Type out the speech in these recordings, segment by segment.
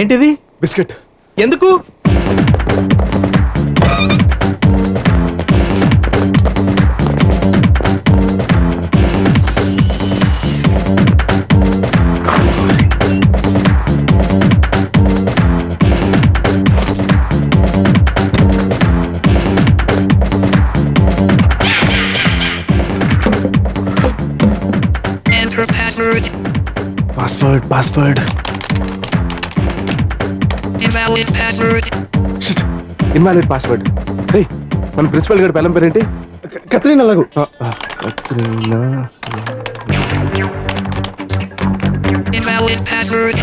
ఏంటిది? బిస్కెట్. ఎందుకు. Password password Invalid password. Invalid password రే మన ప్రిన్సిపల్ గారి బెల్లం పేరేంటి? కత్రీనా లాగు Katrina. Invalid password.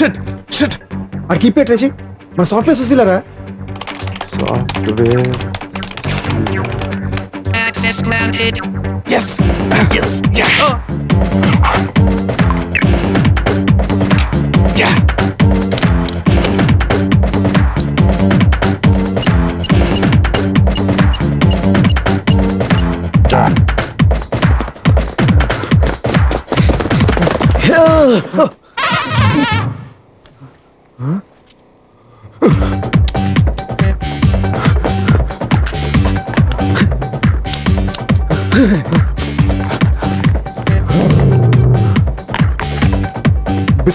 Shit shit ఆ కీప్ ట్రేసి మన software చూసిలారా software Access granted. Yes yes ya ya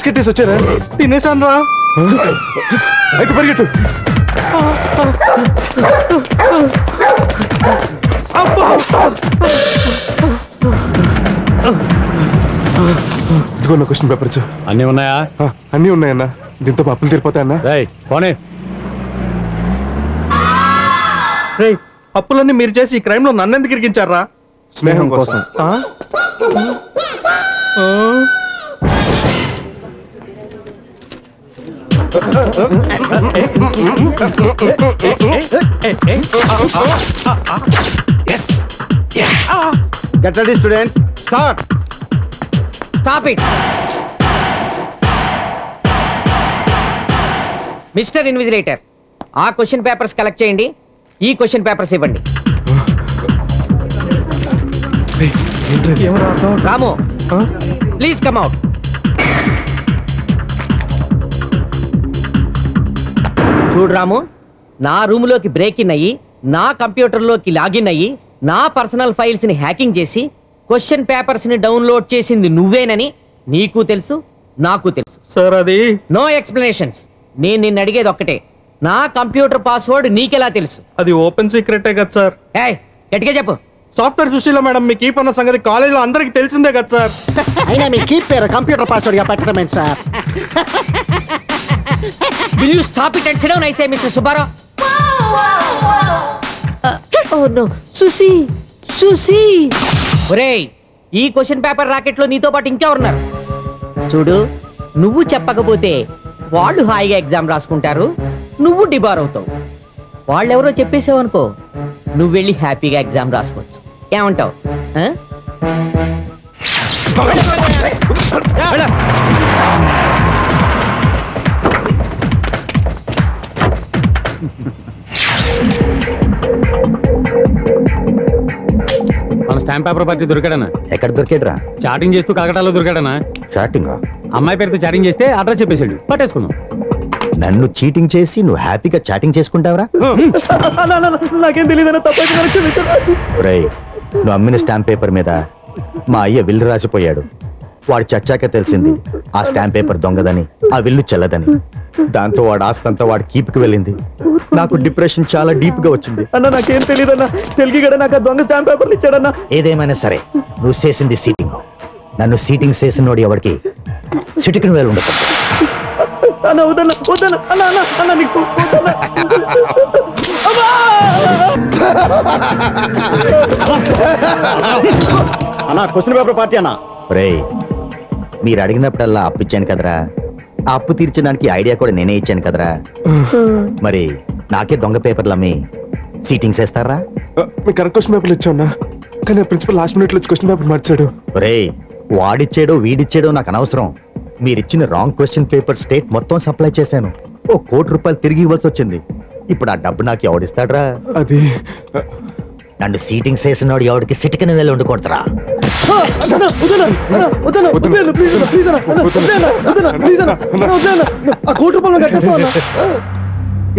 biscuit వేసి వచ్చారా? తినేసాను రా అయితే పరిగెట్టు ఇదిగో నా క్వశ్చన్ పేపర్స్ అన్నీ ఉన్నాయా? అన్నీ ఉన్నాయన్న. దీంతో మా అప్పులు తీరిపోతాయన్నా రై పోనీ. రే అప్పులన్నీ మీరు చేసి ఈ క్రైమ్లో నన్ను ఎందుకు ఇరికించారా? స్నేహం కోసం. ఆ? ఆ? Yes get ready students start stop it mister invigilator ఆ క్వశ్చన్ పేపర్స్ కలెక్ట్ చేయండి. ఈ క్వశ్చన్ పేపర్స్ ఇవ్వండి. రాము ప్లీజ్ కమ్ అవుట్ చూడు రాము నా రూములోకి బ్రేక్ ఇన్ అయ్యి నా కంప్యూటర్లోకి లాగిన్ అయ్యి నా పర్సనల్ ఫైల్స్ని హ్యాకింగ్ చేసి క్వశ్చన్ పేపర్స్ని డౌన్లోడ్ చేసింది నువ్వేనని నీకు తెలుసు నాకు తెలుసు. సార్ అది నో ఎక్స్ప్లెనేషన్స్. నేను నిన్ను అడిగేది ఒక్కటే. నా కంప్యూటర్ పాస్వర్డ్ నీకెలా తెలుసు? అది ఓపెన్ సీక్రెటే కదా సార్. ఏయ్ గట్టిగా చెప్పు. సాఫ్ట్వేర్ సుశీల మేడం మీకు ఈ పన్న సంగతి కాలేజీలో అందరికి తెలిసిందే కదా సార్. అయినా మీ కీప్ పేరు కంప్యూటర్ పాస్వర్డ్గా పెట్టడమేంటి sir? Will you stop it and sit down I say mister Subbarao oh no Susi Susi ఒరేయ్ ఈ క్వశ్చన్ పేపర్ రాకెట్లో నీతో పాటు ఇంకా ఉన్నారు. చూడు నువ్వు చెప్పకపోతే వాళ్ళు హాయిగా ఎగ్జామ్ రాసుకుంటారు నువ్వు డిబార్ అవుతావు. వాళ్ళెవరో చెప్పేసావు అనుకో నువ్వు వెళ్ళి హ్యాపీగా ఎగ్జామ్ రాసుకోవచ్చు. ఏమంటావు? ఆ? స్టాంప్ పేపర్ పార్టీ దొరికాడనా? ఎక్కడ దొరికేడ్రా చాటింగ్ చేస్తూ కలకటాలో దొరికాడనా? చాటింగ్ అమ్మాయి పేరుతో చాటింగ్ చేస్తే అడ్రస్ చెప్పేశాడు. పట్టేసుకుందాం. నన్ను చీటింగ్ చేసి నువ్వు హ్యాపీగా చాటింగ్ చేసుకుంటావరా? నాకేం తెలియదు ఒరేయ్ నువ్వు అమ్మిన స్టాంప్ పేపర్ మీద మా అయ్య విల్లు రాసిపోయాడు. వాడు చచ్చాక తెలిసింది. ఆ స్టాంప్ పేపర్ దొంగదని ఆ విల్లు చెల్లదని. దాంతో వాడు ఆస్తంతా వాడు కీప్కి వెళ్ళింది. నాకు డిప్రెషన్ చాలా డీప్గా వచ్చింది. అన్న నాకేం తెలియదు నాకు ఆ దొంగ స్టాంప్ పేపర్లు ఇచ్చాడన్న. ఏదేమైనా సరే నువ్వు చేసింది సీటింగ్. నన్ను సీటింగ్ చేసినోడు ఎవరికి సిటికిన వేలు ఉండదు అన్న వద్దన్న వద్దన్న. అన్న అన్న అన్న నీకు వద్దన్న. అన్న క్వశ్చన్ పేపర్ పార్టీ అన్న. రేయ్ మీరు అడిగినప్పుడల్లా అప్పు ఇచ్చాను కదరా. ఆ అప్పు తీర్చడానికి ఐడియా కూడా నేనే ఇచ్చాను కదరా. మరి నాకే దొంగ పేపర్లు అమ్మి సీటింగ్స్ వేస్తారా? మీకు కరెక్ట్ క్వశ్చన్ పేపర్లు ఇచ్చావున్నా కానీ ప్రిన్సిపల్ లాస్ట్ మినిట్లో క్వశ్చన్ పేపర్ మార్చాడు. రేయ్ వాడిచ్చాడో వీడిచ్చాడో నాకు అనవసరం. మీరిచ్చిన రాంగ్ క్వశ్చన్ పేపర్ స్టేట్ మొత్తం సప్లై చేశాను. ఓ కోటి రూపాయలు తిరిగి ఇవ్వాల్సి వచ్చింది. ఇప్పుడు ఆ డబ్బు నాకు ఎవడిస్తాడ్రా? అది నన్ను సీటింగ్స్ వేసినోడు ఎవడికి సిటికిన వేలు అన్న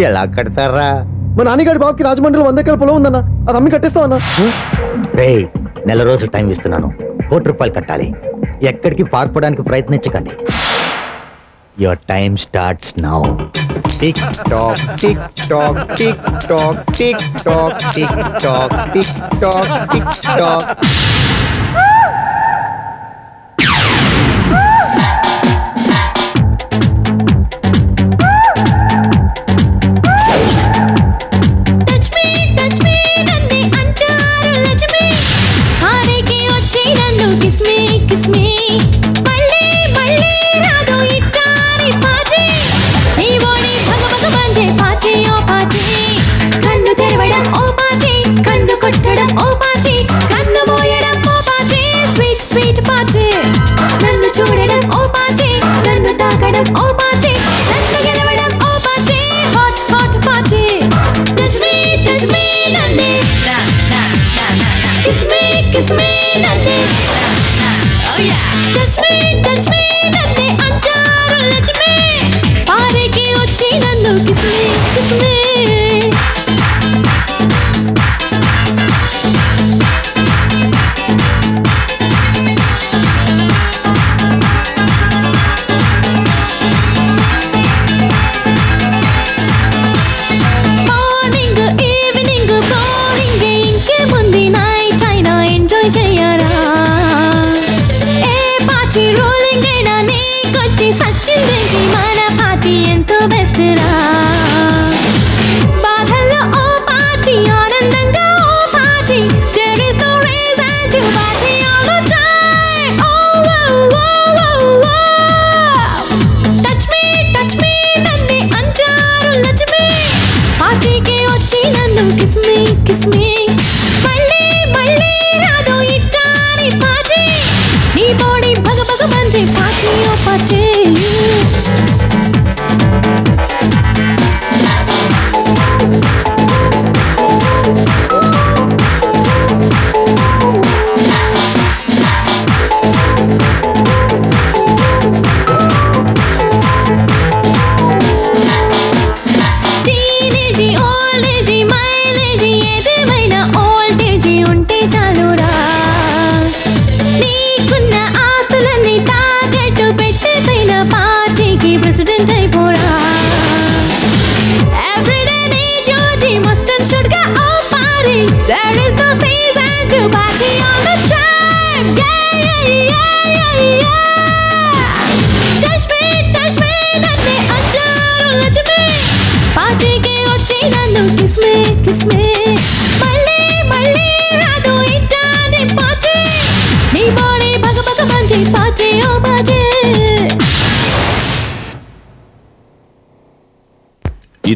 ఎలా కడతారా? మా నాన్నగారి బాబుకి రాజమండ్రిలో వంద ఎకరాల పొలం ఉందన్న. అది అమ్మి కట్టేస్తా అన్న రే నెల రోజులు టైం ఇస్తున్నాను. కోటి రూపాయలు కట్టాలి. ఎక్కడికి పారిపోవడానికి ప్రయత్నించకండి. Your time starts now tick tock tick tock tick tock tick tock tick tock tick tock tick tock touch నన్ను తాకడం నీకొచ్చి సచ్చిందేంటి మన పార్టీ ఎంతో బెస్ట్ రా బాధల్లో ఓ పాచి ఆనందంగా ఓ పాచి there is no reason to పాచి all the time oh oh oh oh touch me touch me నన్ను అంటారు లక్ష్మి పార్టీకి వచ్చి నన్ను కిస్ మీ కిస్ మీ మళ్ళీ మళ్ళీ రాదు ఇట్టాని పాచి నీ బాడీ భగ భగ బంజే పాచి ఓ పాచి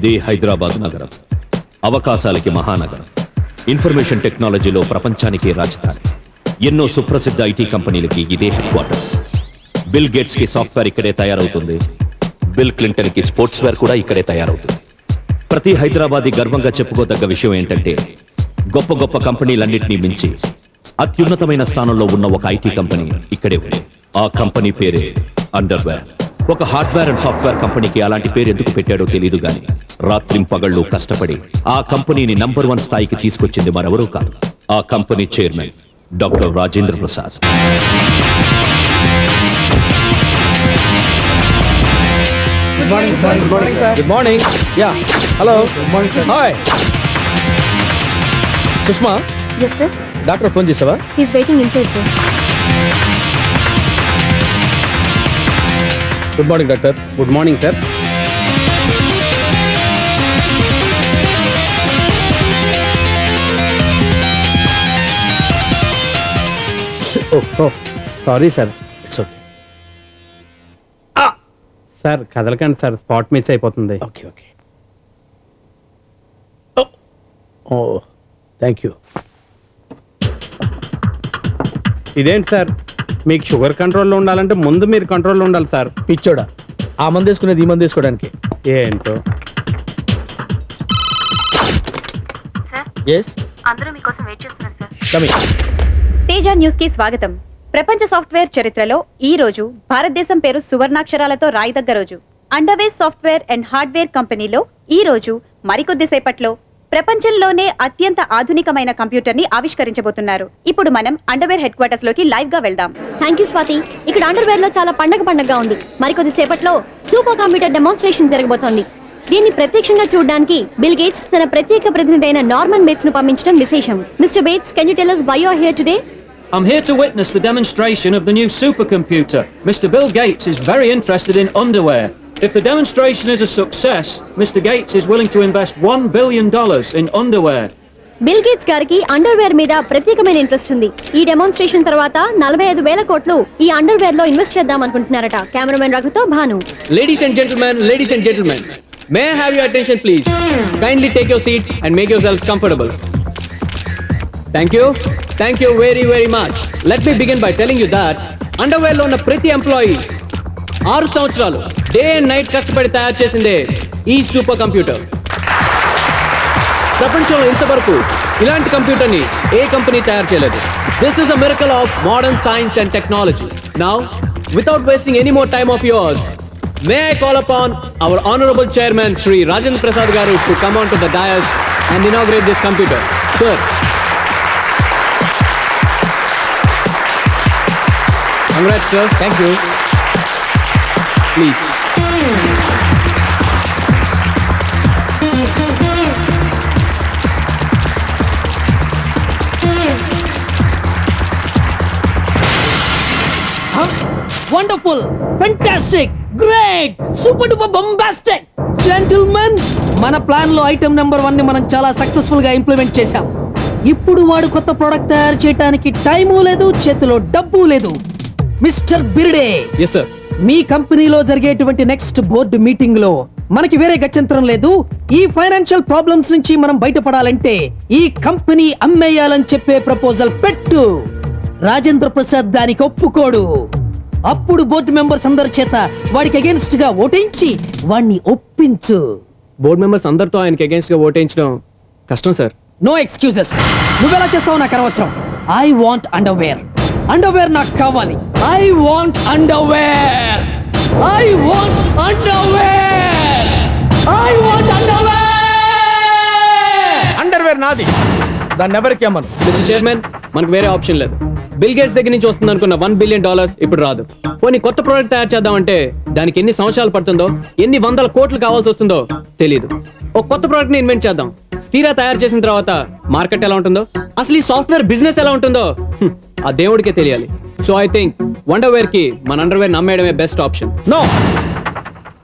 ఇదే హైదరాబాద్ నగరం. అవకాశాలకి మహానగరం. ఇన్ఫర్మేషన్ టెక్నాలజీలో ప్రపంచానికి రాజధాని. ఎన్నో సుప్రసిద్ధ ఐటీ కంపెనీలకి ఇదే హెడ్ క్వార్టర్స్ బిల్ గేట్స్కి సాఫ్ట్వేర్ ఇక్కడే తయారవుతుంది. బిల్ క్లింటన్కి స్పోర్ట్స్ వేర్ కూడా ఇక్కడే తయారవుతుంది. ప్రతి హైదరాబాదీ గర్వంగా చెప్పుకోదగ్గ విషయం ఏంటంటే గొప్ప గొప్ప కంపెనీలన్నింటినీ మించి అత్యున్నతమైన స్థానంలో ఉన్న ఒక ఐటీ కంపెనీ ఇక్కడే ఉంది. ఆ కంపెనీ పేరే అండర్వేర్. ఒక హార్డ్వేర్ అండ్ సాఫ్ట్వేర్ కంపెనీకి అలాంటి పేరు ఎందుకు పెట్టాడో తెలియదు గాని రాత్రింపగళ్ళు కష్టపడి ఆ కంపెనీని నంబర్ వన్ స్థాయికి తీసుకొచ్చింది మరెవరూ కాదు. ఆ company chairman doctor Rajendra Prasad. Good morning ya hello good morning sir hi Sushma yes sir doctor phone చేసావా? He's waiting inside sir good morning doctor good morning sir sorry sir it's okay sir కదలకండి sir spot miss అయిపోతుంది. Okay okay oh thank you ఇదేంటి sir మీకు sugar కంట్రోల్లో ఉండాలంటే ముందు మీరు కంట్రోల్లో ఉండాలి సార్. పిచ్చోడా ఆ మంది వేసుకునేది ఈ మంది వేసుకోవడానికి. ఏంటో? సార్ ఎస్ అందరూ మీకోసం వెయిట్ చేస్తున్నారు సార్. తేజ న్యూస్కి స్వాగతం. ప్రపంచ సాఫ్ట్వేర్ చరిత్రలో ఈ రోజు భారతదేశం పేరు సువర్ణాక్షరాలతో రాయిదగ్గ రోజు. అండర్వేర్ సాఫ్ట్వేర్ అండ్ హార్డ్వేర్ కంపెనీలో ఈ రోజు మరికొద్ది సేపట్లో ప్రపంచంలోనే అత్యంత ఆధునికమైన కంప్యూటర్ని ఆవిష్కరించబోతున్నారు ఇప్పుడు మనం అండర్వేర్ హెడ్ క్వార్టర్స్లోకి లైవ్గా వెళ్దాం థ్యాంక్ యూ స్వాతి ఇక్కడ అండర్వేర్లో చాలా పండగ పండగగా ఉంది మరికొద్ది సేపట్లో సూపర్ కంప్యూటర్ డెమాన్స్ట్రేషన్ జరగబోతోంది దీన్ని ప్రత్యక్షంగా చూడడానికి బిల్ గేట్స్ తన ప్రత్యేక ప్రతినిధి అయిన నార్మన్ బేట్స్ను పంపించడం విశేషం mister Bates can you tell us why you are here today I'm here to witness the demonstration of the new supercomputer. Mr. Bill Gates is very interested in underwear. If the demonstration is a success, Mr. Gates is willing to invest $1 billion in underwear. Bill Gates గారికి underwear మీద ప్రత్యేకమైన interest ఉంది ఈ demonstration తర్వాత నలభై ఐదు వేల కోట్లు ఈ అండర్వేర్లో ఇన్వెస్ట్ చేద్దాం అనుకుంటున్నారట cameraman రఘుతో Bhanu Ladies and gentlemen, ladies and gentlemen, may I have your attention, please? Kindly take your seats and make yourselves comfortable. Thank you. Thank you very, very much. Let me begin by telling you that అండర్వేర్లో ఉన్న ప్రతి employee ఆరు సంవత్సరాలు day and night కష్టపడి తయారు చేసిందే ఈ super computer. ప్రపంచంలో ఇంతవరకు ఇలాంటి కంప్యూటర్ని ఏ కంపెనీ తయారు చేయలేదు. This is a miracle of modern science and technology now without wasting any more time of yours may I call upon our honourable chairman Shri Rajendra Prasad garu to come on to the dais and inaugurate this computer sir congrats sir thank you please wonderful fantastic great super duper bombastic gentlemen మన ప్లాన్లో item number వన్ని మనం చాలా సక్సెస్ఫుల్గా implement చేశాం. ఇప్పుడు వాడు కొత్త ప్రోడక్ట్ తయారు చేయడానికి టైము లేదు చేతిలో డబ్బు లేదు. మిస్టర్ బిర్డే ఎస్ సార్ మీ కంపెనీలో జరిగేటువంటి నెక్స్ట్ బోర్డు మీటింగ్లో మనకి వేరే గత్యంతరం లేదు. ఈ ఫైనాన్షియల్ ప్రాబ్లమ్స్ నుంచి మనం బయటపడాలంటే ఈ కంపెనీ అమ్మేయాలని చెప్పే ప్రపోజల్ పెట్టు. రాజేంద్ర ప్రసాద్ దానికి ఒప్పుకోడు. అప్పుడు బోర్డు మెంబర్స్ అందరి చేత వాడికి అగేన్స్ట్గా ఓటించి వాడిని ఒప్పించు. బోర్డు మెంబర్స్ అందరితో ఆయనకి అగేన్స్ట్గా ఓటేయించడం కష్టం సార్. నో ఎక్స్క్యూజెస్ నువ్వెలా చేస్తావు నాకు అనవసరం? ఐ వాంట్ అండర్వేర్ అండర్వేర్ నాకు కావాలి. I want underwear I want underwear I want underwear underwear నాది. దాన్ని ఎవరికి అమ్మను? మిస్టర్ చైర్మన్ మనకు వేరే ఆప్షన్ లేదు. బిల్ గేట్స్ దగ్గర నుంచి వస్తుంది అనుకున్న వన్ బిలియన్ డాలర్స్ ఇప్పుడు రాదు. పోనీ కొత్త ప్రోడక్ట్ తయారు చేద్దామంటే దానికి ఎన్ని సంవత్సరాలు పడుతుందో ఎన్ని వందల కోట్లు కావాల్సి వస్తుందో తెలియదు ఒక కొత్త ప్రోడక్ట్ని ఇన్వెంట్ చేద్దాం. తీరా తయారు చేసిన తర్వాత మార్కెట్ ఎలా ఉంటుందో? అసలు ఈ సాఫ్ట్వేర్ బిజినెస్ ఎలా ఉంటుందో? ఆ దేవుడికే తెలియాలి. సో ఐ థింక్ వండర్వేర్కి మన అండర్వేర్ నమ్మేయడమే బెస్ట్ ఆప్షన్. నో!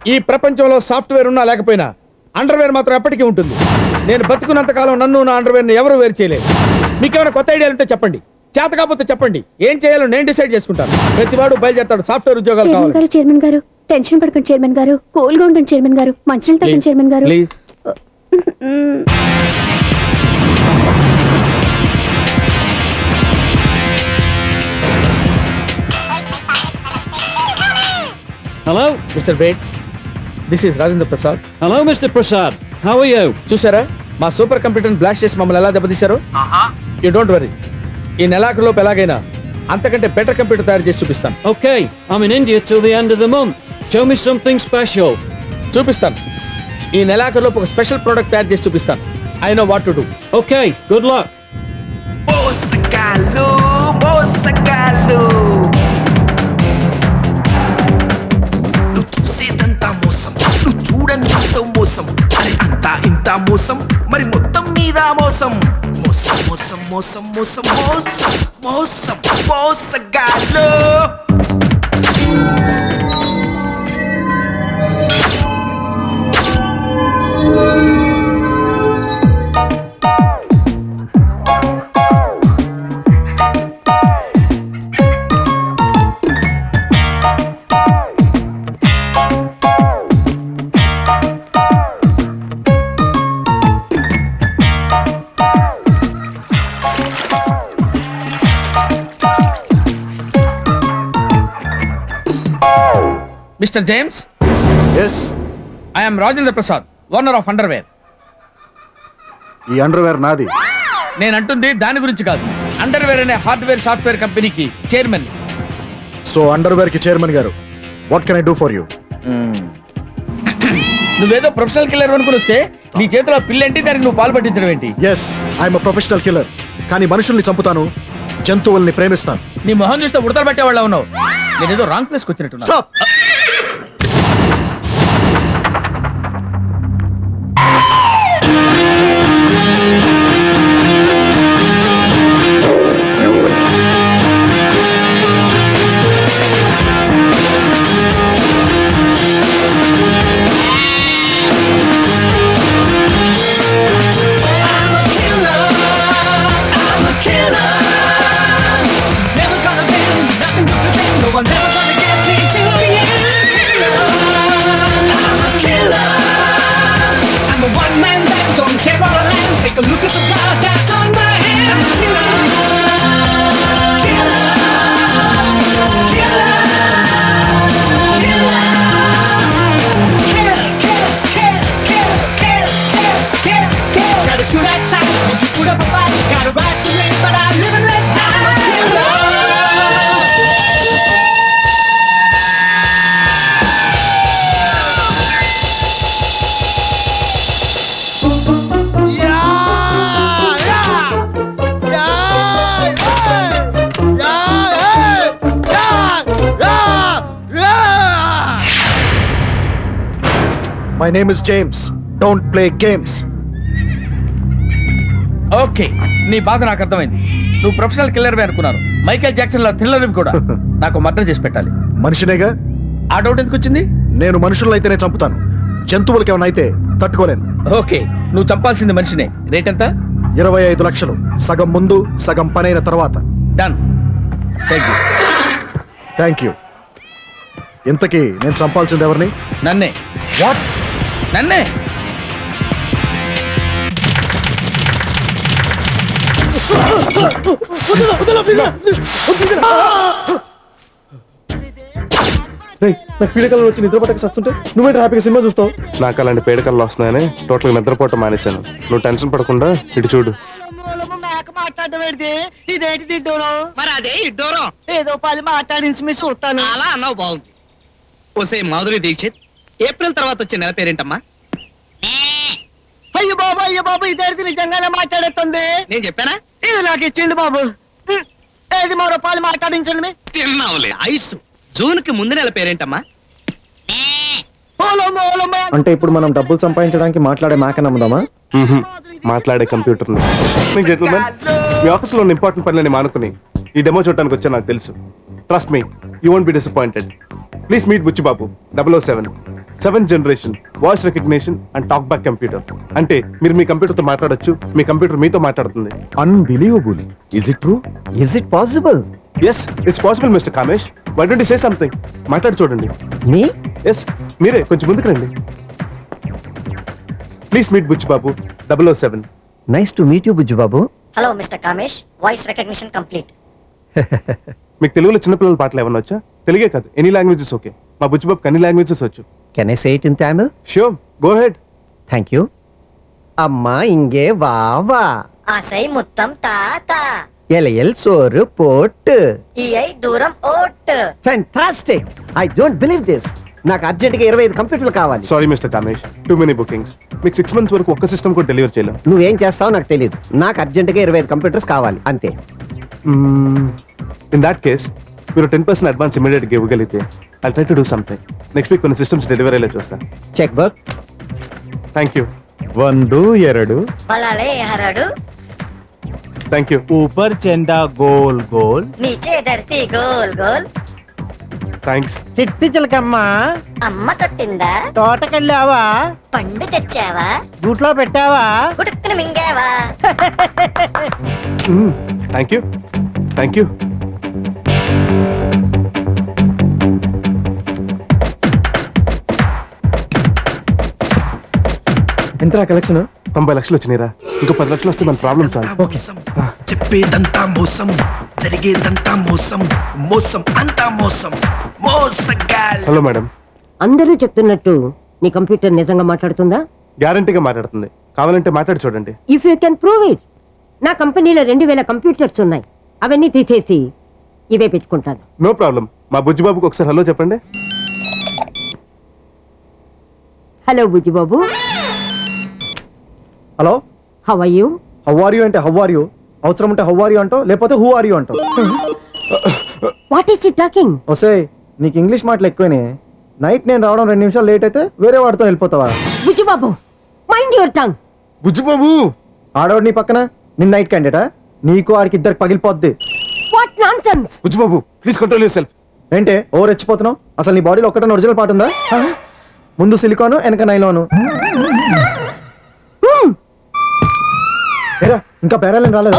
ఈ ప్రపంచంలో సాఫ్ట్వేర్ ఉన్నా లేకపోయినా అండర్వేర్ మాత్రం ఎప్పటికీ ఉంటుంది. నేను బతుకున్నంత కాలం నన్ను నా అండర్వేర్ని ఎవరు వేరు చేయలేరు మీకేమైనా కొత్త ఐడియాలు ఉంటే చెప్పండి. చేత కాకపోతే చెప్పండి. ఏం చేయాలో నేను డిసైడ్ చేసుకుంటాను. ప్రతివాడు బయలుదేరతాడు. సాఫ్ట్వేర్ ఉద్యోగాలు చైర్మన్ కావాలి గారు చైర్మన్ గారు టెన్షన్ పడకండి చైర్మన్ గారు కూల్గా ఉండండి చైర్మన్ గారు మంచినీళ్ళు తాగండి చైర్మన్ గారు. Please Hello? Mister Bates this is Rajendra Prasad Hello, Mr. Prasad. How are you? చూసారా మా సూపర్ కంప్యూటర్ బ్లాస్ట్ చేసి మమ్మల్ని ఎలా దెబ్బతీశారు యూ డోంట్ వరీ ఈ నెలాఖరులోపు ఎలాగైనా అంతకంటే బెటర్ కంప్యూటర్ తయారు చేసి చూపిస్తాను Okay, I'm in India till the end of the month. Show me something special. చూపిస్తాను ఈ నెలాఖరులోపు ఒక స్పెషల్ ప్రోడక్ట్ తయారు చేసి చూపిస్తాను I know what to do Okay, good luck. మోసగాళ్ళు మోసగాళ్ళు నువ్వు చూసేదంతా మోసం నువ్వు చూడని ఎంతో మోసం. అంతా ఇంత మోసం మరి మొత్తం మీద మోసం. మోసం మోసం మోసం మోసం మోసం మోసం మోసగాళ్ళు. Mister James? Yes I'm Rajendra Prasad owner of underwear ఈ అండర్వేర్ నాది. నేను అంటుంది దాని గురించి కాదు. అండర్వేర్ అనే హార్డ్వేర్ సాఫ్ట్వేర్ కంపెనీకి చైర్మన్ సో అండర్వేర్కి చైర్మన్ గారు. What can I do for you నువ్వేదో ప్రొఫెషనల్ కిల్లర్ అనుకుని వస్తే నీ చేతిలో పిల్లేంటి దానికి నువ్వు పాలు పట్టించడం ఏంటి? ఎస్ ఐఎమ్ ప్రొఫెషనల్ కిల్లర్ కానీ మనుషుల్ని చంపుతాను జంతువుల్ని ప్రేమిస్తాను. నీ మొహం చూస్తే ఉడతలు పట్టే వాళ్ళ ఉన్నావు. నేనేదో రాంగ్ ప్లేస్కి వచ్చినట్టున్నా my name is James don't play games okay నీ బాధ నాకు అర్థమైంది. నువ్వు ప్రొఫెషనల్ కిల్లర్ అనుకున్నాను మైకేల్ జాక్సన్ లా థ్రిల్లర్ కూడా నాకు మర్డర్ చేసి పెట్టాలి. మనిషినేగా? ఆ డౌట్ ఎందుకు వచ్చింది? నేను మనుషులను అయితేనే చంపుతాను. జంతువులకి ఏమైనా అయితే తట్టుకోలేను. ఓకే నువ్వు చంపాల్సింది మనిషినే. రేట్ ఎంత? ఇరవై ఐదు లక్షలు. సగం ముందు సగం పనైన తర్వాత. డన్ థ్యాంక్ యూ ఇంతకీ నేను చంపాల్సింది ఎవరిని? నన్నే. వాట్ నన్నే. రేయ్, నాకు పీడకలు వచ్చి నిద్ర పట్టక వస్తుంటే నువ్వేంటి హ్యాపీగా సినిమా చూస్తావు? నాకు అలాంటి పేడకల్లో వస్తున్నాయని టోటల్ నిద్రపోవటం మానేశాను. నువ్వు టెన్షన్ పడకుండా ఇటు చూడు. ఇదేంటి మరి అదే ఇడ్డూరం ఏదో పది మాట్లాడించి మీ చూస్తాను అలా అన్నావు బాగుంది. ఓసే మాధురి దీక్షిత్ ఏప్రిల్ తర్వాత వచ్చే నెల పేరేంటమ్మా? అయ్యో బాబు అయ్యో బాబు ఇదేంటి నిజంగానే మాట్లాడేస్తుంది. నేను చెప్పానా? ఇది నాకు ఇచ్చిండు బాబు. ఏది మరో పాలు మాట్లాడించండి తిన్నావులే. ఐస్. జూన్కి ముందు నెల పేరేంటమ్మా? అంటే ఇప్పుడు మనం డబ్బులు సంపాదించడానికి మాట్లాడే మేక నమ్ముదామా. మాట్లాడే కంప్యూటర్ మీ ఆఫీస్లో ఉన్న ఇంపార్టెంట్ పనులని మానుకుని ఈ డెమో చూడడానికి వచ్చా నాకు తెలుసు. Trust me you won't be disappointed please meet Buchibabu double O seven seven generation voice recognition and talk back computer అంటే మీరు మీ కంప్యూటర్తో మాట్లాడొచ్చు మీ కంప్యూటర్ మీతో మాట్లాడుతుంది. Unbelievable is it true is it possible yes it's possible mister Kamesh why don't say something మాట్లాడి చూడండి. మీ ఎస్ మీరే కొంచెం ముందుకు రండి. Please meet Buchibabu double O seven nice to meet you Bujjubabu hello mister Kamesh voice recognition complete మీకు తెలుగులో చిన్నపిల్లల పాటలు ఏమన్నా వచ్చా? తెలుగే కాదు ఎనీ లాంగ్వేజెస్ ఓకే మా బుచ్చిబాబుకి అన్ని లాంగ్వేజెస్ వచ్చు. Can I say it in Tamil sure go ahead thank you అమ్మా ఇంగే వా వా. ఆసై ముత్తం తాత. ఎలయల్ సోరు పోట్ ఈఐ దూరం vote fantastic I don't believe this నాకు అర్జెంట్గా ఇరవై ఐదు కంప్యూటర్లు కావాలి. Sorry mister Kamesh too many bookings మీకు సిక్స్ మంత్స్ వరకు ఒక్క సిస్టమ్ కూడా డెలివర్ చేయలేం. నువ్వేం చేస్తావో నాకు తెలియదు నాకు అర్జెంట్గా ఇరవై ఐదు కంప్యూటర్స్ కావాలి. అంతే. ఇన్ దాట్ కేస్ మీరు టెన్ పర్సెంట్ అడ్వాన్స్ ఇమీడియట్ గా ఇవ్వగలిగితే I try to do something next week కొన్ని సిస్టమ్స్ డెలివరీ అయ్యేలా చూస్తాను చెక్ బుక్ థ్యాంక్ యూ ಒಂದು ಎರಡು బలాలే హరడు థ్యాంక్ యూ ऊपर चंदा गोल गोल నీచే ధరతి గోల్ గోల్ థ్యాంక్స్ చిట్టి చిలకమ్మ అమ్మ కొట్టిందా తోటకెళ్ళావా పండు తెచ్చావా గూట్లో పెట్టావా గుడుక్కుని మింగావా థ్యాంక్ యూ థ్యాంక్ యూ ఎంతరా కలెక్షన్ తొంభై లక్షలు వచ్చినాయిరా. ఇంకో పది లక్షలు వస్తే మన ప్రాబ్లం చాలు. ఓకే చెప్పేదంతా మోసం జరిగేదంతా మోసం మోసం అంతా మోసం మోసగాల్ హలో మేడం అందరూ చెప్తున్నట్టు నీ కంప్యూటర్ నిజంగా మాట్లాడుతుందా? గ్యారంటీగా మాట్లాడుతుంది. కావాలంటే మాట్లాడి చూడండి. If you can prove it నా కంపెనీలో రెండు వేల కంప్యూటర్స్ ఉన్నాయి. అవన్నీ తీసేసి ఇవే పెట్టుకుంటాను. నో ప్రాబ్లం మా బుజ్జిబాబుకి ఒకసారి హలో చెప్పండి. Hello Bujjibabu. Hello? How are you how are you అంటే హౌ ఆర్ యూ అవసరం ఉంటే హౌ ఆర్ యూ అంటావు? లేకపోతే హూ ఆర్ యూ అంటావు? వాట్ ఈస్ ఇట్ టాకింగ్ వస్తే నీకు ఇంగ్లీష్ మాటలు ఎక్కువనే నైట్ నేను రావడం రెండు నిమిషాలు లేట్ అయితే వేరే వాడితో వెళ్ళిపోతావా? Bujjibabu mind your tongue Bujjibabu! ఆడవాడు నీ పక్కన? నిన్న నైట్ క్యాండిడేటా నీకు ఆడికి ఇద్దరికి పగిలిపోద్ది. What nonsense Bujjibabu please control yourself ఏంటే ఓ రెచ్చిపోతున్నావు? అసలు నీ బాడీలో ఒక్కటే ఒరిజినల్ పాట ఉందా? ముందు సిలికాను వెనక నైలోను ఇంకా పేరాలని రాలేదా?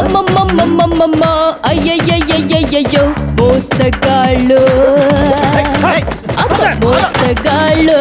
మోసగాళ్ళు. మోసగాళ్ళు.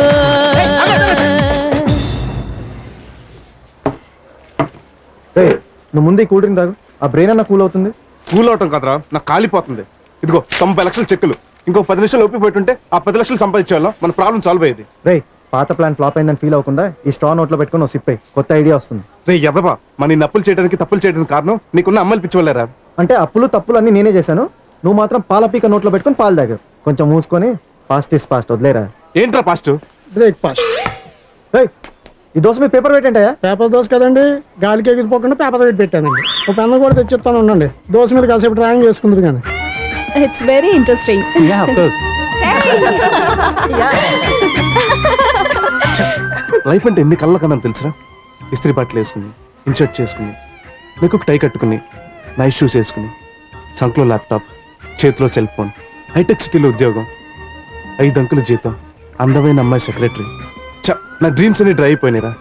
నువ్వు ముందు కూల్ డ్రింక్ తాగు. ఆ బ్రెయిన్ అన్న కూల్ అవుతుంది. కూల్ అవటం కదరా నాకు కాలిపోతుంది. ఇదిగో తొంభై లక్షల చెక్కులు. ఇంకో పది నిమిషాలు ఓపి పెట్టుంటే ఆ పది లక్షలు సంపాదించేవాళ్ళం. మన ప్రాబ్లం సాల్వ్ అయ్యేది. రే పాత ప్లాన్ ఫ్లాప్ అయిందని ఫీల్ అవ్వకుండా ఈ స్ట్రా నోట్లో పెట్టుకుని ఒక సిప్ అయ్యి కొత్త ఐడియా వస్తుంది. రే ఎదవా మన ఈ నప్పులు చేయడానికి తప్పులు చేయడానికి కారణం నీకున్న అమ్మాయిలు పిచ్చివాళ్ళరా. అంటే అప్పులు తప్పులు అన్ని నేనే చేశాను. నువ్వు మాత్రం పాల పీక నోట్లో పెట్టుకొని పాలు తాగావు కొంచెం మూసుకొని ఫాస్ట్ ఇస్ ఫాస్ట్ వదిలేరా? ఏంట్రా ఫాస్ట్ బ్రేక్ఫాస్ట్. ఈ దోశ మీద పేపర్ పెట్టంటాయా? పేపర్ దోశ కదండి గాలికి ఎగిరిపోకుండా పేపర్ వెయిట్ పెట్టానండి. ఒక పెన్ను కూడా తెచ్చిస్తాను ఉండండి. దోశ మీద కాసేపు డ్రాయింగ్ చేసుకుందరు కానీ. ఇట్స్ వెరీ ఇంట్రెస్టింగ్ లైఫ్ అంటే ఎన్ని కళ్ళ కన్నా తెలుసురా? ఇస్త్రీ బట్టలు వేసుకుని ఇన్షర్ట్ చేసుకుని నీకు ఒక టై కట్టుకుని నైస్ షూస్ వేసుకుని సంఖ్లో ల్యాప్టాప్ చేతిలో సెల్ ఫోన్ హైటెక్ సిటీలో ఉద్యోగం ఐదు అంకుల జీతం అందమైన అమ్మాయి సెక్రటరీ చ నా డ్రీమ్స్ అన్ని డ్రై అయిపోయినాయిరా.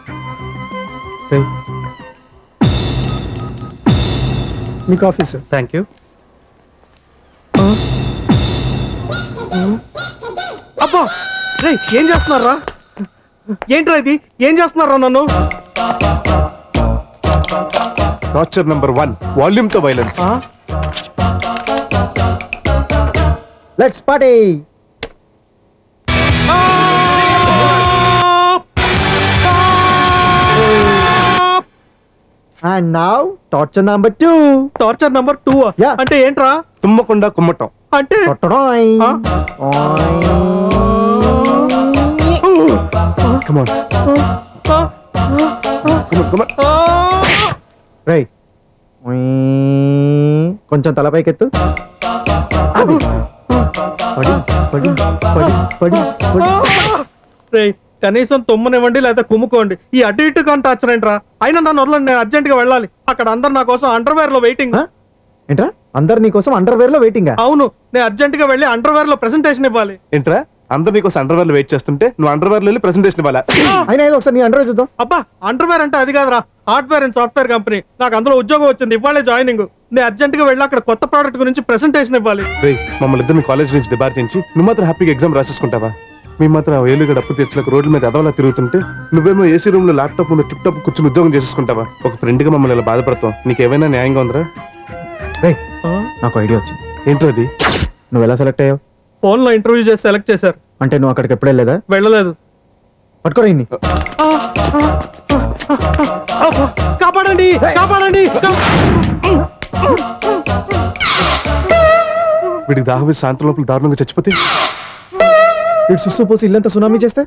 మీకు ఆఫీస్ థ్యాంక్ యూ అబ్బా! రే ఏం చేస్తున్నారా? ఏంట్రా ఇది? ఏం చేస్తున్నారా నన్ను? Torture number one వాల్యూమ్తో violence let's party and now torture number two torture number two అంటే ఏంట్రా? తుమ్మకుండా కుమ్మటం. అంటే? కమాన్ రై కొంచెం తలపైకెత్తు అది. పడి పడి పడి పడి పడి. రే కనీసం తుమ్మనివ్వండి లేదా కుమ్ముకోండి. ఈ అటు ఇటు కానీ టార్చర్ ఏంట్రా? అయినా నన్ను వదలండి నేను అర్జెంట్గా వెళ్ళాలి. అక్కడ అందరు నా కోసం అండర్వేర్లో వెయిటింగ్ ఏంట్రా? అందరు నీకోసం అండర్వేర్లో వెయిటింగ్ అవును నేను అర్జెంట్గా వెళ్ళి అండర్వేర్లో ప్రెసెంటేషన్ ఇవ్వాలి. ఏంట్రా? అందరు నీకోసం అండర్వేర్లో వెయిట్ చేస్తుంటే నువ్వు అండర్వేర్లో వెళ్ళి ప్రెసెంటేషన్ ఇవ్వాలా? అయినా ఏదో ఒకసారి నీ అండర్వేర్ చూద్దాం. అబ్బా అండర్వేర్ అంటే అది కాదురా. హార్డ్వేర్ అండ్ సాఫ్ట్వేర్ కంపెనీ నాకు అందులో ఉద్యోగం వచ్చింది ఇవ్వాలే జాయినింగ్ నేను అర్జెంట్గా వెళ్ళి అక్కడ కొత్త ప్రోడక్ట్ గురించి ప్రెసెంటేషన్ ఇవ్వాలి. రే మమ్మల్ని ఇద్దరిని కాలేజ్ నుంచి డిబార్ చేయించి నువ్వు మాత్రం హ్యాపీగా ఎగ్జామ్ రాసేసుకుంటావా? మీ మాత్రం ఆ ఏలుగా డప్పు తీర్చలేక రోడ్ల మీద ఎదవలా తిరుగుతుంటే నువ్వేమో ఏసీ రూమ్లో ల్యాప్టాప్ ముందు టిప్ టాప్ కూర్చొని ఉద్యోగం చేసేసుకుంటావా? ఒక ఫ్రెండ్గా మమ్మల్ని ఇలా బాధపడతాం నీకు ఏమైనా న్యాయంగా ఉందిరా? రే నాకు ఐడియా వచ్చింది. ఏంటో అది? నువ్వు ఎలా సెలెక్ట్ అయ్యావు? ఫోన్లో ఇంటర్వ్యూ చేసి సెలెక్ట్ చేశారు. అంటే నువ్వు అక్కడికి ఎప్పుడు వెళ్ళలేదా? వెళ్ళలేదు. పట్టుకోరా ఇన్ని కాపాడండి కాపాడండి వీడికి దాహవి సాయంత్రం లోపల దారుణంగా చచ్చిపోతే? ఇటు సుస్సు పోసి ఇల్లంతా సునామీ చేస్తే?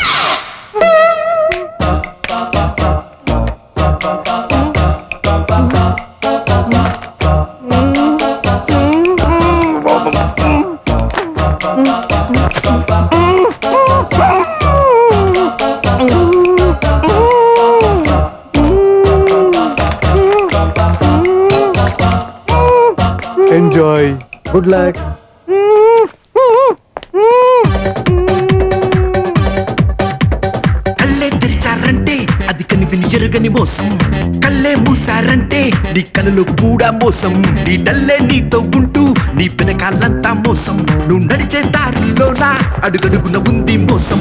గుడ్ లక్ కళ్ళే తెరిచారంటే అది కనిపిని జరగని మోసం. కళ్ళే మూసారంటే నీ కలలో కూడా మోసం. నీ డల్లే నీతో ఉంటూ నీ వెనకాలంతా మోసం. నువ్వు నడిచే దారిలోనా అడుగడుగున ఉంది మోసం.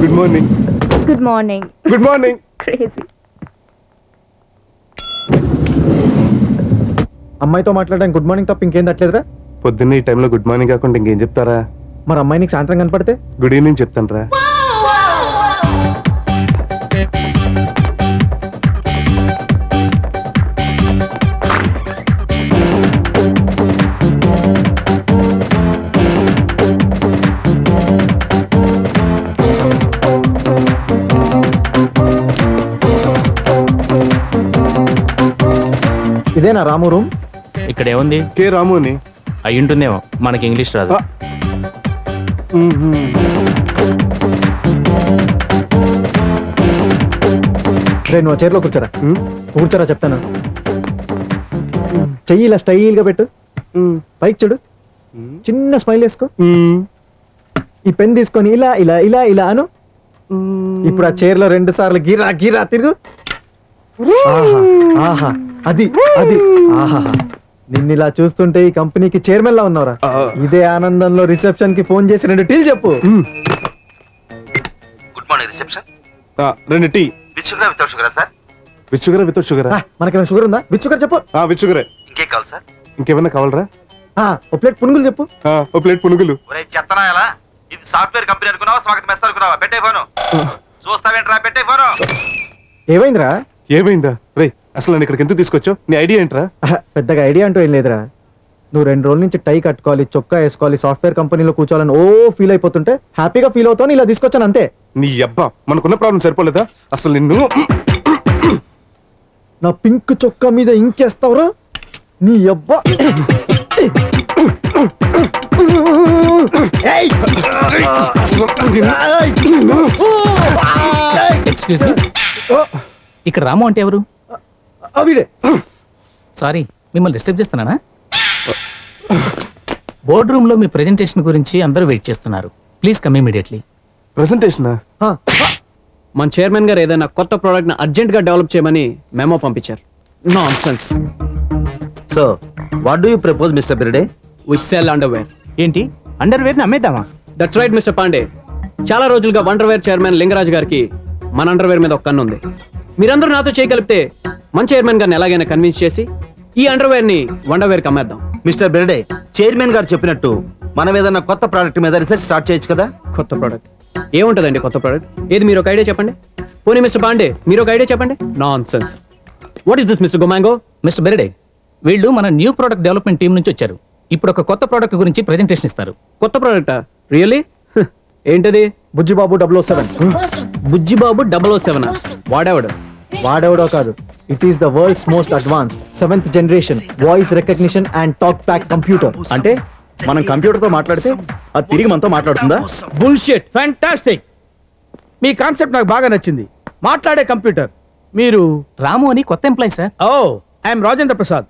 Good morning good morning good morning crazy అమ్మాయితో మాట్లాడడానికి గుడ్ మార్నింగ్ తప్ప ఇంకేం తట్టలేదురా? పొద్దున్నే ఈ టైంలో గుడ్ మార్నింగ్ కాకుండా ఇంకేం చెప్తారా? మరి అమ్మాయి నీకు సాయంత్రం కనపడితే? గుడ్ ఈవినింగ్ చెప్తాను రా ఇదేనా రాము రూమ్ ఇక్కడ ఏముంది? కే రాము అని అయి ఉంటుందేమో మనకి ఇంగ్లీష్ రాదు. రే నువ్వు ఆ చైర్లో కూర్చోరా. కూర్చోరా చెప్తాను. చెయ్యి ఇలా స్టైల్గా పెట్టు పైకి చూడు. చిన్న స్మైల్ వేసుకో. ఈ పెన్ తీసుకొని ఇలా ఇలా ఇలా ఇలా అను. ఇప్పుడు ఆ చైర్లో రెండు సార్లు గిరా గిరా తిరుగు. ఆహా ఆహా. అది అది. ఆహా. నిన్ను ఇలా చూస్తుంటే ఈ కంపెనీకి చైర్మన్ లా ఉన్నావురా ఇదే ఆనందంలో రిసెప్షన్కి ఫోన్ చేసి రెండు టీలు చెప్పు. Good morning reception. రెండు tea. With sugar without sugar sir? With sugar without sugar? మనకేమైనా షుగర్ ఉందా? విత్ షుగర్ చెప్పు. విత్ షుగరే. ఇంకేం కావాలి సార్? ఇంకేమైనా కావాలరా? ఆ, ఓ ప్లేట్ పునుగులు చెప్పు. ఆ, ఓ ప్లేట్ పునుగులు. చెత్తనా ఎలా? ఇది సాఫ్ట్వేర్ కంపెనీ అనుకున్నావా? స్వాగతం మెస్ అనుకున్నావా? పెట్టే ఫోను. చూస్తావేంట్రా? పెట్టే ఫోను. ఏమైందిరా? ఏమైందా? రే అసలు నన్ను ఇక్కడికి ఎందుకు తీసుకొచ్చావు? నీ ఐడియా ఏంట్రా? పెద్దగా ఐడియా అంటూ ఏం లేదురా. నువ్వు రెండు రోజుల నుంచి టై కట్టుకోవాలి చొక్కా వేసుకోవాలి సాఫ్ట్వేర్ కంపెనీలో కూర్చోవాలని ఓ ఫీల్ అయిపోతుంటే హ్యాపీగా ఫీల్ అవుతావు ఇలా తీసుకొచ్చాను అంతే. నీ అబ్బా మనకున్న ప్రాబ్లం సరిపోలేదా? అసలు నిన్ను నా పింక్ చొక్కా మీద ఇంకేస్తావురా? నీ అబ్బా. ఎక్స్క్యూజ్ మీ ఇక్కడ రాము అంటే ఎవరు? అవిడే సారీ మిమ్మల్ని డిస్టర్బ్ చేస్తున్నానా? బోర్డ్ రూమ్లో మీ ప్రెజెంటేషన్ గురించి అందరూ వెయిట్ చేస్తున్నారు. Please come immediately. ప్రెసెంటేషన్ మన చైర్మన్ గారు ఏదైనా కొత్త ప్రోడక్ట్ని అర్జెంట్గా డెవలప్ చేయమని మెమో పంపించారు. Nonsense so what do you propose mister Birde we sell underwear ఏంటి? అండర్వేర్ని అమ్మేద్దామా? దట్స్ రైట్ మిస్టర్ పాండే చాలా రోజులుగా వండర్వేర్ చైర్మన్ లింగరాజ్ గారికి మన అండర్వేర్ మీద ఒక కన్ను ఉంది. మీరందరూ నాతో చేయగలిపితే మన చైర్మన్ గారిని ఎలాగైనా కన్విన్స్ చేసి ఈ అండర్వేర్ని వండర్వేర్కి అమ్మేద్దాం. మిస్టర్ బిర్డే చైర్మన్ గారు చెప్పినట్టు మనం ఏదైనా కొత్త ప్రోడక్ట్ మీద రీసెర్చ్ స్టార్ట్ చేయొచ్చు కదా? కొత్త ప్రోడక్ట్ ఏముంటదండి కొత్త ప్రోడక్ట్ ఏది మీరు ఒక ఐడియా చెప్పండి? పోనీ మిస్టర్ పాండే మీరు ఒక ఐడియా చెప్పండి? Nonsense what is this mister Gomango? Mister Berade వీళ్ళు మన న్యూ ప్రోడక్ట్ డెవలప్మెంట్ టీం నుంచి వచ్చారు. ఇప్పుడు ఒక కొత్త ప్రోడక్ట్ గురించి ప్రెజెంటేషన్ ఇస్తారు. కొత్త ప్రోడక్టా రియల్లీ ఏంటది? Bujjibabu double O seven Bujjibabu double O seven వాడేవాడు? వాడెవడో కాదు. It is the world's most advanced seventh generation voice recognition and talk back computer అంటే మనం కంప్యూటర్తో మాట్లాడితే అది తిరిగి మనతో మాట్లాడుతుందా? బుల్షిట్ ఫ్యాంటాస్టిక్ మీ కాన్సెప్ట్ నాకు బాగా నచ్చింది. మాట్లాడే కంప్యూటర్ మీరు రాము అని కొత్త employee sir. Oh I'm Rajendra Prasad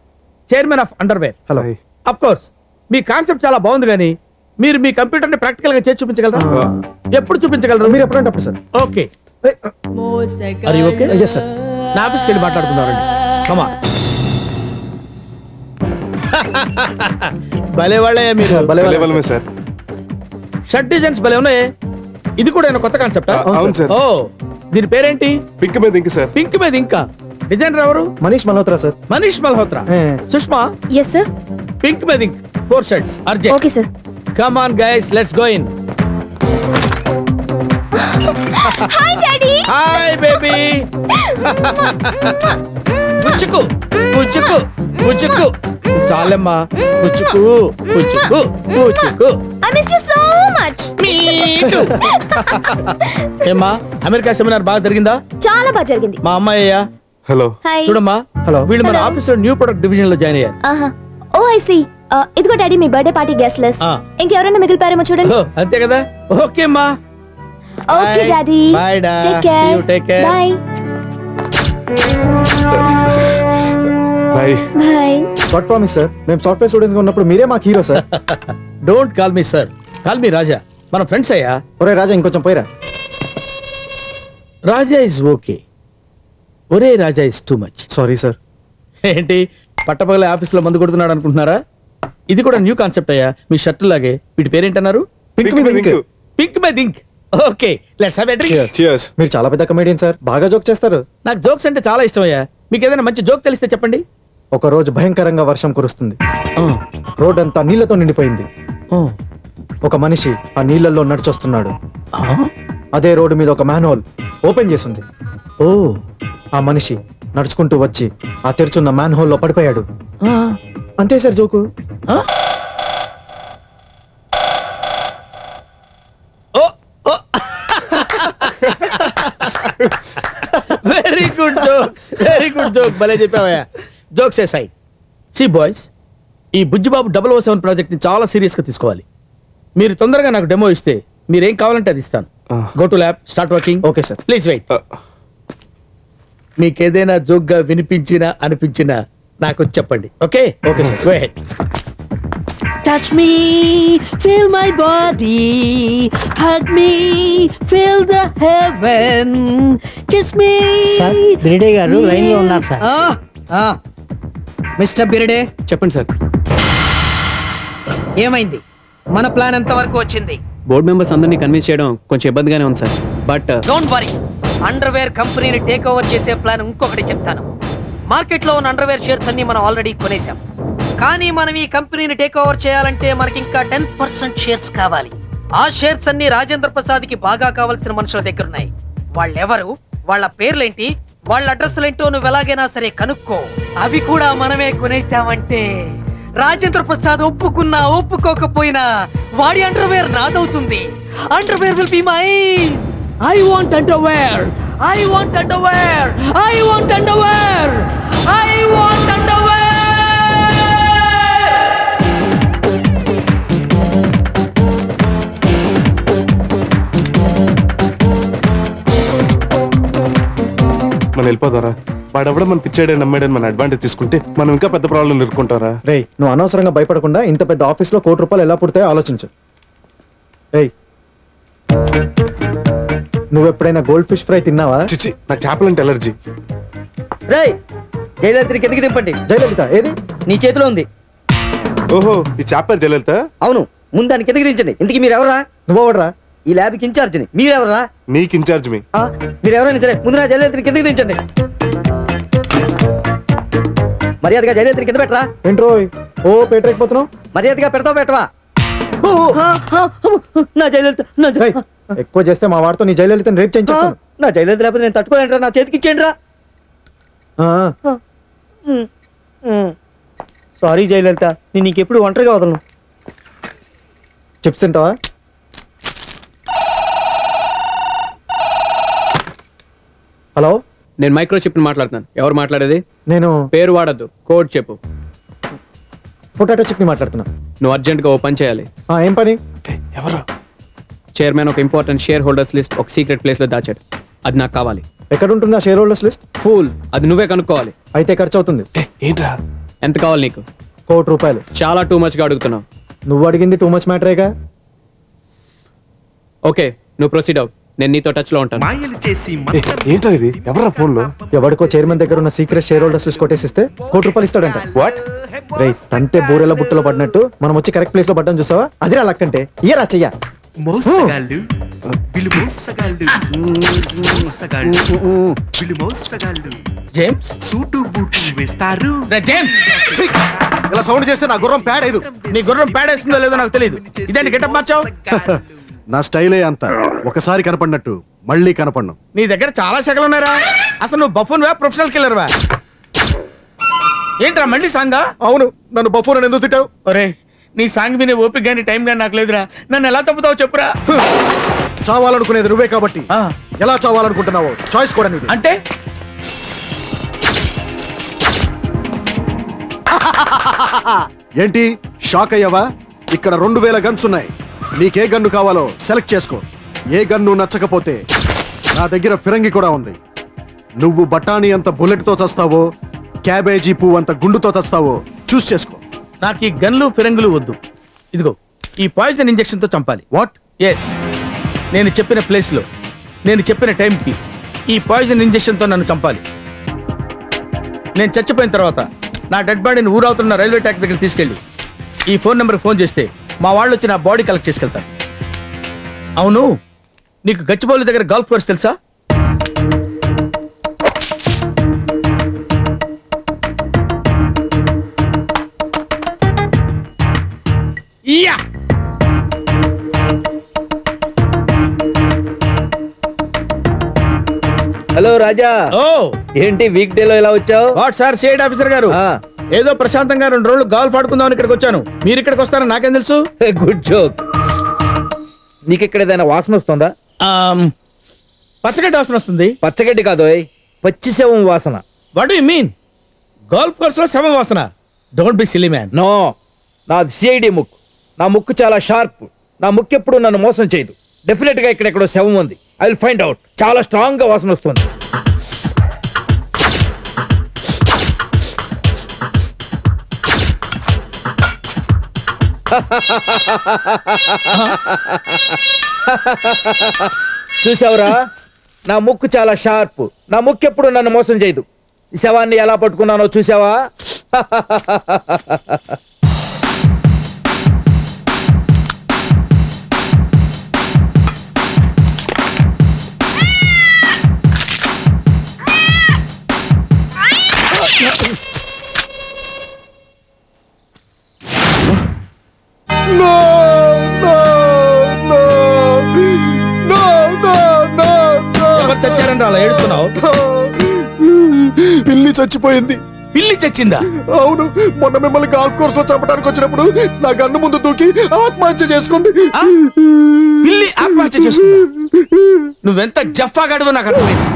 chairman of underwear hello of course me concept చాలా బాగుంది కానీ మీరు మీ కంప్యూటర్ని ప్రాక్టికల్గా చేసి చూపించగలరా? ఎప్పుడు చూపించగలరు? మీరు ఎప్పుడంటే అప్పుడు సార్. ఓకే. అది ఓకే ఎస్ సార్ నా ఆఫీస్కి వెళ్ళి మాట్లాడుకుందామండి. కమా భలే వాళ్ళే మీరు. భలే సార్. షర్ట్ డిజైన్స్ భలే ఉన్నాయి. ఇది కూడా ఏమైనా కొత్త కాన్సెప్ట్? అవును సార్. ఓ దీని పేరేంటి? పింక్ మీద ఇంక సార్. పింక్ మీద ఇంకా. డిజైనర్ ఎవరు? Manish Malhotra sir. Manish Malhotra. Sushma? Yes sir pink మీద ink. Four shirts urgent okay sir come on guys let's go in hi daddy hi baby పుచ్చుకు పుచ్చుకు పుచ్చుకు చాలమ్మా పుచ్చుకు పుచ్చుకు పుచ్చుకు I miss you so much ఏమ్మా America seminar బాగా జరిగిందా చాలా బాగా జరిగింది మా అమ్మాయి అయ్యా హలో హాయ్ చూడమ్మా హలో వీళ్ళు మన Hello. ఆఫీస్లో న్యూ ప్రొడక్ట్ డివిజన్లో జాయిన్ అయ్యారు ఆహా ఓ ఐ సీ ఇదిగో డాడీ మీ బర్త్డే పార్టీ గెస్ట్ లిస్ట్. ఇంకెవరైనా మిగిలిపారేమో చూడండి. అంతే కదా? ఓకే అమ్మా okay. Daddy. Da. Take care. Take care. Bye hi boy God promise sir మేము సాఫ్ట్వేర్ స్టూడెంట్స్ ఉన్నప్పుడు మీరే మాకు hero sir don't call me sir call me Raja మన ఫ్రెండ్స్ అయ్యా? ఒరే రాజా ఇంకొంచెం పోయిరా. రాజా ఇస్ ఓకే ఒరే Raja is too much sorry sir ఏంటి? పట్టపగలే ఆఫీస్లో మందు కొడుతున్నాడు అనుకుంటున్నారా? ఇది కూడా న్యూ కాన్సెప్ట్ అయ్యా. మీ షర్ట్ లాగే. వీటి పేరేంటన్నారు? పింక్ మీద ink. Pink my think okay let's have a drink మీరు చాలా పెద్ద కమేడియన్ సార్ బాగా జోక్ చేస్తారు. నాకు జోక్స్ అంటే చాలా ఇష్టం అయ్యా మీకు ఏదైనా మంచి జోక్ తెలిస్తే చెప్పండి. ఒక రోజు భయంకరంగా వర్షం కురుస్తుంది. రోడ్ అంతా నీళ్ళతో నిండిపోయింది. ఒక మనిషి ఆ నీళ్ళల్లో నడిచొస్తున్నాడు. అదే రోడ్డు మీద ఒక మ్యాన్హోల్ ఓపెన్ చేసింది. ఓ. ఆ మనిషి నడుచుకుంటూ వచ్చి ఆ తెరుచున్న మ్యాన్ హోల్లో పడిపోయాడు. అంతే sir joke. Very good joke very good joke భలే చెప్పావయ్యా. Jokes aside see boys ఈ బుజ్జిబాబు డబల్ ఓ సెవెన్ ప్రాజెక్ట్ని చాలా సీరియస్గా తీసుకోవాలి. మీరు తొందరగా నాకు డెమో ఇస్తే మీరు కావాలంటే అది ఇస్తాను. Go to lab start working okay sir please wait మీకు ఏదైనా జోక్గా వినిపించినా అనిపించినా నాకు చెప్పండి. Okay okay sir go ahead Touch me, feel my body, hug me, feel the heaven, kiss me. Birde గారు లైన్లో ఉన్నారు సార్ మిస్టర్ బిరిడే చెప్పండి సార్ ఏమైంది? మన ప్లాన్ ఎంత వరకు వచ్చింది? బోర్డు మెంబర్స్ అందరినీ కన్విన్స్ చేయడం కొంచెం ఇబ్బందిగానే ఉంది sir but don't worry underwear కంపెనీని టేక్ ఓవర్ చేసే ప్లాన్ ఇంకొకటి చెప్తాను. మార్కెట్లో ఉన్న అండర్వేర్ షేర్స్ అన్ని మనం ఆల్రెడీ కొనేసాం కానీ మనం ఈ కంపెనీని టేక్ ఓవర్ చేయాలంటే మనకి ఇంకా టెన్ పర్సెంట్ షేర్స్ కావాలి. ఆ షేర్స్ అన్ని రాజేంద్ర ప్రసాద్కి బాగా కావాల్సిన మనుషుల దగ్గర ఉన్నాయి. వాళ్ళెవరు? వాళ్ళ పేర్లేంటి? వాళ్ళ అడ్రస్లు ఏంటో నువ్వు ఎలాగైనా సరే కనుక్కో. అవి కూడా మనమే కొనేసామంటే రాజేంద్ర ప్రసాద్ ఒప్పుకున్నా ఒప్పుకోకపోయినా వాడి underwear నాదవుతుంది. Underwear will be my I want underwear I want underwear I want underwear I want underwear మనం వెళ్ళిపోతారా వాడెవడో మన పిచ్చాడే నమ్మాడని మన అడ్వాంటేజ్ తీసుకుంటే మనం ఇంకా పెద్ద ప్రాబ్లం ఎదుర్కొంటారా. రేయ్ నువ్వు అనవసరంగా భయపడకుండా ఇంత పెద్ద ఆఫీస్లో కోటి రూపాయలు ఎలా పుడతాయో ఆలోచించు. రేయ్. నువ్వు ఎప్పుడైనా గోల్డ్ ఫిష్ ఫ్రై తిన్నావా? చిచి నాకు చేపలంటే ఎలర్జీ. రేయ్ జయలలితని కిందకి దింపండి. జయలలిత ఏది? నీ చేతిలో ఉంది. ఓహో ఈ చేప జయలలిత? అవును ముందు దాన్ని కిందకి దించండి. ఇంతకి మీరు ఎవరా నువ్వెవడరా? ఈ ల్యాబ్కి ఇన్ఛార్జిని. మీరెవరా నీకు ఇన్ఛార్జ్ మీ ఆ, మీరు ఎవరైనా సరే ముందు నా జయలలితని కిందకి దించండి. మర్యాదగా జయలలితని కింద పెట్టరా? ఏంట్రోయ్ ఓ పేటరేకపోతున్నావు? మర్యాదగా పెడతావు పెట్టవా? ఆ, ఆ, నా జయలలిత నా జయ- ఎక్కువ చేస్తే మా వాడితో నీ జయలలితని రేపు చేయించేస్తాను. నా జయలలిత లేకపోతే నేను తట్టుకోలేంట్రా నా చేతికి ఇచ్చేయండి రా ఆ, సారీ జయలలిత నేను నీకెప్పుడు ఒంటరిగా వదలను. చిప్స్ తింటావా? హలో? నేను మైక్రో చిప్ మాట్లాడుతున్నాను. ఎవరు మాట్లాడేది? నేను పేరు వాడద్దు కోడ్ చెప్పు. పొటాటో చిప్ని మాట్లాడుతున్నా. నువ్వు అర్జెంట్గా ఓ పని చేయాలి. ఆ, ఏం పని? ఎవరు? చైర్మన్ ఒక ఇంపార్టెంట్ షేర్ హోల్డర్స్ లిస్ట్ ఒక సీక్రెట్ ప్లేస్లో దాచాడు. అది నాకు కావాలి. ఎక్కడ ఉంటుంది ఆ షేర్ హోల్డర్స్ లిస్ట్ ఫూల్ అది నువ్వే కనుక్కోవాలి. అయితే ఖర్చు అవుతుంది ఏంట్రా? ఎంత కావాలి నీకు? కోటి రూపాయలు. చాలా టూ మచ్గా అడుగుతున్నావు. నువ్వు అడిగింది టూ మచ్ మ్యాటరేగా ఓకే నువ్వు ప్రొసీడ్ అవు నేను నీతో టచ్లో ఉంటాను. మాయలు చేసి ఏంట్రా ఇది? ఎవరా ఫోన్లో ఎవరికో చైర్మన్ దగ్గర ఉన్న సీక్రెట్ షేర్ హోల్డర్స్ లిస్ట్ కొట్టేసిస్తే కోటి రూపాయలు ఇస్తాడంట. వాట్ రే తంతే బూరెల బుట్టలో పడినట్టు మనం వచ్చి కరెక్ట్ ప్లేస్లో పడ్డం చూసావా? అది రా లక్కంటే. ఇయరా చెయ్య. మోసగాళ్ళు. వీళ్ళు మోసగాళ్ళు. మోసగాళ్ళు. వీళ్ళు మోసగాళ్ళు. జేమ్స్? సూటు బూటు వేస్తారు. జేమ్స్! ఇలా సౌండ్ చేస్తే నా గుర్రం ప్యాడ్ అయ్యదు. నీ గుర్రం పేడేస్తుందో లేదో నాకు తెలియదు ఇదేంటి గెటప్ మార్చావు? నా స్టైలే అంత. ఒకసారి కనపడినట్టు మళ్ళీ కనపడను. నీ దగ్గర చాలా శకలు ఉన్నారా అసలు నువ్వు బఫూన్ వా ప్రొఫెషనల్ కిల్లర్ వా ఏంట్రా మళ్ళీ సాంగా? అవును నన్ను బఫూన్ అని ఎందుకు తిట్టావు? ఒరే నీ సాంగ్ వినే ఓపిక కానీ టైం కానీ నాకు లేదురా. నన్ను ఎలా తప్పుతావు చెప్పురా. చావాలనుకునేది నువ్వే కాబట్టి. ఎలా చావాలనుకుంటున్నావో చాయిస్ కూడా నీది. అంటే? ఏంటి? షాక్ అయ్యావా? ఇక్కడ రెండు వేల గన్స్ ఉన్నాయి. నీకే గన్ను కావాలో సెలెక్ట్ చేసుకో. ఏ గన్ను నచ్చకపోతే నా దగ్గర ఫిరంగి కూడా ఉంది. నువ్వు బఠానీ అంత బుల్లెట్తో చస్తావో క్యాబేజీ పువ్వు అంత గుండుతో తెస్తావో చూస్ చేసుకో. నాకు ఈ గన్లు ఫిరంగులు వద్దు. ఇదిగో ఈ పాయిజన్ ఇంజెక్షన్తో చంపాలి. వాట్ ఎస్ నేను చెప్పిన ప్లేస్లో నేను చెప్పిన టైంకి ఈ పాయిజన్ ఇంజెక్షన్తో నన్ను చంపాలి. నేను చచ్చిపోయిన తర్వాత నా డెడ్ బాడీని ఊరవుతున్న రైల్వే ట్రాక్ దగ్గర తీసుకెళ్ళి. ఈ ఫోన్ నెంబర్కి ఫోన్ చేస్తే మా వాళ్ళు వచ్చి నా బాడీ కలెక్ట్ చేసుకెళ్తారు. అవును నీకు గచ్చిబౌలి దగ్గర గల్ఫ్ కోర్స్ తెలుసా? హలో రాజా. ఓ. ఏంటి వీక్ డేలో ఎలా వచ్చావు? వాట్ సార్ సేడ్ ఆఫీసర్ గారు? ఏదో ప్రశాంతంగా రెండు రోజులు గాల్ఫ్ ఆడుకుందామని ఇక్కడికి వచ్చాను. మీరు ఇక్కడికి వస్తారని నాకేం తెలుసు? Good joke. నీకు ఇక్కడ ఏదైనా వాసన వస్తుందా? పచ్చగడ్డి వాసన వస్తుంది. పచ్చగడ్డి కాదు పచ్చి శవం వాసన. వాట్ యు మీన్ గోల్ఫ్ కోర్స్లో శవం వాసన. Don't be silly man no నా సిఐడి ముక్కు. నా ముక్కు చాలా షార్ప్. నా ముక్కు ఎప్పుడు నన్ను మోసం చేయదు. డెఫినెట్గా గా ఇక్కడ శవం ఉంది. ఐ విల్ ఫైండ్ అవుట్ చాలా స్ట్రాంగ్గా వాసన వస్తుంది. చూసావురా? నా ముక్కు చాలా షార్ప్. నా ముక్కు ఎప్పుడు నన్ను మోసం చేయదు. శవాన్ని ఎలా పట్టుకున్నానో చూసావా? ఎవరు తెచ్చారండి అలా ఏడుస్తున్నావు? పిల్లి చచ్చిపోయింది. పిల్లి చచ్చిందా? అవును మొన్న మిమ్మల్ని గాల్ఫ్ కోర్స్లో చంపడానికి వచ్చినప్పుడు నా గన్ను ముందు దూకి ఆత్మహత్య చేసుకుంది. పిల్లి ఆత్మహత్య చేసుకుందా? నువ్వెంత జఫాగాడివో నాకు అర్థమైంది.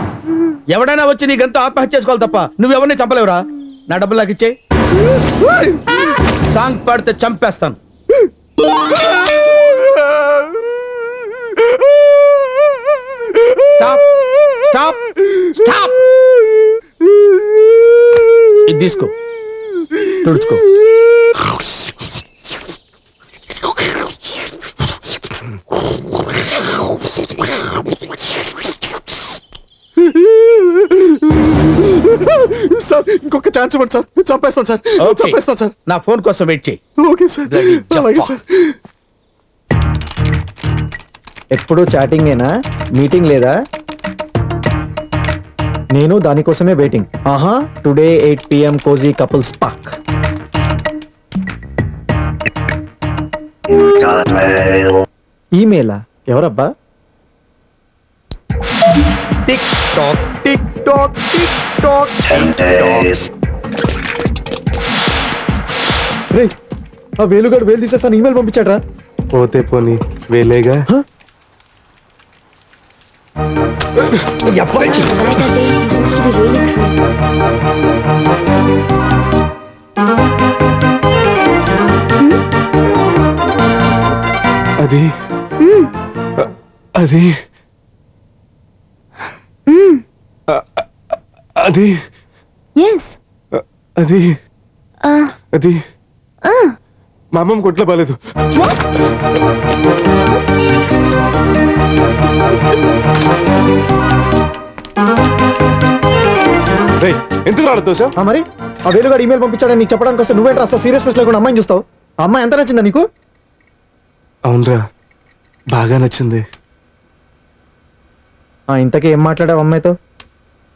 ఎవడైనా వచ్చి నీ గంతో ఆత్మహత్య చేసుకోవాలి తప్ప నువ్వెవరిని చంపలేవురా? నా డబ్బులు నాకు ఇచ్చే సాంగ్ పాడితే చంపేస్తాను. స్టాప్ స్టాప్ స్టాప్ ఇది తీసుకో. తుడుచుకో. సార్ ఇంకొక ఛాన్స్ ఇవ్వండి సార్. చంపేస్తాను సార్. చంపేస్తాను సార్. నా ఫోన్ కోసం వెయిట్ చేయి. Okay sir. అలాగే. సార్. ఎప్పుడు చాటింగేనా? మీటింగ్ లేదా? నేను దానికోసమే వెయిటింగ్. ఆహా. Today eight PM cozy couples pack ఈమెయిలా? ఎవరబ్బా? Tick tock tick tock tick tock రే ఆ వేలుగాడు వేలు తీసేస్తాను ఈమెయిల్ పంపించాడ్రా పోతే పోనీ వేలేగా అది అ- అది అ- అ- అది. ఎస్ అది. అది. మా అమ్మమ్మ కొట్లో బాలేదు రేయ్, ఎందుకు రాలేదు దోశ? ఆ మరి? ఆ వేలుగాడు ఈమెయిల్ పంపించాడని నీకు చెప్పడానికి వస్తే నువ్వేంట్రా అసలు సీరియస్నెస్ లేకుండా అమ్మాయిని చూస్తావు? అమ్మాయి ఎంత నచ్చిందా నీకు? అవునరా బాగా నచ్చింది. ఆ ఇంతకీ ఏం మాట్లాడావు అమ్మాయితో?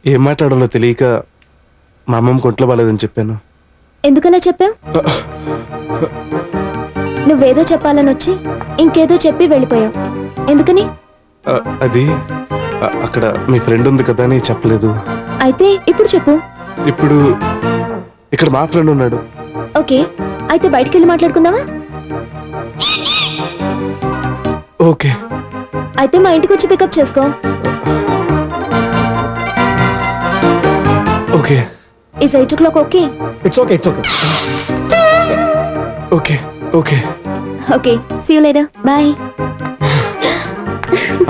ఏం మాట్లాడాలో తెలియక మా అమ్మమ్మ కొట్లో బాలేదని చెప్పాను. ఎందుకలా చెప్పావు? నువ్వేదో చెప్పాలని వచ్చి ఇంకేదో చెప్పి వెళ్ళిపోయావు. ఎందుకని? అది అక్కడ మీ ఫ్రెండ్ ఉంది కదా అని చెప్పలేదు. అయితే ఇప్పుడు చెప్పు. ఇప్పుడు ఇక్కడ మా ఫ్రెండ్ ఉన్నాడు. ఓకే అయితే బయటికి వెళ్ళి మాట్లాడుకుందామా? ఓకే. అయితే మా ఇంటికి వచ్చి పికప్ చేసుకో. Okay. Is eight o'clock okay? It's okay it's okay okay okay. Okay see you later bye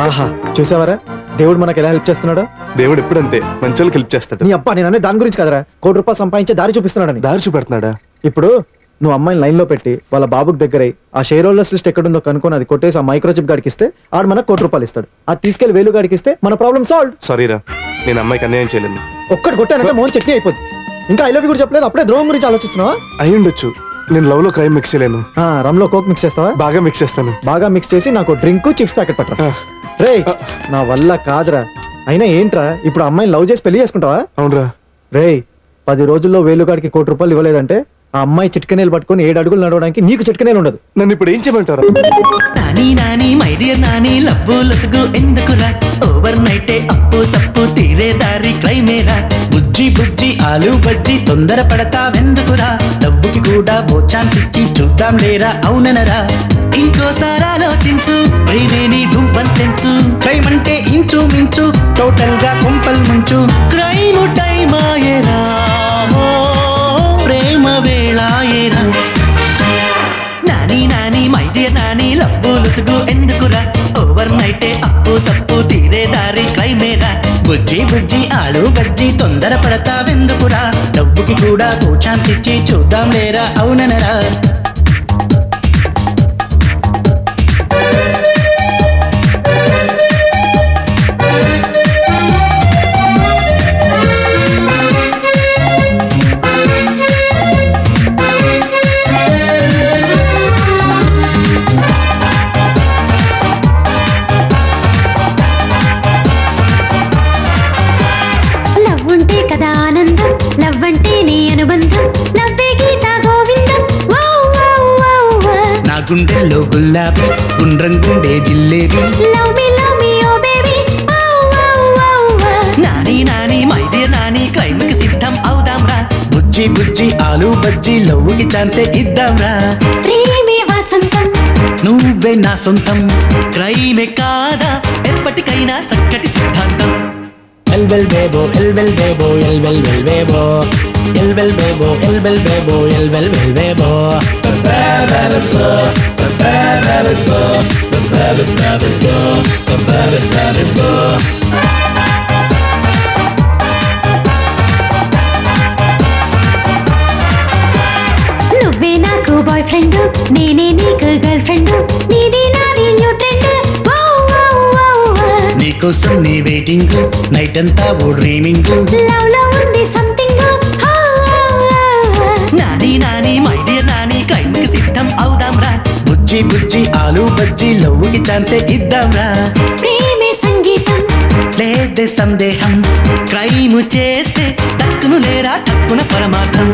ఆహా చూసావరా? దేవుడు మనకు ఎలా హెల్ప్ చేస్తున్నాడు? దేవుడు ఎప్పుడంతే మంచోళ్ళకి హెల్ప్ చేస్తాడు. నీ అబ్బా నేను అనే దాని గురించి కదరా. కోటి రూపాయలు సంపాదించే దారి చూపిస్తున్నాడని. దారి చూపెడుతున్నాడా? ఇప్పుడు నువ్వు అమ్మాయిని లైన్లో పెట్టి వాళ్ళ బాబుకి దగ్గరై ఆ షేర్ హోల్డర్స్ లిస్ట్ ఎక్కడుందో కనుక్కొని అది కొట్టేసి ఆ మైక్రోచిప్ గాడికి ఇస్తే ఆడు మనకు కోటి రూపాయలు ఇస్తాడు. అది తీసుకెళ్ళి వేలు గాడికి ఇస్తే మన ప్రాబ్లం సాల్వ్ సారీరా నేను అమ్మాయికి అన్యాయం చేయలేను. ఒక్కటి కొట్టానంటే మోహన్ చట్నీ అయిపోద్ది. ఇంకా ఐ లవ్ కూడా చెప్పలేదు అప్పుడే ద్రోహం గురించి ఆలోచిస్తున్నావా? అయి ఉండొచ్చు. నేను లవ్లో క్రైమ్ మిక్స్ చేయలేను. ఆ, రమ్లో కోక్ మిక్స్ చేస్తావా? బాగా మిక్స్ చేస్తాను. బాగా మిక్స్ చేసి నాకు డ్రింక్ చిప్స్ ప్యాకెట్ పట్టరా. రే నా వల్ల కాదురా. అయినా ఏంట్రా ఇప్పుడు అమ్మాయిని లవ్ చేసి పెళ్ళి చేసుకుంటావా? అవునరా. రే పది రోజుల్లో వేలుగాడికి కోటి రూపాయలు ఇవ్వలేదంటే ఆ అమ్మాయి చిట్కనేలు పట్టుకొని ఏడు అడుగులు నడవడానికి నీకు చిట్కనేలు ఉండదు. నన్ను ఇప్పుడు ఏం చేయమంటారా? Nani Nani my dear Nani love లసుగు ఎందుకురా ఓవర్ నైటే అప్పు సప్పు తీరే దారి క్రైమేరా బుజ్జి బుజ్జి ఆలు బజ్జి తొందర పడతావెందుకురా డబ్బుకి కూడా ఓ ఛాన్స్ ఇచ్చి చూద్దాం లేరా? అవుననరా ఇంకోసారి ఆలోచించు ప్రేమేని దుంపల్ తెంచు. క్రైమ్ అంటే ఇంచు మించు టోటల్గా కుంపల్ ముంచు. క్రైమ్ టైమ్ ఆయరా ఓ, వేళాయేరా. Nani Nani my dear Nani love లుసుగు ఎందుకురా? ఓవర్ నైటే అప్పు సప్పు తీరే దారి క్రైమేరా బుజ్జి బుజ్జి ఆలు గజ్జి తొందర పడతావెందుకురా? డబ్బుకి కూడా ఓ ఛాన్స్ ఇచ్చి చూద్దాం లేరా? అవుననరా. గుండెల్లో గుల్లాబీ గుండ్రం గుండె జిల్లేబీ love love wow wow wow. Nani Nani my dear Nani క్రైమ్కి సిద్ధం అవుదాం రా. బుజ్జి బుజ్జి ఆలు బజ్జి లవ్వుకి ఛాన్సే ఇద్దాం రా. ప్రేమే వసంతం. నువ్వే నా సొంతం క్రైమే కాదా ఎప్పటికైనా చక్కటి సిద్ధాంతం. ఎల్బెల్ బేబో ఎల్బెల్ బేబో ఎల్బెల్ బెల్ బేబో ఎల్బెల్ బేబో ఎల్బెల్ బేబో ఎల్బెల్ బెల్ బేబో నువ్వే నాకు బాయ్ ఫ్రెండ్ నేనే నీకు గర్ల్ ఫ్రెండ్ నీది నాది new trend wow wow wow wow. నీకోసం నీ వెయిటింగ్ నైట్ అంతా ఓ dreaming love something Nani Nani my dear Nani క్రైమ్కి సిద్ధం అవుదాం రా. బుజ్జి బుజ్జి ఆలు బజ్జి లవ్వుకి ఛాన్సే ఇద్దాం రా. ప్రేమే సంగీతం. లేదే సందేహం క్రైమ్ చేస్తే దక్కును లేరా తక్కున పరమార్థం.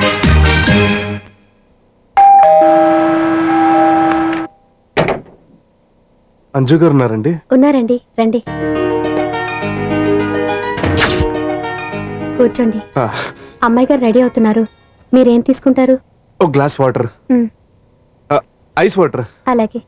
అంజు గారు ఉన్నారండి? ఉన్నారండి రండి. కూర్చోండి. ఆ, అమ్మాయి గారు రెడీ అవుతున్నారు. మీరేం తీసుకుంటారు? ఒక గ్లాస్ వాటర్. Ice water. అలాగే.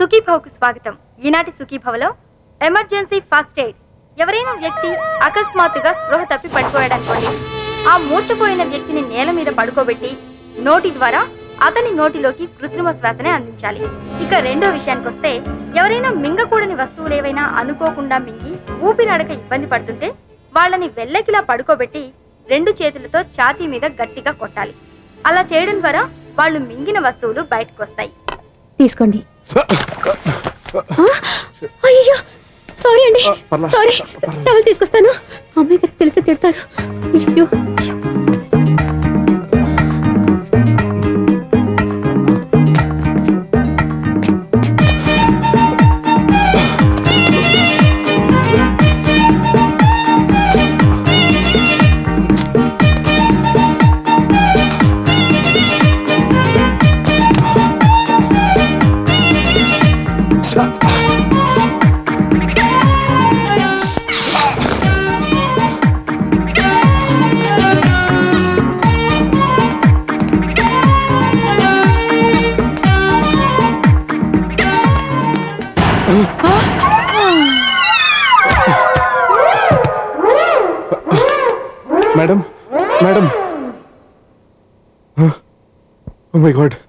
సుఖీభవకు స్వాగతం. ఈనాటి సుఖీభవలో ఎమర్జెన్సీ ఫస్ట్ ఎయిడ్. ఎవరైనా వ్యక్తి అకస్మాత్తుగా స్పృహ తప్పి పడిపోయాడనుకోండి ఆ మూర్చపోయిన వ్యక్తిని నేల మీద పడుకోబెట్టి నోటి ద్వారా అతని నోటిలోకి కృత్రిమ శ్వాసనే అందించాలి. ఇక రెండో విషయానికి వస్తే ఎవరైనా మింగకూడని వస్తువులు ఏవైనా అనుకోకుండా మింగి ఊపిరాడక ఇబ్బంది పడుతుంటే వాళ్ళని వెల్లకిలా పడుకోబెట్టి రెండు చేతులతో ఛాతీ మీద గట్టిగా కొట్టాలి. అలా చేయడం ద్వారా వాళ్ళు మింగిన వస్తువులు బయటకు వస్తాయి తీసుకోండి అయ్యో సారీ అండి. సారీ టవల్ తీసుకొస్తాను. అమ్మాయి గారికి తెలిసి తిడతారు. my god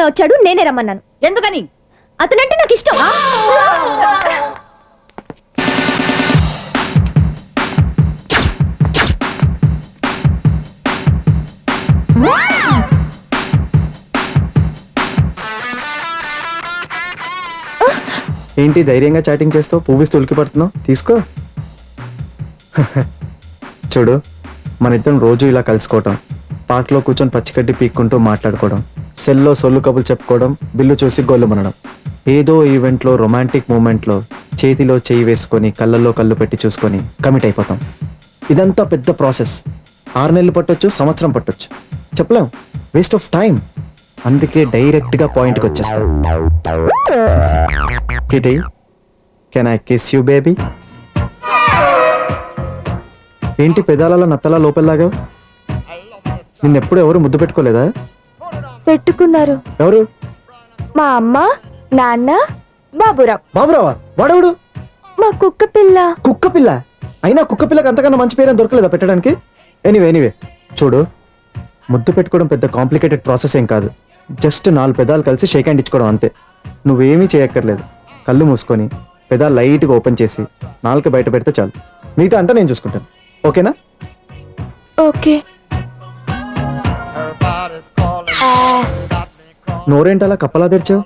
కోసమే వచ్చాడు నేనే రమ్మన్నాను. ఎందుకని? అతనంటే నాకు ఇష్టం. ఏంటి ధైర్యంగా చాటింగ్ చేస్తావు? పువ్విస్తూ ఉలికి పడుతున్నావు? తీసుకో. చూడు మన ఇద్దరం రోజు ఇలా కలుసుకోవటం పార్క్లో కూర్చొని పచ్చికడ్డి పీక్కుంటూ మాట్లాడుకోవడం. సెల్లో సొల్లు కబులు చెప్పుకోవడం బిల్లు చూసి గొల్లు మనడం ఏదో ఈవెంట్లో రొమాంటిక్ మూమెంట్లో చేతిలో చేయి వేసుకొని కళ్ళల్లో కళ్ళు పెట్టి చూసుకొని కమిట్ అయిపోతాం. ఇదంతా పెద్ద ప్రాసెస్. ఆరు నెలలు పట్టొచ్చు సంవత్సరం పట్టొచ్చు. చెప్పలేం? వేస్ట్ ఆఫ్ టైం అందుకే డైరెక్ట్గా పాయింట్కి వచ్చేస్తాం. Kitty can I kiss you baby ఏంటి పెదాలలో నత్తలా లోపల్లాగా? నిన్నెప్పుడు ఎవరు ముద్దు పెట్టుకోలేదా? పెట్టుకున్నారు. ఎవరు? మా అమ్మ నాన్న బాబురావు. బాబురావా? వాడెవడు? మా కుక్క పిల్ల. కుక్క పిల్ల? అయినా కుక్క పిల్లకి అంతకన్నా మంచి పేరు దొరకలేదా పెట్టడానికి? Anyway anyway. చూడు ముద్దు పెట్టుకోవడం పెద్ద కాంప్లికేటెడ్ ప్రాసెస్ ఏం కాదు. జస్ట్ నాలుగు పెదాలు కలిసి షేక్ హ్యాండ్ ఇచ్చుకోవడం అంతే. నువ్వేమీ చేయక్కర్లేదు. కళ్ళు మూసుకొని పెదాలు లైట్గా ఓపెన్ చేసి నాలుక బయట పెడితే చాలు. మిగతా అంతా నేను చూసుకుంటాను. ఓకేనా? ఓకే. నోరేంటి అలా కప్పలా తెరిచావు?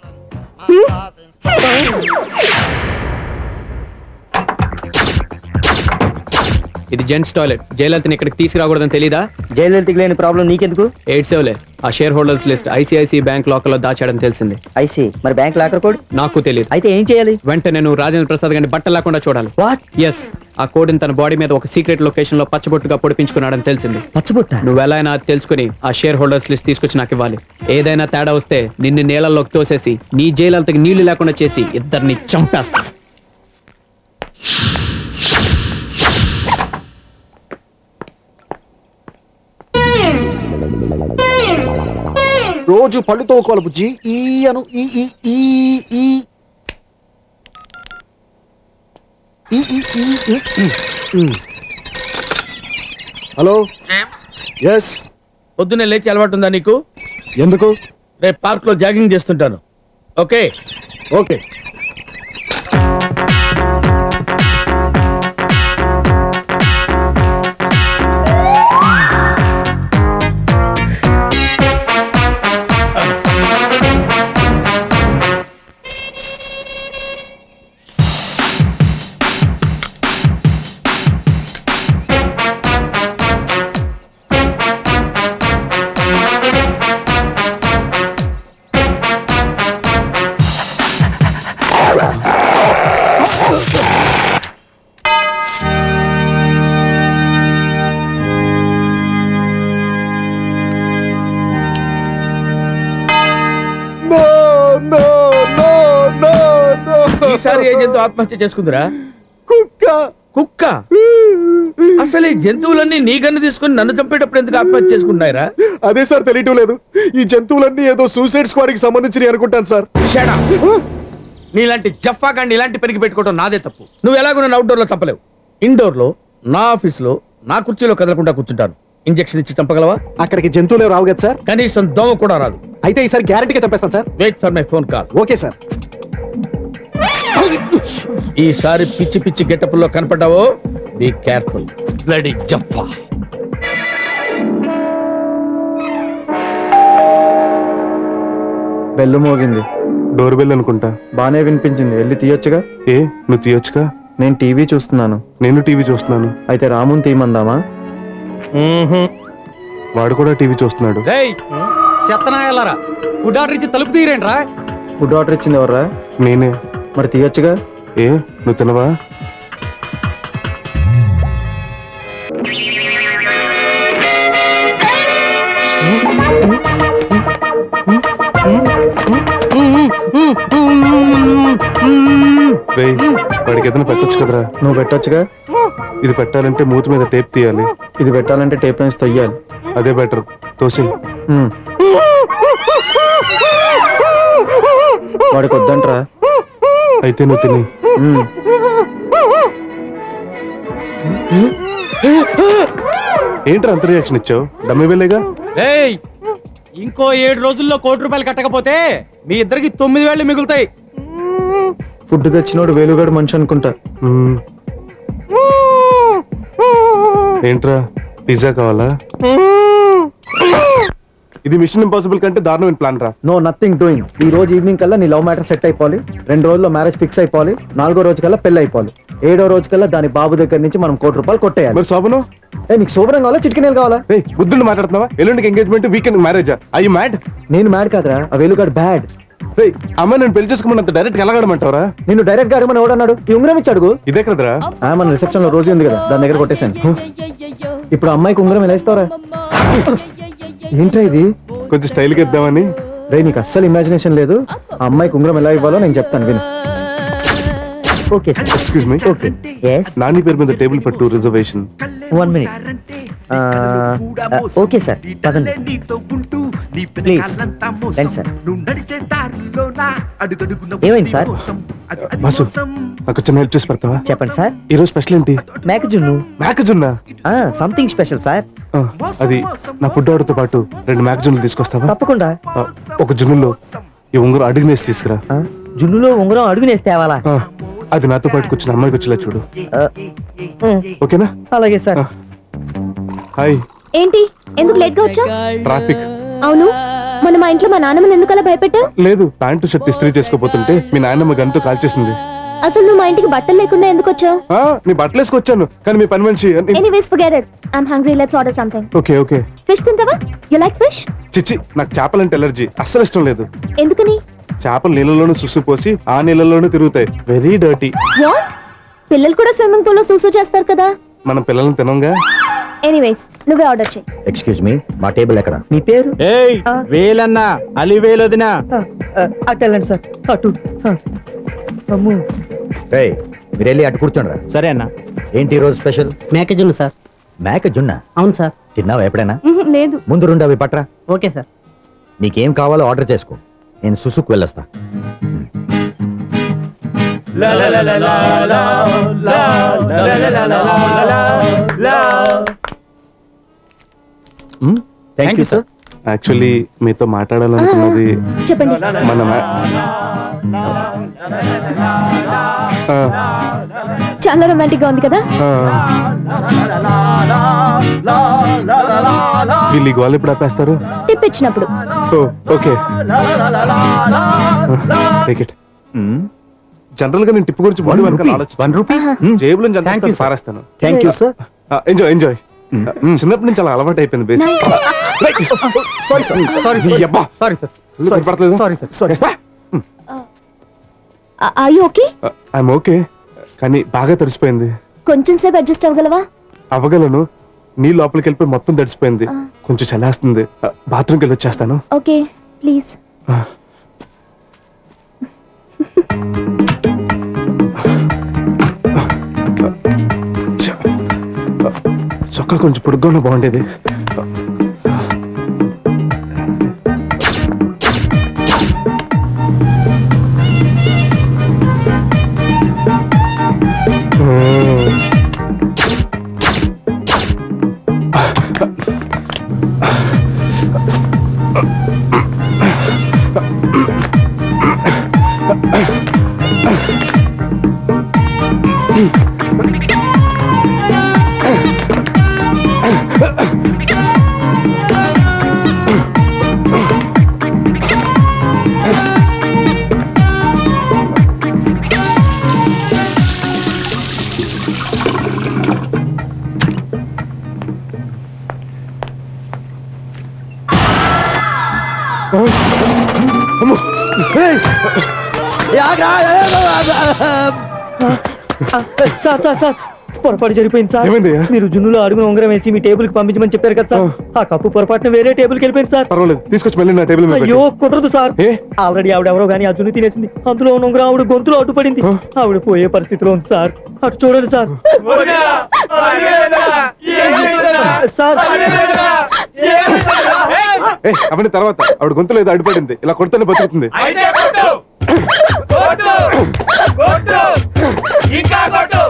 ఇది జెంట్స్ టాయిలెట్. జయలలితని ఇక్కడికి తీసుకురాకూడదని తెలీదా? జయలలితకి లేని ప్రాబ్లం నీకెందుకు? ఎయిట్ సెవెలే ఆ share holders list ICICI bank లోకల్లో దాచాడని తెలిసింది. ఐసి మరి బ్యాంక్ లాకర్ కోడ్? నాకు తెలియదు అయితే ఏం చేయాలి? వెంటనే నువ్వు రాజేంద్ర ప్రసాద్ గారిని బట్టలు లేకుండా చూడాలి. వాట్? ఎస్ ఆ కోడిని తన బాడీ మీద ఒక సీక్రెట్ లొకేషన్లో పచ్చబొట్టుగా పొడిపించుకున్నాడని తెలిసింది. పచ్చబొట్ట? నువ్వు ఎలా అయినా అది తెలుసుకుని ఆ షేర్ హోల్డర్స్ లిస్ట్ తీసుకొచ్చి నాకు ఇవ్వాలి. ఏదైనా తేడా వస్తే నిన్ను నీళ్ళల్లోకి తోసేసి నీ జైలంతకి నీళ్ళు లేకుండా చేసి ఇద్దరిని చంపేస్తా. రోజు పళ్ళు తోకోవాలి బుజ్జి ఈ అను ఈ ఈ ఈ ఈ ఈ ఈ ఈ ఈ ఈ. హలో? ఎస్ పొద్దున్నే లేచి అలవాటు ఉందా నీకు? ఎందుకు? రేపు పార్క్లో జాగింగ్ చేస్తుంటాను. ఓకే? ఓకే. ఆత్మహత్య చేసుకుందిరా? కుక్క. కుక్క? అసలు ఈ జంతువులన్నీ నీ గన్ను తీసుకుని నన్ను చంపేటప్పుడు ఎందుకు ఆత్మహత్య చేసుకుంటున్నాయిరా? అదే సార్ తెలియటం లేదు. ఈ జంతువులన్నీ ఏదో సూసైడ్ స్క్వాడ్కి సంబంధించినవి అనుకుంటాను సార్. నీలాంటి జఫా గాండి ఇలాంటి పెరిగి పెట్టుకోవడం నాదే తప్పు. నువ్వు ఎలాగో నన్ను అవుట్డోర్లో తప్పలేవు ఇండోర్లో నా ఆఫీస్లో నా కుర్చీలో కదలకుండా కూర్చుంటాను. ఇంజెక్షన్ ఇచ్చి చంపగలవా? అక్కడికి జంతువులు రావు కదా సార్. కనీసం దోమ కూడా రాదు. అయితే ఈసారి గ్యారంటీగా చంపేస్తాను sir. Wait for my phone call okay sir. ఈసారి పిచ్చి పిచ్చి గెటప్లో కనపడ్డావో? బీ కేర్ఫుల్ బ్లడీ జఫా బెల్లు మోగింది. డోర్ బెల్ అనుకుంటా. బానే వినిపించింది. వెళ్ళి తీయొచ్చుగా? ఏ నువ్వు తీయొచ్చుగా? నేను టీవీ చూస్తున్నాను. నేను టీవీ చూస్తున్నాను. అయితే రాముని తీయమందామా? వాడు కూడా టీవీ చూస్తున్నాడు. చెత్తనాయాలరా. ఫుడ్ ఆర్డర్ ఇచ్చి తలుపు తీరేంట్రా ఫుడ్ ఆర్డర్ ఇచ్చింది ఎవర్రా? నేనే. మరి తీయొచ్చుగా? ఏ నువ్వు తినవా? వాడికి ఏదైనా పెట్టొచ్చు కదరా. నువ్వు పెట్టొచ్చుగా? ఇది పెట్టాలంటే మూతి మీద టేప్ తీయాలి. ఇది పెట్టాలంటే టేప్ నుంచి తొయ్యాలి. అదే బెటర్. తోసి. వాడికి వద్దంట్రా. అయితే నువ్వు తిని. ఏంట్రా అంత రియాక్షన్ ఇచ్చావు? డమ్మి వెళ్ళేగా? రేయ్ ఇంకో ఏడు రోజుల్లో కోటి రూపాయలు కట్టకపోతే మీ ఇద్దరికి తొమ్మిది వేలు మిగులుతాయి. ఫుడ్ తెచ్చినోడు వేలుగాడు మనిషి అనుకుంటా. ఏంట్రా? పిజ్జా కావాలా? ఇది మిషన్ ఇంపాసిబుల్ కంటే దారుణమైన ప్లాన్ రా. No nothing doing. ఈ రోజు ఈవినింగ్ కల్లా నీ లవ్ మ్యాటర్ సెట్ అయిపోవాలి. రెండు రోజుల్లో మ్యారేజ్ ఫిక్స్ అయిపోవాలి. నాలుగో రోజు కల్లా పెళ్ళి అయిపోవాలి. ఏడో రోజు కల్లా దాని బాబు దగ్గర నుంచి మనం కోటి రూపాయలు కొట్టేయాలి. మరి శోభను? ఏ నీకు శోభనం కావాలా? చిటికినేలు కావాలా? ఏ బుద్ధుడు మాట్లాడుతున్నావా? ఎల్లుండికి engagement weekend marriage I mad నేను మ్యాడ్ కాదురా. ఆ వేలుగాడు బ్యాడ్ అమ్మ నేను పెళ్ళి చేసుకోమన్నంత డైరెక్ట్ ఎలాగడమంటావరా నిన్ను డైరెక్ట్గా అడగమని ఎవడన్నాడు? ఈ ఉంగరం ఇచ్చి అడుగు ఇదే కదరా? ఆ, మన రిసెప్షన్లో రోజు ఉంది కదా. దాని దగ్గర కొట్టేశాను. ఇప్పుడు అమ్మాయికి ఉంగరం ఎలా ఇస్తావరా ఏంట్రా ఇది? కొంచెం స్టైల్గా ఇద్దామని. రే నీకు అస్సలు ఇమాజినేషన్ లేదు. ఆ అమ్మాయికి ఉంగరం ఎలా ఇవ్వాలో నేను చెప్తాను విను. Okay sir excuse me okay Nani పేరు మీద టేబుల్ పట్టు reservation one minute okay sir ఏమైంది సార్ బాసు నాకు చిన్న హెల్ప్ చేసి పెడతావా చెప్పండి సార్ ఈ రోజు స్పెషల్ ఏంటి మేకజున్ను మ్యాగజున్నా సంథింగ్ స్పెషల్ సార్ అది నా ఫుడ్ ఆర్డర్తో పాటు రెండు మ్యాగజున్లు తీసుకొస్తావా తప్పకుండా ఒక జున్నులో ఈ ఉంగరం అడిగినేసి తీసుకురా జున్నులో ఉంగరం అడుగునేసి తేవాలా అది నాతో పాటు కూర్చున్న అమ్మాయికి వచ్చేలా చూడు ఓకేనా అలాగే సార్ హాయ్. ఏంటి? ఎందుకు లేట్గా వచ్చా ట్రాఫిక్ అవును. మన మా ఇంట్లో మా నాన్నమ్మని ఎందుకు అలా భయపెట్టావు? లేదు ప్యాంటు షర్ట్ ఇస్త్రీ చేసుకోపోతుంటే మీ నాయనమ్మ గంతో కాల్చేసింది అసలు నువ్వు మా ఇంటికి బట్టలు లేకుండా ఎందుకు వచ్చావు? ఆ, నీ బట్టలు వేసుకొచ్చాను కానీ మీ పని మనిషి anyways forget it I'm hungry let's order something okay okay. Fish తింటావా? యు లైక్ ఫిష్ చిచ్చి నాకు చేపలంటే ఎలర్జీ అస్సలు ఇష్టం లేదు. ఎందుకని? చేపలు నీళ్ళలోనూ సుసు పోసి ఆ నీళ్ళలోనూ తిరుగుతాయి. వెరీ డర్టీ వాట్ పిల్లలు కూడా స్విమ్మింగ్ పూల్లో సూసూ చేస్తారు కదా? మనం పిల్లల్ని తినంగా? ఎనీవేస్ నువ్వే ఆర్డర్ చేయి ఎక్స్క్యూజ్ మీ మా టేబుల్ ఎక్కడ మీ పేరు ఏయ్ వేలన్నా అలి వేలొదినా అటు వెళ్ళండి సార్ అటు ఆ. అమ్మో రేయ్ మీరు వెళ్ళి అటు కూర్చోండి సరే అన్న ఏంటి ఈ రోజు స్పెషల్ మేకజున్ను సార్ మేక జున్న అవును సార్ తిన్నావా ఎప్పుడైనా లేదు ముందు రెండు అవి పట్రా ఓకే సార్ నీకేం కావాలో ఆర్డర్ చేసుకో నేను సుసుకు వెళ్ళొస్తా థ్యాంక్ యూ సార్ యాక్చువల్లీ మీతో మాట్లాడాలనుకున్నది చెప్పండి. మన ఆ, చాలా రొమాంటిక్గా ఉంది కదా? ఆ. వీళ్ళు ఈ గోల్ ఎప్పుడు ఆపేస్తారు? టిప్ ఇచ్చినప్పుడు ఓకే. జనరల్గా నేను టిప్ గురించి. వన్ రూపీ జేబులో పారేస్తాను. Thank you sir enjoy enjoy చిన్నప్పటి నుంచి అలా అలవాటు అయిపోయింది basic sorry sir sorry sorry. Sorry sir. Sorry sir. Sorry sir. Are you okay I'm okay కానీ బాగా తడిసిపోయింది. కొంచెం సేపు అడ్జస్ట్ అవ్వగలవా? అవ్వగలను. నీ లోపలికి వెళ్ళిపోయి మొత్తం తడిసిపోయింది. కొంచెం చల్లేస్తుంది. బాత్రూమ్కి వెళ్ళి వచ్చేస్తాను. ఓకే ప్లీజ్ చొక్కా కొంచెం పొడుగ్గా బాగుండేది. సార్ సార్ సార్ పొరపాటు జరిగిపోయింది సార్. మీరు జున్నులో అడుగున ఉంగరం వేసి మీ టేబుల్కి పంపించమని చెప్పారు కదా సార్. ఆ. కప్పు పొరపాటున వేరే టేబుల్కి వెళ్ళిపోయింది సార్. పర్వాలేదు తీసుకొచ్చి మళ్ళీ నా టేబుల్ మీద అయ్యో. కుదరదు సార్. ఆల్రెడీ ఆవిడ ఎవరో గానీ ఆ జున్ను తినేసింది. అందులో ఉన్న ఉంగరం ఆవిడ గొంతులో అడ్డుపడింది. ఆవిడ పోయే పరిస్థితిలో ఉంది సార్. అటు చూడండి సార్. సార్. ఏ అవన్నీ తర్వాత. ఆవిడ గొంతులో ఏదో అడిపడింది ఇలా కొడితేనే బతుకుతుంది. ఇంకా కొట్టు! బాగా కొట్టు!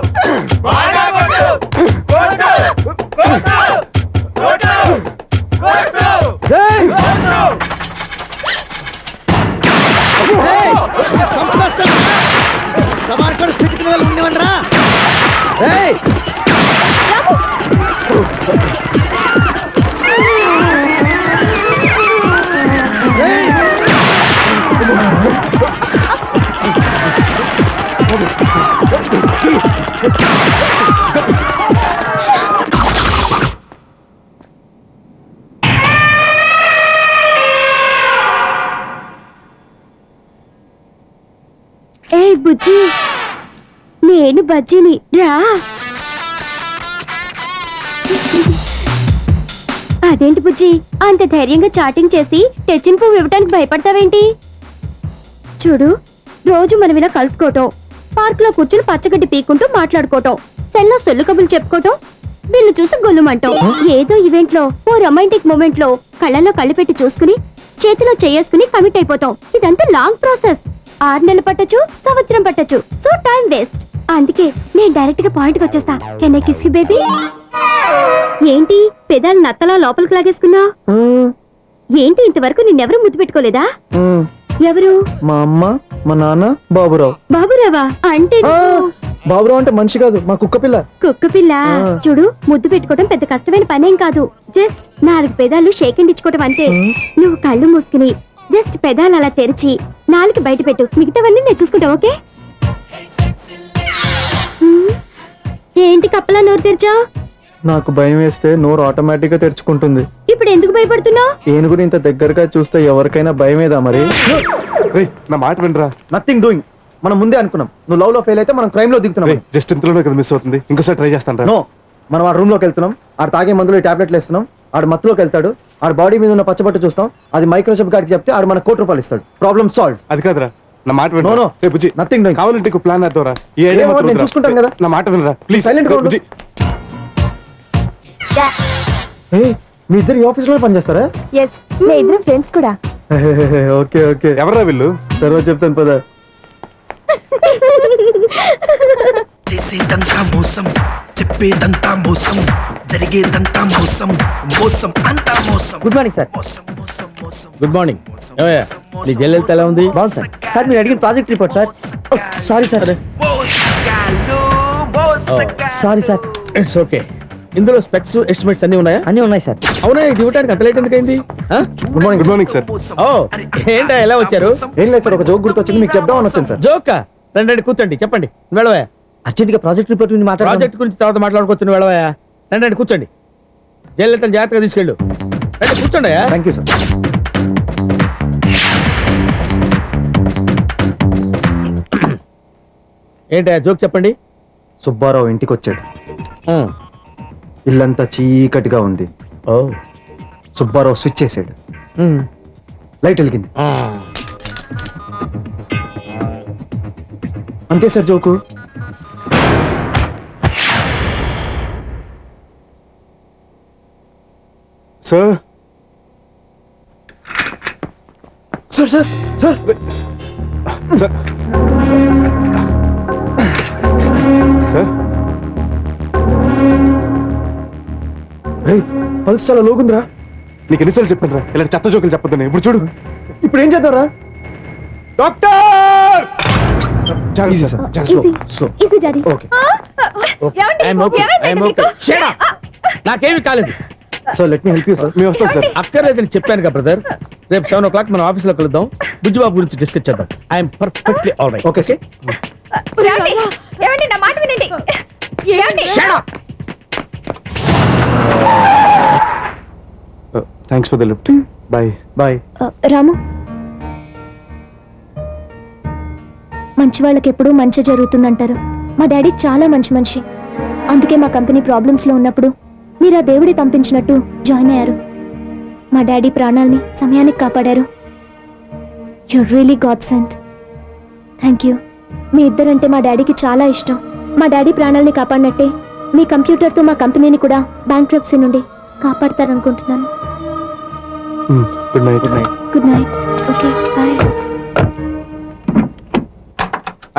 ఏ బుజ్జి నేను బజ్జిని రా. అదేంటి బుజ్జి అంత ధైర్యంగా చాటింగ్ చేసి తెచ్చిన పువ్వు ఇవ్వడానికి భయపడతావేంటి? చూడు రోజు మనం ఇలా కలుసుకోవటం. పార్క్లో కూర్చుని పచ్చగడ్డి పీక్కుంటూ మాట్లాడుకోవటం సెల్లో సొల్లు కబులు చెప్పుకోవటం వీళ్ళు చూసి గొల్లుమంటాం. ఏదో ఈవెంట్లో ఓ రొమాంటిక్ మూమెంట్లో కళ్ళల్లో కళ్ళు పెట్టి చూసుకుని చేతిలో చేసుకుని కమిట్ అయిపోతాం. ఇదంతా లాంగ్ ప్రాసెస్ ఆరు నెలలు పట్టొచ్చు సంవత్సరం పట్టొచ్చు. సో టైం వేస్ట్ అందుకే నేను డైరెక్ట్గా పాయింట్కి వచ్చేస్తా. Can I kiss you baby ఏంటి? పెదాలు నత్తలా లోపలికి లాగేసుకున్నా ఏంటి ఇంతవరకు నిన్నెవరూ ముద్దు పెట్టుకోలేదా? ఎవరు? మా అమ్మ మా నాన్న బాబురావు. బాబురావా? అంటే బాబురావు అంటే మనిషి కాదు మా కుక్క పిల్ల. కుక్క పిల్ల. చూడు ముద్దు పెట్టుకోవడం పెద్ద కష్టమైన పనేం కాదు. జస్ట్ నాలుగు పెదాలు షేక్ అండ్ ఇచ్చుకోవడం అంతే. నువ్వు కళ్ళు మూసుకుని జస్ట్ పెదాలు అలా తెరిచి నాలుగు బయట పెట్టు. మిగతావన్నీ నేను చూసుకుంటా ఓకే. ఏంటి కప్పలా నోరు తెరిచావు? నాకు భయం వేస్తే నోరు ఆటోమేటిక్గా తెరుచుకుంటుంది. ఇప్పుడు ఎందుకు భయపడుతున్నావు? ఏనుగుని ఇంత దగ్గరగా చూస్తే ఎవరికైనా భయమేదా మరి? నా మాట వినరా? నథింగ్ డూయింగ్ మనం ముందే అనుకున్నాం. నువ్వు లవ్లో ఫెయిల్ అయితే మనం క్రైమ్లో దిగుతున్నాం. జస్ట్ ఇంతలోనే కదా మిస్ అవుతుంది. ఇంకోసారి ట్రై చేస్తాను నో మనం ఆ రూమ్లోకి వెళ్తున్నాం. ఆడ తాగే మందులో టాబ్లెట్లు వేస్తున్నాం. ఆడ మత్తులోకి వెళ్తాడు. ఆడ బాడీ మీద ఉన్న పచ్చబట్టు చూస్తాం. అది మైక్రోచిప్ గారికి చెప్తే ఆడు మన కోటి రూపాయలు ఇస్తాడు. ప్రాబ్లమ్ సాల్వ్ అది కాదురా. నా మాట. వినరా? బుజ్జి నథింగ్ డూయింగ్ కావాలంటే ప్లాన్ ఈ ఐడియా మాత్రం నేను. చూసుకుంటాను కదా. నా మాట వినరా? ప్లీజ్ Silent గా ఉండు. మీ ఇద్దరు ఈ ఆఫీస్లో పనిచేస్తారా? ఎస్ నేను ఇద్దరు ఫ్రెండ్స్ కూడా. Okay okay. ఎవరా వీళ్ళు? తర్వాత చెప్తాను పదా. చేసేదంతా మోసం చెప్పేదంతా మోసం జరిగేదంతా మోసం మోసం అంతా మోసం. Good morning sir good morning నీ జల్లెల్త ఎలా ఉంది? బాగుంది సార్ సార్ మీరు అడిగిన project report sir sorry sir sorry sir it's okay ఇందులో స్పెక్స్ ఎస్టిమేట్స్ అన్ని ఉన్నాయా? అన్ని ఉన్నాయి సార్. అవునా ఇది ఇవ్వడానికి అంత late ఎందుకైంది? Good morning good morning sir ఓ ఏంటా ఎలా వచ్చారు? ఏం లేదు సార్ ఒక జోక్ గుర్తొచ్చింది మీకు చెప్దామని వచ్చాను సార్. జోకా? రండి రండి కూర్చోండి చెప్పండి. వెళ్ళవా అర్జెంట్గా ప్రాజెక్ట్ రిపోర్ట్ గురించి మాట్లాడాలి ప్రాజెక్ట్ గురించి తర్వాత మాట్లాడుకోవచ్చు వెళ్ళవా రండి రండి కూర్చోండి. జయలలితను జాగ్రత్తగా తీసుకెళ్ళు. రండి కూర్చోండి థ్యాంక్ యూ సార్ ఏంటా జోక్ చెప్పండి. సుబ్బారావు ఇంటికి వచ్చాడు ఇల్లంతా చీకటిగా ఉంది. ఓ. సుబ్బారావు స్విచ్ చేసాడు లైట్ వెలిగింది. అంతే sir joke. Sir sir. Sir sir sir. Sir. రే పల్స్ చాలా లోగుందిరా. నీకు ఎన్నిసార్లు చెప్పాను రా ఇలాంటి చెత్త జోకులు చెప్పొద్దని. ఇప్పుడు చూడు. ఇప్పుడు ఏం చేద్దాంరా? డాక్టర్! సార్. Shut up. నాకేమి కాలేదు. So let me help you sir మేము వస్తాం సార్ అక్కర్లేదని చెప్పాను కదా బ్రదర్ రేపు సెవెన్ ఓ క్లాక్ మన ఆఫీస్లో కలుద్దాం బుజ్జిబాబు గురించి డిస్కస్ చేద్దాం. I'm perfectly all right okay sir ఏమండి? నా మాట వినండి. ఏమండి? Thanks for the lift bye bye Ramu మంచి వాళ్ళకి ఎప్పుడూ మంచి జరుగుతుందంటారు. మా డాడీ చాలా మంచి మనిషి. అందుకే మా కంపెనీ ప్రాబ్లమ్స్లో ఉన్నప్పుడు మీరు ఆ దేవుడి పంపించినట్టు జాయిన్ అయ్యారు. మా డాడీ ప్రాణాల్ని సమయానికి కాపాడారు. You really God sent thank you మీ ఇద్దరంటే మా డాడీకి చాలా ఇష్టం. మా డాడీ ప్రాణాల్ని కాపాడినట్టే మీ కంప్యూటర్తో మా కంపెనీని కూడా బ్యాంక్ నుండి కాపాడతారనుకుంటున్నాను. Good night good night good night okay bye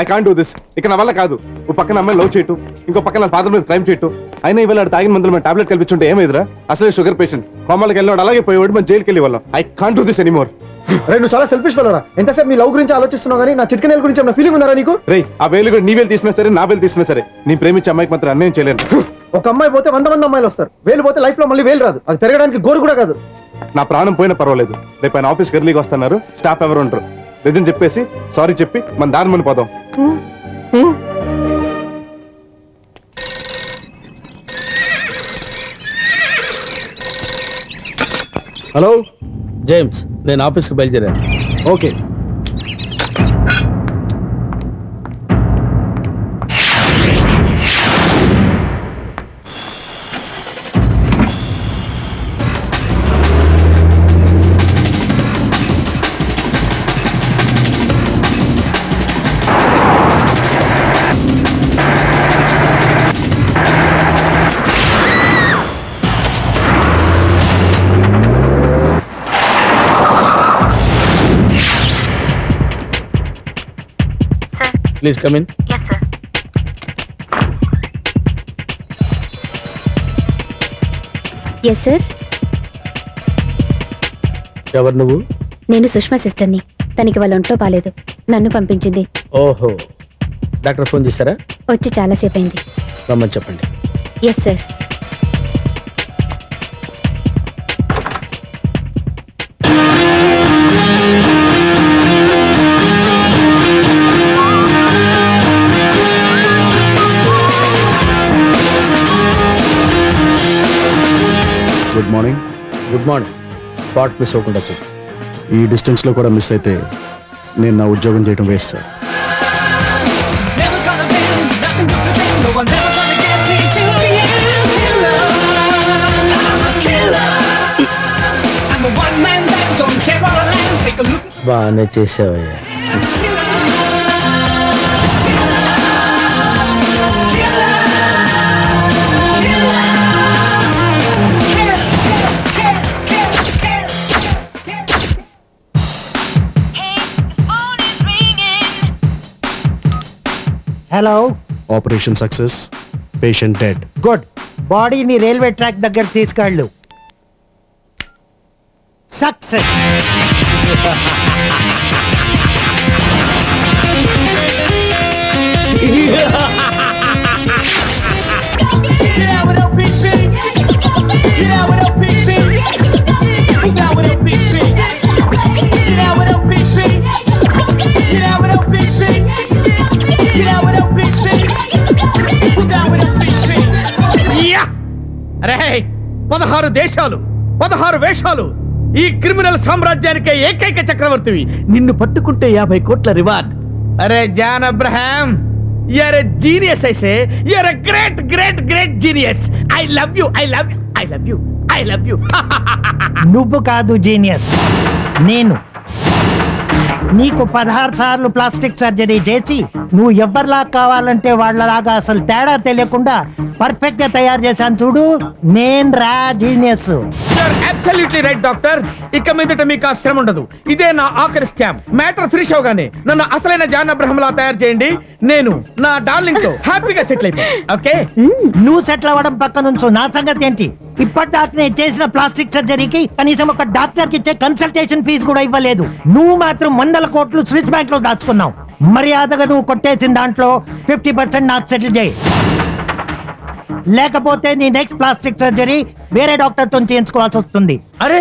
I can't do this ఇక నా వల్ల కాదు. ఓ పక్కన అమ్మాయి లవ్ చేయటం ఇంకో పక్కన నా ఫాదర్ మీద క్రైమ్ చేయటం. అయినా ఇవాళ తాగిన మందులు మన టాబ్లెట్ కల్పించుంటే ఏమైందిరా? అసలే షుగర్ పేషెంట్ కోమాలకి వెళ్ళినాడు అలాగే పోయేవాడు మన జైలుకి వెళ్ళి వాళ్ళం I can't do this anymore రే నువ్వు చాలా సెల్ఫిష్ వెళ్ళరా ఎంతసేపు నీ లవ్ గురించి ఆలోచిస్తున్నావు కానీ నా చిట్కనేల గురించి ఏమైనా ఫీలింగ్ ఉందా నీకు? రే ఆ వేలు కూడా నీ వేలు తీసినా సరే నా వేలు తీసినా సరే. నీ ప్రేమించే అమ్మాయికి మాత్రం అన్యాయం చేయలేను. ఒక అమ్మాయి పోతే వంద మంది అమ్మాయిలు వస్తారు. వేలు పోతే లైఫ్లో మళ్ళీ వేలు రాదు. అది పెరగడానికి గోరు కూడా కాదు. నా ప్రాణం పోయినా పర్వాలేదు. రేపు ఆయన ఆఫీస్కి ఎర్లీగా వస్తున్నారు. స్టాఫ్ ఎవరు ఉండరు. నిజం చెప్పేసి సారీ చెప్పి మన దారి మన పోదాం. హలో? జేమ్స్ నేను ఆఫీస్కి బయలుదేరాను. Okay. Please come in yes sir ఎవరు నువ్వు? నేను సుష్మా సిస్టర్ని. తనకి వాళ్ళ ఒంట్లో బాలేదు. నన్ను పంపించింది. ఓహో. డాక్టర్ ఫోన్ చేశారా? వచ్చి చాలాసేపు అయింది. రమ్మని చెప్పండి. Yes sir good morning. Spot miss అవ్వకుండా చెప్పు. ఈ డిస్టెన్స్లో కూడా మిస్ అయితే నేను నా ఉద్యోగం చేయడం వేస్ట్ సార్. బాగానే చేసావయ్యా. Hello operation success patient dead good బాడీని రైల్వే ట్రాక్ దగ్గర తీసుకెళ్ళు. Success yeah! అరే పదహారు దేశాలు పదహారు వేషాలు ఈ క్రిమినల్ సామ్రాజ్యానికే ఏకైక చక్రవర్తివి. నిన్ను పట్టుకుంటే యాభై కోట్ల రివార్డ్. అరే జాన్ అబ్రహాం యర్ జీనియస్ ఐసే your great great great genius. I love you I love I love you I love you. నువ్వు కాదు జీనియస్ నేను. నీకు పదహారు సార్లు ప్లాస్టిక్ సర్జరీ చేసి నువ్వు ఎవరిలా కావాలంటే వాళ్ళలాగా అసలు తేడా తెలియకుండా పర్ఫెక్ట్గా తయారు చేశాను చూడు. నేను రా జీనియస్ అబ్సల్యూట్లీ రైట్ డాక్టర్ ఇక మీదట మీకు ఆ శ్రమ ఉండదు. ఇదే నా ఆఖరి స్కామ్ మ్యాటర్ ఫినిష్ అవగానే నన్ను అసలైన జాన్ తయారు చేయండి. నేను నా డార్లింగ్తో హ్యాపీగా సెటిల్ అయిపోయి ఓకే నువ్వు సెటిల్ అవ్వడం పక్క నుంచు నా సంగతి ఏంటి? ఇప్పటిదాకా నేను చేసిన ప్లాస్టిక్ సర్జరీకి కనీసం ఒక డాక్టర్కి ఇచ్చే కన్సల్టేషన్ ఫీజు కూడా ఇవ్వలేదు. నువ్వు మాత్రం వందల కోట్లు స్విస్ బ్యాంక్లో దాచుకున్నావు. మర్యాదగా నువ్వు కొట్టేసిన దాంట్లో ఫిఫ్టీ పర్సెంట్ నాకు సెటిల్ చేయి. లేకపోతే నీ నెక్స్ట్ ప్లాస్టిక్ సర్జరీ వేరే డాక్టర్తో చేయించుకోవాల్సి వస్తుంది. అరే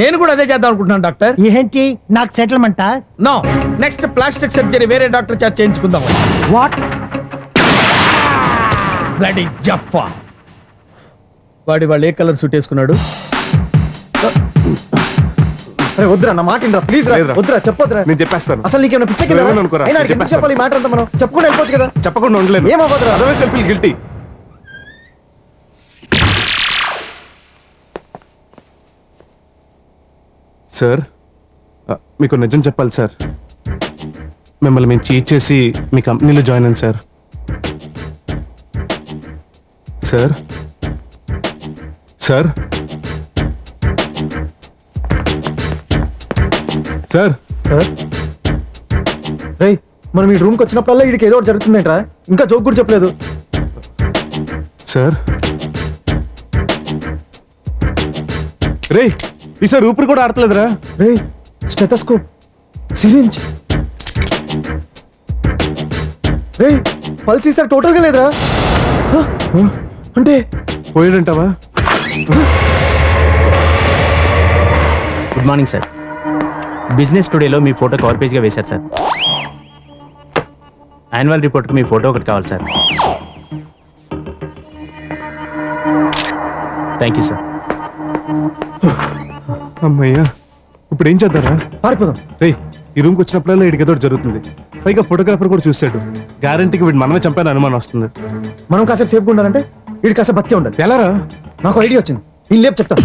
నేను కూడా అదే చేద్దాం అనుకుంటున్నాను డాక్టర్. ఏంటి? నాకు settlement? No next plastic surgery వేరే డాక్టర్ చేత చేయించుకుందాం. వాట్? బ్లడీ జఫా వాడి వాళ్ళు ఏ కలర్ సూట్ వేసుకున్నాడు? అరే వద్దురా నా మాట ఇంద్రా ప్లీజ్ రా లేదురా. వద్దురా చెప్పొద్దురా. నేను చెప్పేస్తాను. అసలు నీకేమైనా పిచ్చ కింద నువ్వేమని అనుకోరా? అయినా నేను ఎందుకు చెప్పేస్తాను. చెప్పాలి ఈ మ్యాటర్ అంతా మనం. చెప్పుకుంటూ వెళ్ళిపోవచ్చు కదా. చెప్పకుండా ఉండలేను. ఏమవ్వదురా అదర్వైజ్ సెల్ఫీ గిల్టీ సార్ ఆ, మీకు నిజం చెప్పాలి సార్. మిమ్మల్ని మేము చీట్ చేసి మీ కంపెనీలో జాయిన్ అయ్యాను sir. Sir sir? Sir? Sir? రే మనం ఈ రూమ్కి వచ్చినప్పుడల్లా వీడికి ఏదో ఒకటి జరుగుతుందేంట్రా? ఇంకా జోక్ కూడా చెప్పలేదు. సార్? రే ఈసారి ఊపిరి కూడా ఆడతలేదురా. రే స్టెటస్కోప్ సిరింజ్. రే పల్స్ ఈసారి టోటల్గా లేదురా? అంటే పోయాడంటావా? Good morning sir. బిజినెస్ టుడేలో మీ ఫోటో కవర్ పేజ్గా వేశారు సార్. యాన్యువల్ రిపోర్ట్కి మీ ఫోటో ఒకటి కావాలి సార్. Thank you sir. అమ్మయ్యా ఇప్పుడు ఏం చేద్దారా? పారిపోదాం. రే ఈ రూమ్కి వచ్చినప్పుడల్లా వీడికి ఏదో జరుగుతుంది. పైగా ఫోటోగ్రాఫర్ కూడా చూశాడు. గ్యారంటీకి వీడు మనమే చంపాను అనుమానం వస్తుంది. మనం కాసేపు సేఫ్గా ఉండాలంటే వీడి కాసేపు బతికే ఉండాలి. ఎలారా? నాకు ఐడియా వచ్చింది. లేపు చెప్తాను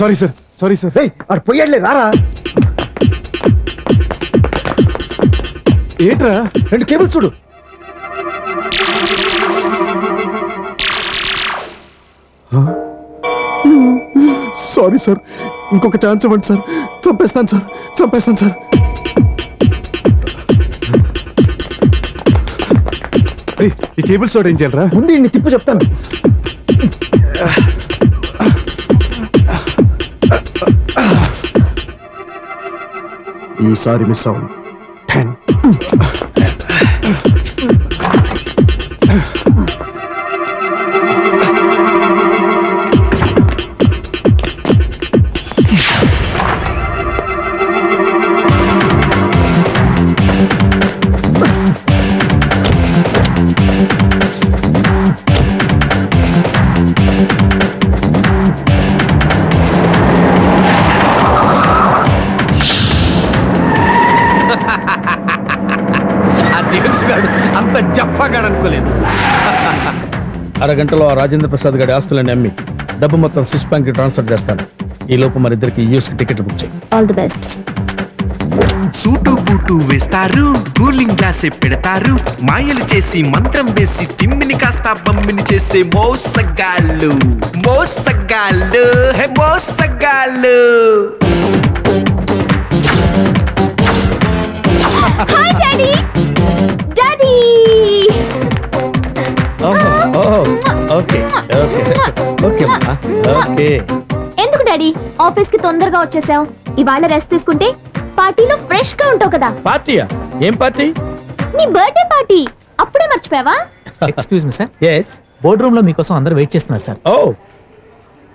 సారీ సార్ సారీ సార్ రే అటు పోయాడులే రారా ఏంట్రా రెండు కేబుల్స్ చూడు సారీ సార్ ఇంకొక ఛాన్స్ ఇవ్వండి సార్ చంపేస్తాను సార్ చంపేస్తాను సార్ ఈ కేబుల్స్ ఏం చేయాలరా? ముందు ఇన్ని తిప్పు చెప్తాను. ఈసారి మిస్ అవ్వను. టెన్ అరగంటలో ఆ రాజేంద్ర ప్రసాద్ గారి ఆస్తులని అమ్మి డబ్బు మొత్తం స్విస్ బ్యాంక్కి ట్రాన్స్ఫర్ చేస్తాను. ఈ లోపు మరిద్దరికి యూఎస్కి టికెట్లు బుక్ చేయి. All the best suit boot వేస్తారు కూలింగ్ గ్లాసే పెడతారు మాయలు చేసి మంత్రం వేసి తిమ్మిని కాస్త బమ్మిని చేసే మోసగాళ్ళు. మోసగాళ్ళు హే మోసగాళ్ళు. Hi daddy daddy okay okay. Okay okay. ఎందుకు డాడీ? ఆఫీస్కి తొందరగా వచ్చేసావు. ఇవాళ రెస్ట్ తీసుకుంటే పార్టీలో ఫ్రెష్గా ఉంటావు కదా. పార్టీయా? ఏం పార్టీ? నీ బర్త్డే పార్టీ. అప్పుడే మర్చిపోయావా? Excuse me sir yes board రూమ్లో మీకోసం అందరూ వెయిట్ చేస్తున్నారు సార్ ఓ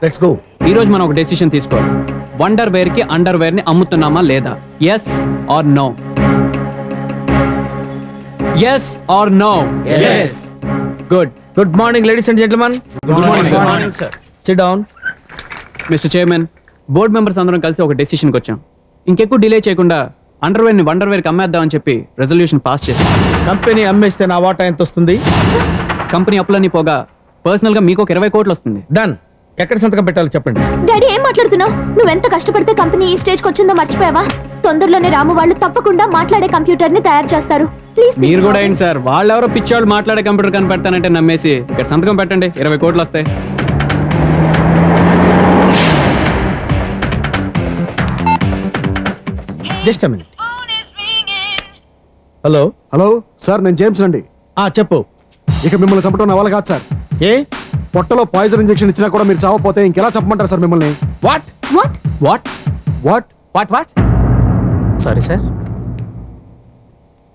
లెట్స్ గో ఈ రోజు మనం ఒక డెసిషన్ తీసుకోవాలి. వండర్ వేర్కి అండర్ వేర్ని అమ్ముతున్నామా లేదా? Yes or no yes or no Yes. Good good morning ladies and morning, sir. Morning sir sit down mister chairman board members అందరం కలిసి ఒక డెసిషన్కి వచ్చాం. ఇంకెక్కువ డిలే చేయకుండా అండర్ వేర్ని వండర్ వేర్కి అమ్మేద్దామని చెప్పి రెజల్యూషన్ పాస్ చేశాం. కంపెనీ అమ్మేస్తే నా వాటా ఎంత వస్తుంది కంపెనీ అప్పులన్నీ పోగా పర్సనల్గా మీకు ఒక ఇరవై కోట్లు వస్తుంది. డన్ ఎక్కడ సంతకం పెట్టాలి చెప్పండి. డాడీ ఏం మాట్లాడుతున్నావు? నువ్వెంత కష్టపడితే కంపెనీ ఈ స్టేజ్కి వచ్చిందో మర్చిపోయావా? తొందరలోనే రాము వాళ్ళు తప్పకుండా మాట్లాడే కంప్యూటర్ని తయారు చేస్తారు. ప్లీజ్ మీరు కూడా ఏంటి సార్? వాళ్ళెవరో పిచ్చోళ్ళు మాట్లాడే కంప్యూటర్ కనిపెడతానంటే నమ్మేసి ఇక్కడ సంతకం పెట్టండి. ఇరవై కోట్లు వస్తాయి. Just minute hello hello sir నేను జేమ్స్ అండి ఆ చెప్పు. ఇక మిమ్మల్ని చంపడం నా వల్ల కాదు సార్ ఏ? పొట్టలో పాయిజన్ ఇంజెక్షన్ ఇచ్చినా కూడా మీరు చావపోతే ఇంకెలా చెప్పమంటారు సార్ మిమ్మల్ని? What what what what what what sorry sir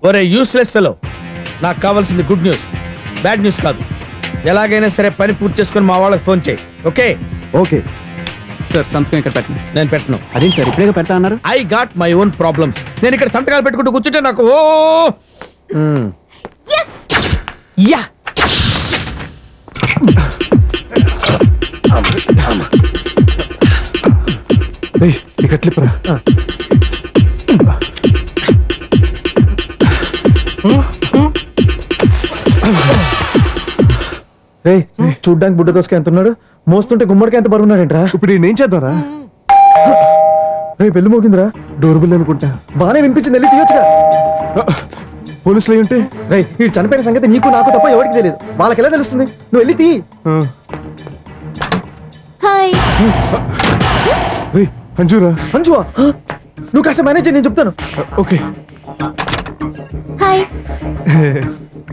ఒరే యూస్లెస్ ఫెలో నాకు కావాల్సింది గుడ్ న్యూస్ బ్యాడ్ న్యూస్ కాదు. ఎలాగైనా సరే పని పూర్తి చేసుకుని మా వాళ్ళకి ఫోన్ చేయి. ఓకే ఓకే సార్ సంతకం ఇక్కడ పెట్టండి నేను పెట్టను. అదేం సార్ ఇప్పుడే పెడతా అన్నారు? I got my own problems నేను ఇక్కడ సంతకాలు పెట్టుకుంటూ కూర్చుంటే నాకు ఓ. యా రే చూడ్డానికి బుడ్డ దోసకి ఎంత ఉన్నాడు మోస్తుంటే గుమ్మడికి ఎంత బరువు ఉన్నాడంట్రా ఇప్పుడు నేను చేద్దారా? రే పెళ్ళి మోగిందిరా. డోర్బుల్ అనుకుంటా. బాగానే వినిపించింది వెళ్ళి తీయొచ్చుగా. పోలీసులు అయి ఉంటే? రే వీడు చనిపోయిన సంగతి నీకు నాకు తప్ప ఎవరికి తెలియదు. వాళ్ళకి ఎలా తెలుస్తుంది? నువ్వు వెళ్ళి తీ రే అంజురా. అంజువా? నువ్వు కాస్త మేనేజ్ నేను చెప్తాను. ఓకే. హాయ్.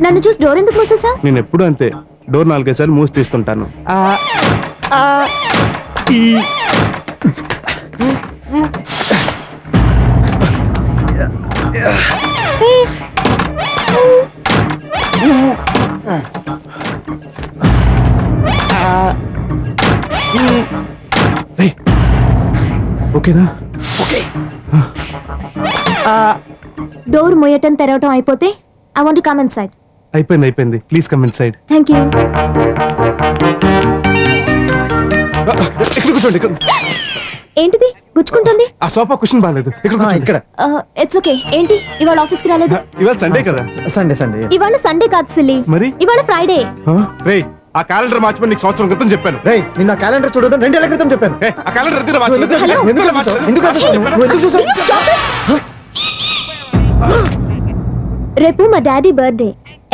నన్ను చూసి డోర్ ఎందుకు మూసేసా నేను ఎప్పుడు అంతే. డోర్ నాలుగైదు సార్లు మూసి తీస్తుంటాను. రేయ్, ఓకేనా? ఓకే. డోర్ మొయ్యటం తెరవటం అయిపోతే I want come inside అయిపోయింది అయిపోయింది. Please come inside thank you. ఇక్కడ కూర్చోండి ఇక్కడ. ఏంటిది? గుచ్చుకుంటుంది? ఆ సోఫా కుషన్ బాగాలేదు. ఇక్కడ కూర్చోండి. ఇక్కడ. ఇట్స్ ఓకే ఏంటి? ఇవాళ ఆఫీస్కి రాలేదు? ఇవాళ సండే కదా? సండే సండే ఇవాళ సండే కాదు సిల్లి మరి? ఇవాళ ఫ్రైడే రేయ్ ఆ క్యాలెండర్ మార్చమని నీకు సంవత్సరం క్రితం చెప్పాను. రేయ్ నిన్న క్యాలెండర్ చూడదు రెండేళ్ళ క్రితం చెప్పాను. ఆ క్యాలెండర్ ఎదురు నువ్వు ఎందుకు చూసావు? ఎందుకు చూసావు? ఎందుకు చూసావు? నువ్వు ఎందుకు చూసావు? రేపు మా డాడీ బర్త్డే.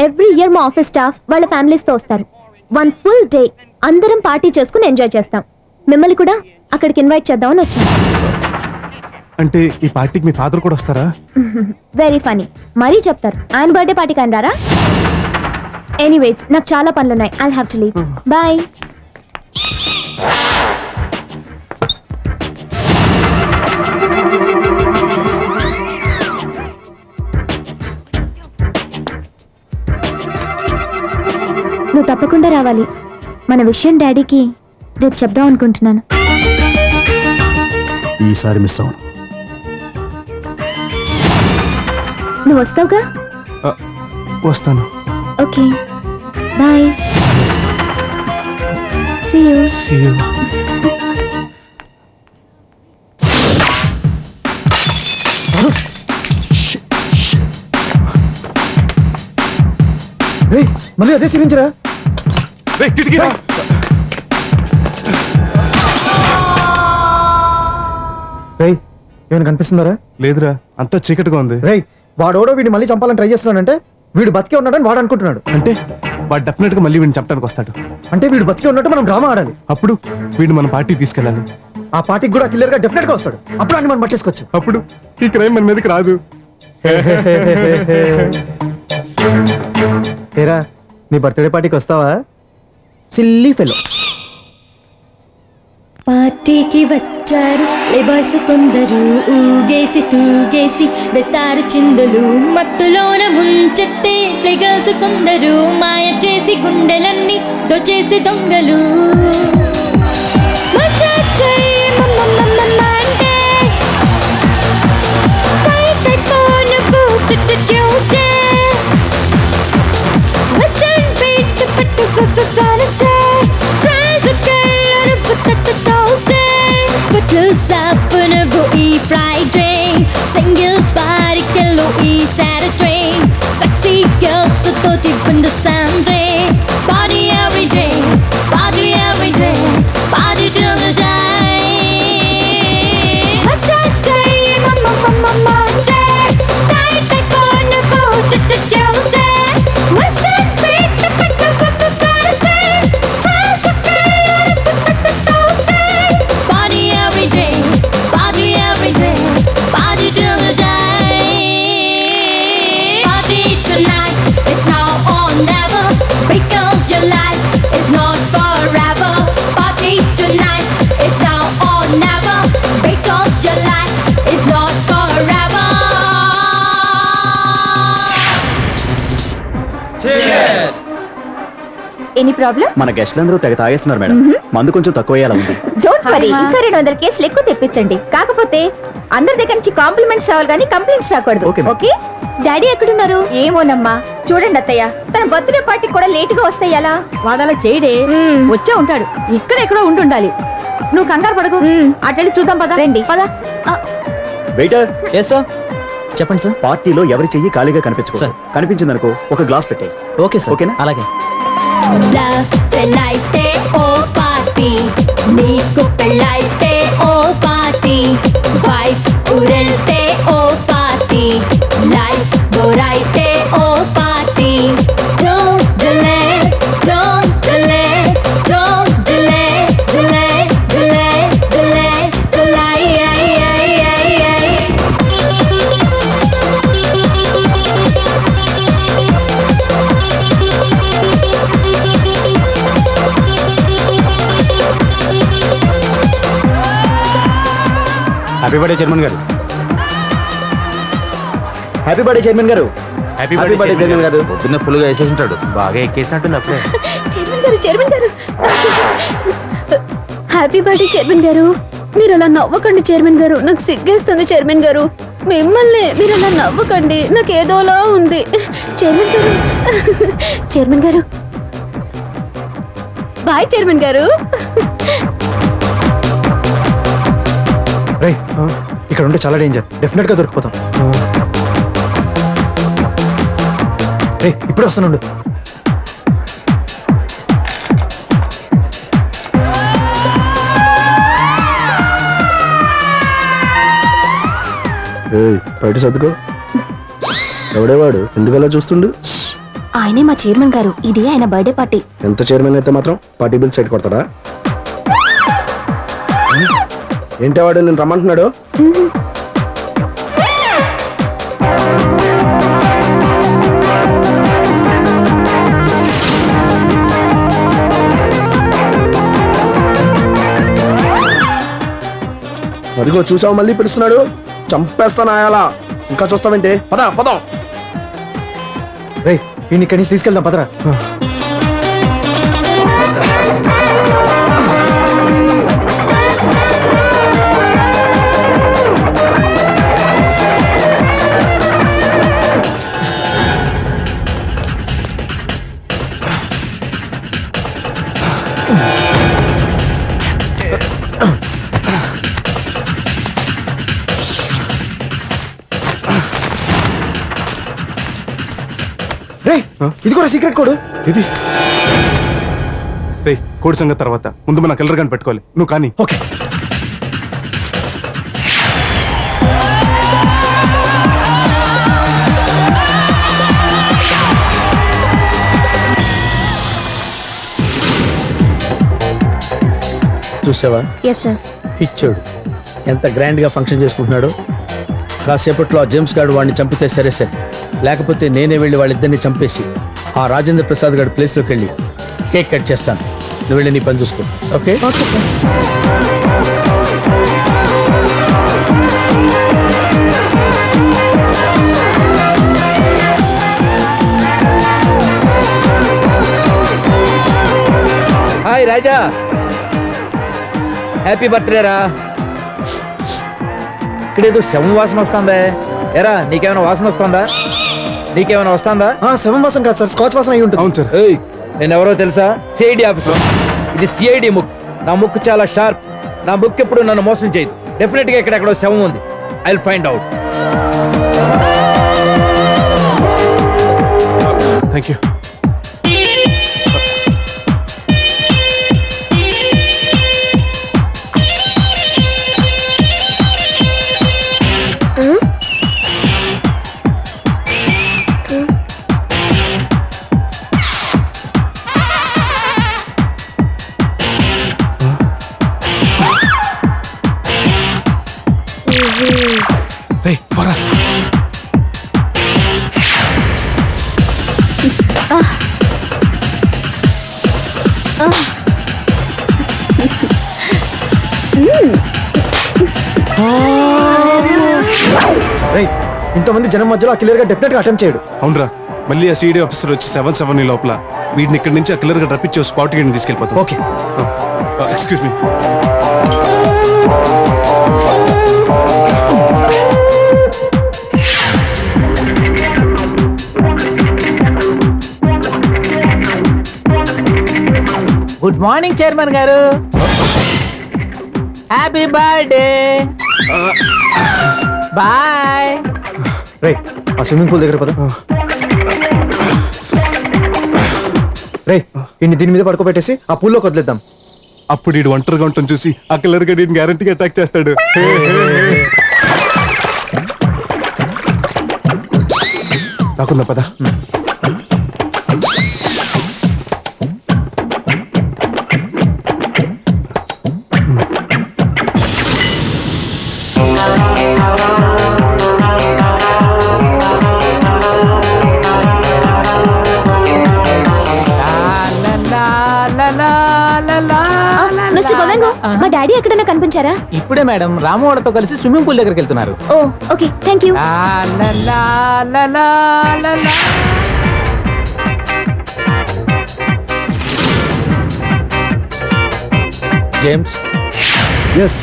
ఎవ్రీ ఇయర్ మా ఆఫీస్ స్టాఫ్ వాళ్ళ ఫ్యామిలీస్తో వస్తారు. వన్ ఫుల్ డే అందరం పార్టీ చేసుకుని ఎంజాయ్ చేస్తాం. మిమ్మల్ని కూడా అక్కడికి ఇన్వైట్ చేద్దామని వచ్చాను అంటే ఈ పార్టీకి మీ ఫాదర్ కూడా వస్తారా? వెరీ ఫనీ మరీ చెప్తారు. ఆయన బర్త్డే పార్టీకి అంటారా ఎనీవేస్ నాకు చాలా పనులున్నాయి. I have to leave bye నువ్వు తప్పకుండా రావాలి. మన విషయం డాడీకి రేపు చెప్దాం అనుకుంటున్నాను. ఈసారి మిస్ అవును నువ్వు వస్తావుగా? వస్తాను. Okay. Bye. See you See you. రేయ్ మళ్ళీ అదే సిరించరా కిటికీ రా. రేయ్ ఏమైనా కనిపిస్తుందరా? లేదురా అంతా చీకటిగా ఉంది. రేయ్ వాడోడో వీడిని మళ్ళీ చంపాలని ట్రై చేస్తున్నాడంటే వీడు బతికే ఉన్నాడని వాడు అనుకుంటున్నాడు. అంటే వాడు డెఫినెట్గా మళ్ళీ వీడిని చంపడానికి వస్తాడు. అంటే వీడు బతికే ఉన్నట్టు మనం డ్రామా ఆడాలి. అప్పుడు వీడిని మన పార్టీ తీసుకెళ్ళాలి. ఆ పార్టీకి కూడా కిల్లర్గా డెఫినెట్గా వస్తాడు. అప్పుడు అన్ని మనం పట్టేసుకోవచ్చు. అప్పుడు ఈ క్రైమ్ మన మీదకి రాదు. ఏరా నీ బర్త్డే పార్టీకి వస్తావా? సిల్లీ ఫెలో పార్టీకి వచ్చారు బాయ్స్ కొందరు ఊగేసి తూగేసి వేస్తారు చిందులు మత్తులోన ముంచెత్తే. ప్లేగర్స్ కొందరు మాయ చేసి గుండెలన్నీ దోచేసి దొంగలు. మచ్చచ్చే el party que lo hice. Any problem మన గెస్ట్లందరూ తెగ తాగేస్తున్నారు మేడం. మందు కొంచెం తక్కువ అయ్యేలా ఉంది డోంట్ వరీ ఇంకా రెండు వందల కేసులు ఎక్కువ తెప్పించండి. కాకపోతే అందరి దగ్గర నుంచి కాంప్లిమెంట్స్ రావాలి కానీ కంప్లైంట్స్ రాకూడదు. ఓకే డాడీ ఎక్కడున్నారు? ఏమోనమ్మా. చూడండి అత్తయ్య. తన బర్త్డే పార్టీ కూడా లేట్గా వస్తాయి ఎలా? వాడాల చేయడే. వచ్చే ఉంటాడు. ఇక్కడ ఎక్కడో ఉంటుండాలి నువ్వు కంగారు పడకు. అటెళ్ళి చూద్దాం పద. రండి. పద. వెయిటర్ ఎస్ సార్ చెప్పండి సార్ పార్టీలో ఎవరి చెయ్యి ఖాళీగా కనిపించకూడదు. కనిపించింది అనుకో ఒక గ్లాస్ పెట్టాయి. ఓకే సార్ ఓకేనా? అలాగే. పెళ్ళైతే ఓ పార్టీ నీకు పెళ్ళైతే ఓ పార్టీ వైఫ్ ఊరెళ్తే హ్యాపీ బర్త్డే చైర్మన్ గారు హ్యాపీ బర్త్డే చైర్మన్ గారు హ్యాపీ birthday, chairman గారు. పొద్దున్న ఫుల్గా వేసేసి ఉంటాడు బాగా ఎక్కేసినట్టుంది అప్పుడే చైర్మన్ గారు చైర్మన్ గారు హ్యాపీ బర్త్డే చైర్మన్ గారు మీరు అలా నవ్వకండి చైర్మన్ గారు నాకు సిగ్గేస్తుంది చైర్మన్ గారు మిమ్మల్ని మీరు అలా నవ్వకండి నాకు ఏదోలా ఉంది చైర్మన్ గారు చైర్మన్ గారు బాయ్ చైర్మన్ గారు రైట్ ఇక్కడ ఉంటే చాలా డేంజర్ డెఫినెట్గా దొరికిపోతాం. రే ఇప్పుడే వస్తానుండు ఏయ్, బయట సర్దుకో. ఎవడేవాడు? ఎందుకు అలా చూస్తుండు? ఆయనే మా చైర్మన్ గారు. ఇది ఆయన బర్త్డే పార్టీ ఎంత చైర్మన్ అయితే మాత్రం పార్టీ బిల్ సైడ్ కొడతాడా? ఏంటి వాడు నేను రమ్మంటున్నాడు? అదిగో చూసావు మళ్ళీ పిలుస్తున్నాడు? చంపేస్తాను ఆయాలా. ఇంకా చూస్తావేంటి? పద పదం. రే ఇక్కడి నుంచి తీసుకెళ్దాం పదరా. ఇది కూడా సీక్రెట్ కోడ్ ఇది రే కోడి సంగతి తర్వాత. ముందు మన కలర్ గాని పెట్టుకోవాలి. నువ్వు కానీ. ఓకే. చూసావా? ఎస్ సార్ పిచ్చోడు ఎంత గ్రాండ్గా ఫంక్షన్ చేసుకుంటున్నాడు. కాసేపట్లో ఆ జేమ్స్ గార్డు వాడిని చంపితే సరే సరే. లేకపోతే నేనే వెళ్ళి వాళ్ళిద్దరిని చంపేసి ఆ రాజేంద్ర ప్రసాద్ గారి ప్లేస్లోకి వెళ్ళి కేక్ కట్ చేస్తాను. నువ్వు వెళ్ళి నీ పని చూసుకో. Okay? Hi Raja. Happy birthday రా. ఇక్కడేదో శవం వాసన వస్తుందా. ఎరా నీకేమైనా వాసన వస్తుందా? నీకేమైనా వస్తుందా? శవం వాసన కాదు సార్ స్కాచ్ వాసన అయి ఉంటుంది. అవును సార్. ఏయ్ నేను ఎవరో తెలుసా సిఐడి ఆఫీసర్ ఇది సిఐడి ముక్ నా ముక్కు చాలా షార్ప్ నా ముక్కు ఎప్పుడు నన్ను మోసం చేయదు. డెఫినెట్గా ఇక్కడ ఎక్కడో శవం ఉంది. I will find out thank you ఇంతమంది జనం మధ్యలో ఆ కిల్లర్గా డెఫినెట్గా అటెంప్ట్ చేయడు. అవునరా. మళ్ళీ ఆ సిఐడి ఆఫీసర్ వచ్చి సెవెన్ సెవెన్ ఈ లోపల వీటిని ఇక్కడి నుంచి ఆ కిల్లర్గా రప్పించి స్పాట్కి తీసుకెళ్ళిపోతాం. Okay excuse me good morning chairman గారు. హ్యాపీ బర్త్డే బాయ్ రే ఆ స్విమ్మింగ్ పూల్ దగ్గర పద. రే ఇన్ని దీని మీద పడుకోబెట్టేసి ఆ పూల్లో వదిలేద్దాం. అప్పుడు ఇడు ఒంటరిగా ఉంటాం చూసి ఆ కిల్లర్గా నేను గ్యారంటీగా అటాక్ చేస్తాడు. రాకుందా పద. మా డాడీ ఎక్కడైనా కనిపించారా? ఇప్పుడే మేడం రాము వాళ్ళతో కలిసి స్విమ్మింగ్ పూల్ దగ్గరికి వెళ్తున్నారు. ఓ okay thank you James? Yes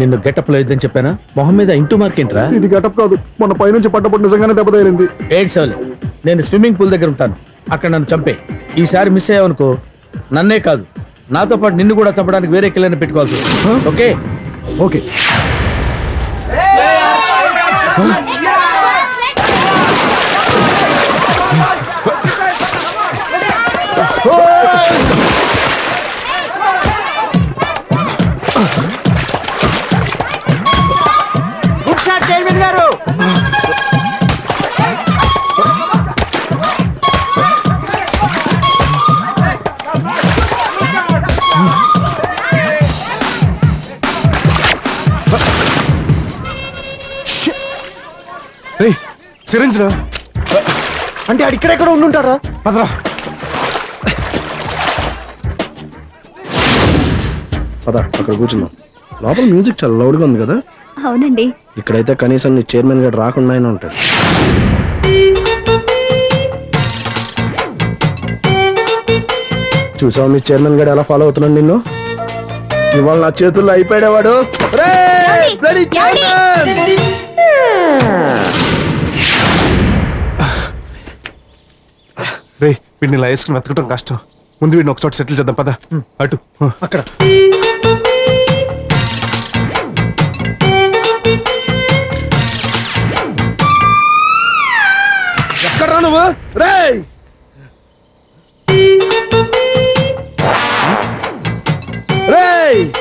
నిన్ను గెటప్లో ఇద్దని చెప్పానా? మొహం మీద ఇంటూ మార్క్ ఏంట్రా? ఇది గెటప్ కాదు. మొన్న పైనుంచి పడ్డప్పుడు నిజంగానే దెబ్బ తగిలింది. ఎయిట్ సెవెన్ నేను స్విమ్మింగ్ పూల్ దగ్గర ఉంటాను. అక్కడ నన్ను చంపే. ఈసారి మిస్ అయ్యావనుకో నన్నే కాదు. నాతో పాటు నిన్ను కూడా చంపడానికి వేరే కిల్లర్ని పెట్టుకోవాల్సి వస్తుంది. ఓకే? ఓకే. గుడ్ సిరంజ్ రా అంటే ఆడు ఇక్కడెక్కడ ఉండుంటారా పదరా. పద అక్కడ కూర్చుందాం. లోపల మ్యూజిక్ చాలా లౌడ్గా ఉంది కదా? అవునండి. ఇక్కడైతే కనీసం నీ చైర్మన్ గడు రాకుండా అయినా ఉంటాడు. చూసావు మీ చైర్మన్ గడు ఎలా ఫాలో అవుతున్నాడు నిన్ను? ఇవాళ నా చేతుల్లో అయిపోయాడేవాడు రే వీడిని ఇలా వేసుకుని వెతకటం కష్టం. ముందు వీడిని ఒక చోట సెటిల్ చేద్దాం పద. అటు. అక్కడ. ఎక్కడ నువ్వు? రే. రే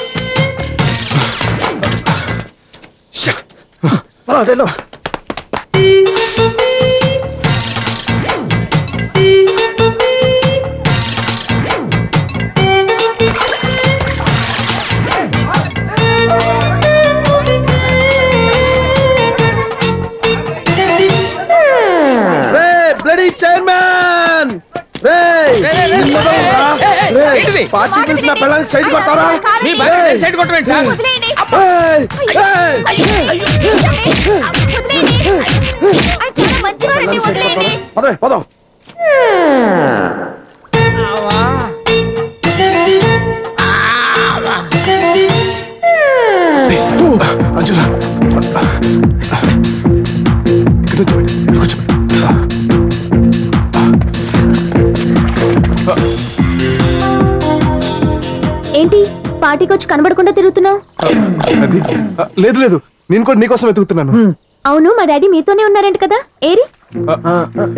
పార్టీ పిలిచిన పిల్లల్ని సైడ్ కొట్టారా మీ భార్య సైడ్ కొట్టండి సార్. పదవే పదం అంజులా. ఇక్కడ నుంచి పార్టీకి వచ్చి కనబడకుండా తిరుగుతున్నావు లేదు లేదు. నేను కూడా నీకోసం వెతుకుతున్నాను. అవును మా డాడీ మీతోనే ఉన్నారంట కదా. ఏరి?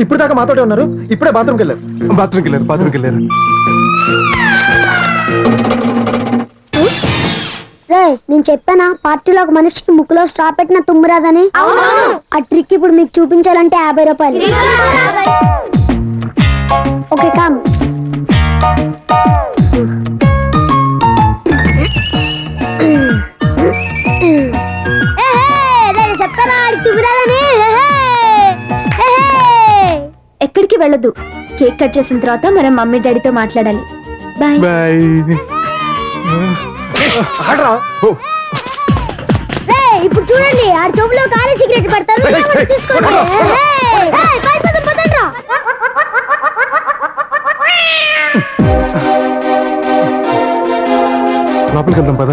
ఇప్పుడు దాకా మాతోటే ఉన్నారు. ఇప్పుడే బాత్రూమ్కి వెళ్ళారు. బాత్రూమ్కి వెళ్ళారు బాత్రూమ్కి వెళ్ళారు. నేను చెప్పానా? పార్టీలో ఒక మనిషికి ముక్కులో స్ట్రా పెట్టిన తుమ్మురాదని? ఆ ట్రిక్ ఇప్పుడు మీకు చూపించాలంటే యాభై రూపాయలు. Okay calm. వెళ్ళొద్దు కేక్ కట్ చేసిన తర్వాత మనం మమ్మీ డాడీతో మాట్లాడాలి. బాయ్ బాయ్ రే ఇప్పుడు చూడండి ఆడి చెవులో ఖాళీ సిగరెట్ పడతారు. పదండ్రా. లోపలికి వెళ్దాం పద.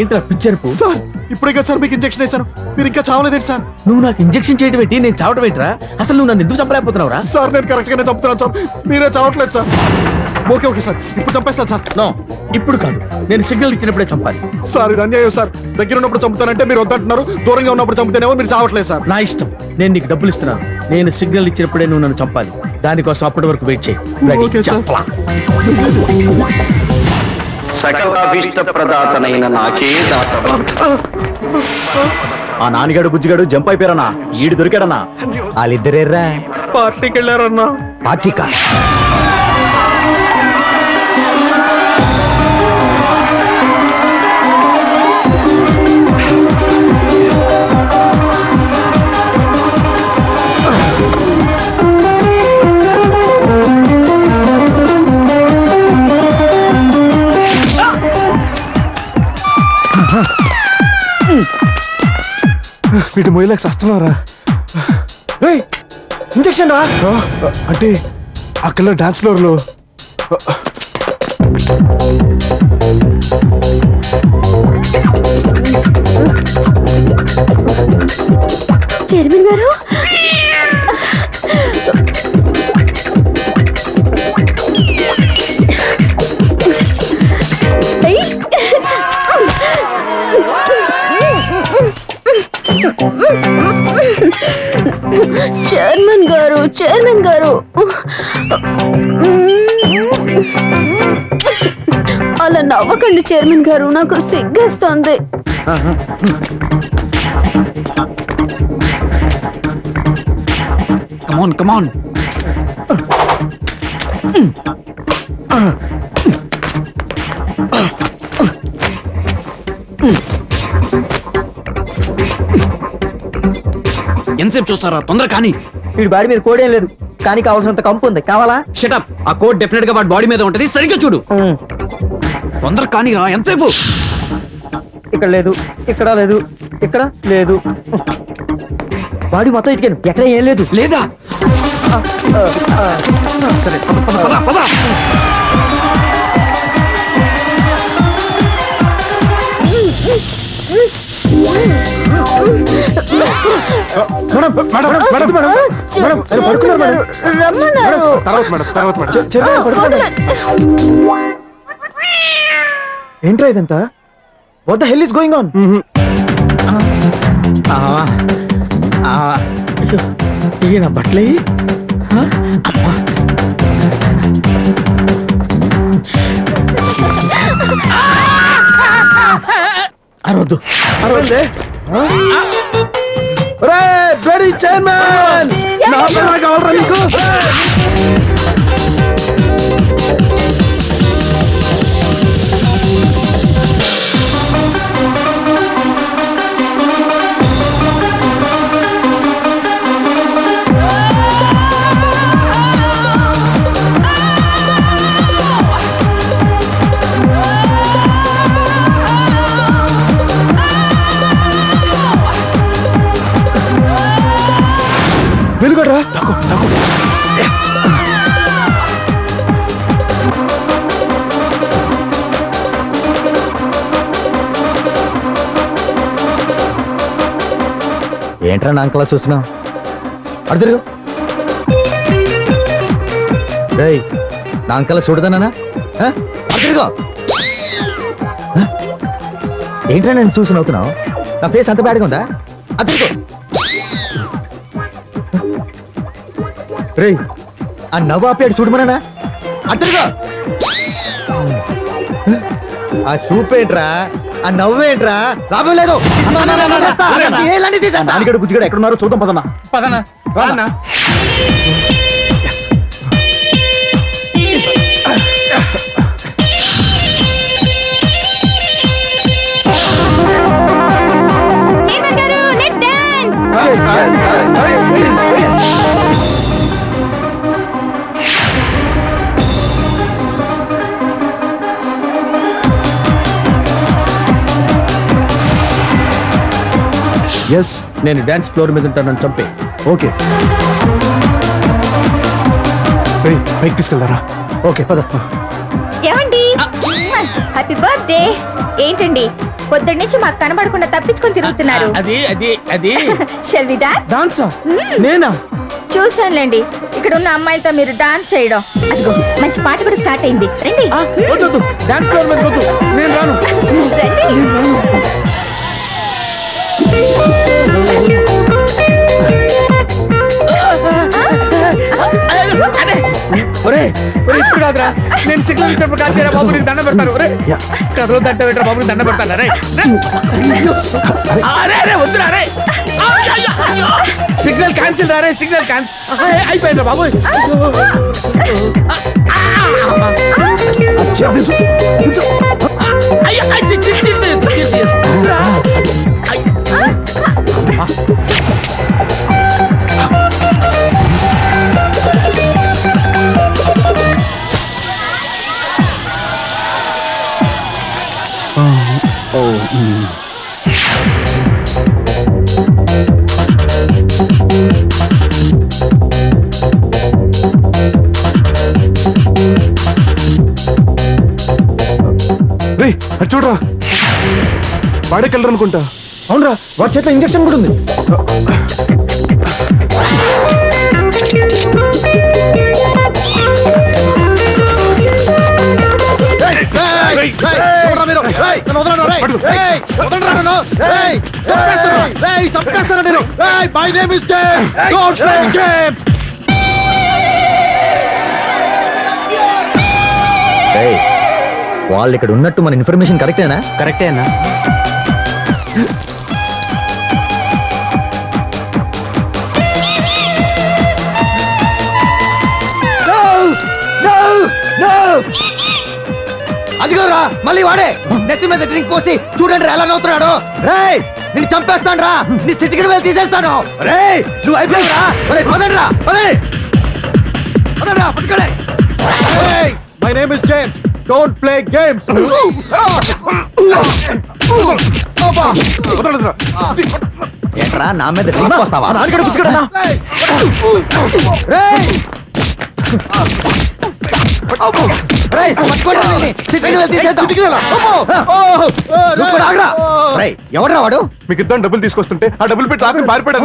ఏంట్రా పిక్చర్ సార్ ఇప్పుడే కదా సార్ మీకు ఇంజెక్షన్ వేశాను. మీరు ఇంకా చావలేదేంటి సార్? నువ్వు నాకు ఇంజెక్షన్ చేయడం ఏంటి? నేను చావటం ఏంట్రా? అసలు నువ్వు నన్ను ఎందుకు చంపలేకపోతున్నావురా? సార్ నేను కరెక్ట్ గానే చంపుతున్నాను సార్. మీరే చావట్లేదు సార్. Okay okay sir. ఇప్పుడు చంపేస్తాను సార్. నో ఇప్పుడు కాదు. నేను సిగ్నల్ ఇచ్చినప్పుడే చంపాలి. సార్ ఇది అన్యాయం సార్. దగ్గర ఉన్నప్పుడు చంపుతానంటే మీరు వద్దంటున్నారు. దూరంగా ఉన్నప్పుడు చంపుతేనేమో మీరు చావట్లేదు సార్. నా ఇష్టం. నేను నీకు డబ్బులు ఇస్తున్నాను. నేను సిగ్నల్ ఇచ్చినప్పుడే నువ్వు నన్ను చంపాలి. దానికోసం అప్పటి వరకు వెయిట్ చేయి. Ready? Okay sir. సకలాభీష్ట ప్రదాతనైన నాకే దాత ఆ నాన్నగాడు బుజ్జిగాడు జంప్ అయిపోయారన్నా ఈడు దొరికాడన్నా. వాళ్ళిద్దరేర్రా? పార్టీకి వెళ్ళారన్నా పార్టీకా? వీటి మొయ్యలేక వస్తున్నారా ఇంజెక్షన్ అంటే అక్కడ డాన్స్ ఫ్లోర్ చైర్మన్ గారు. అలా నవ్వకండి చైర్మన్ గారు నాకు సిగ్గేస్తోంది. కమాన్ కమాన్ ఎంతసేపు చూస్తారా? తొందర కానీ. వీడి బాడీ మీద కోడేం లేదు. కానీ కావాల్సినంత కంపు ఉంది. కావాలా? షటప్ ఆ కోడ్ డెఫినెట్గా వాడి బాడీ మీద ఉంటది. సరిగ్గా చూడు. తొందర కానీ రా ఎంతసేపు? ఇక్కడ లేదు. ఇక్కడ లేదు. ఇక్కడ లేదు. బాడీ మొత్తం ఎతికాను ఎక్కడ ఏం లేదు. లేదా? సరే పద పద మేడం రమ్మన్నారు ఏంట్రా ఇదంతా what the hell is going on ఇవి నా బట్టలే అరవద్దు అరవిందే బ్లడీ చైర్మన్ నా పిల్లలు కావాలరా తక్కువ ఏంట్రా నా అంకలా చూస్తున్నావు? అడు తిరుగు. రేయ్ నా అంకల చూడదానా ఆ? ఏంట్రా నేను చూసి నవ్వుతున్నావు? నా ఫేస్ అంత బ్యాడ్గా ఉందా? అది రేయ్ ఆ నవ్వు ఆపేడు చూడమనా తిరుగు ఆ సూప్ ఏంట్రా ఆ నవ్వు ఏంట్రా లాభం లేదు నాన్నగడు బుజ్జిగడు ఎక్కడున్నారో చూద్దాం పదన్నా పదనా? రానా? ఎస్ నేను డాన్స్ ఫ్లోర్ మీద ఉంటానని చంపే. ఓకే పైకి తీసుకెళ్తారా ఓకే పద. ఏమండి? హ్యాపీ బర్త్డే ఏంటండి? పొద్దున్న నుంచి మాకు కనబడకుండా తప్పించుకొని తిరుగుతున్నారు. అది అది అది. షెల్ వి డాన్స్ డాన్సా నేనా? చూసానులేండి ఇక్కడ ఉన్న అమ్మాయిలతో మీరు డాన్స్ చేయడం. అదిగో మంచి పాట కూడా స్టార్ట్ అయింది. రండి. వద్దు డాన్స్ ఫ్లోర్ మీద వద్దు. నేను రాను. నేను రాను. అదే. ఒరే ఒరే ఇప్పుడు కాదురా. నేను సిగ్నల్ ఇచ్చినప్పుడు కాల్చేరా బాబు? నీకు దండ పెడతాను. ఒరే కథలో దండ పెట్టరా బాబు? దండ పెడతాను. అరే అరే అరే వద్దురా అరే సిగ్నల్ క్యాన్సిల్ రా రే సిగ్నల్ క్యాన్సిల్ అయిపోయిందా బాబు. అయ్యో చూడరా. వాడకెళ్ళరు అనుకుంటా. అవునరా వాడి చేతిలో ఇంజక్షన్ కూడా ఉంది. My name is James don't play games ఏయ్, వాళ్ళు ఇక్కడ ఉన్నట్టు మన ఇన్ఫర్మేషన్ కరెక్టేనా కరెక్టేనా అదిగోరా మళ్ళీ వాడే. నెత్తి మీద డ్రింక్ పోసి చూడండి ఎలా నవ్వుతున్నాడు. రేయ్ నేను చంపేస్తాను రా. నీ సిటికి వెళ్ళి తీసేస్తాను. రేయ్ నువ్వు అయిపోయావురా ఒరేయ్, పదండి రా పదండి. పదండి రా పట్టుకోలే my name is James don't play games ఏంట్రా నా మీద డ్రింక్ పోస్తావా? నాన్నగడ పుచ్చుకడనా రేయ్. రేయ్ పట్టుకోండి వీళ్ళని. సిటికి వెళ్ళి తీసేద్దాం. నువ్వు కూడా ఆగురా. రేయ్ ఎవడ్రా వాడు? మీకు ఇద్దరు డబ్బులు తీసుకొస్తుంటే ఆ డబ్బులు పెట్టి ఆపి పారిపోయాడు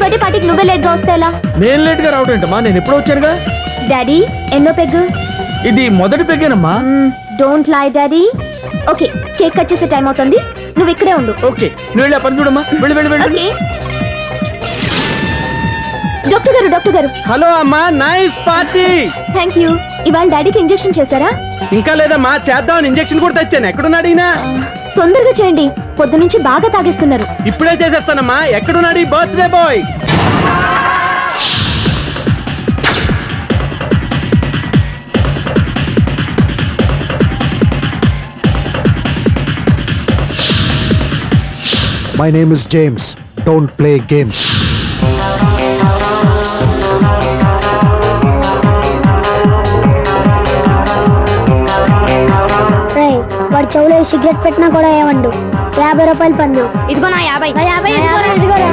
బర్త్డే పార్టీకి నువ్వే లేట్గా వస్తే ఎలా? నేను లేట్గా రావటం ఏంటమ్మా నేను ఎప్పుడో వచ్చానుగా? డాడీ ఎన్నో పెగ్గు ఇది మొదటి పెగ్గేనమ్మా don't lie daddy okay cake cut చేసే టైం అవుతుంది. నువ్వు ఇక్కడే ఉండు. ఓకే నువ్వు వెళ్ళి పని చూడమ్మా. వెళ్ళి వెళ్ళి వెళ్ళి. డాక్టర్ గారు డాక్టర్ గారు. హలో అమ్మా నైస్ పార్టీ థ్యాంక్ యూ ఇవాళ డాడీకి ఇంజెక్షన్ చేశారా? ఇంకా లేదమ్మా చేద్దామని ఇంజెక్షన్ కూడా తెచ్చాను. ఎక్కడున్నాడు ఈయన? తొందరగా చేయండి. పొద్దు నుంచి బాగా తాగేస్తున్నారు. ఇప్పుడే చేసేస్తానమ్మా. ఎక్కడున్నాడు ఈ birthday boy? My name is James don't play games చెవులో సిగరెట్ పెట్టినా కూడా ఏమండు? యాభై రూపాయలు పందు. ఇదిగో నా యాభై. యాభై ఇదిగోరా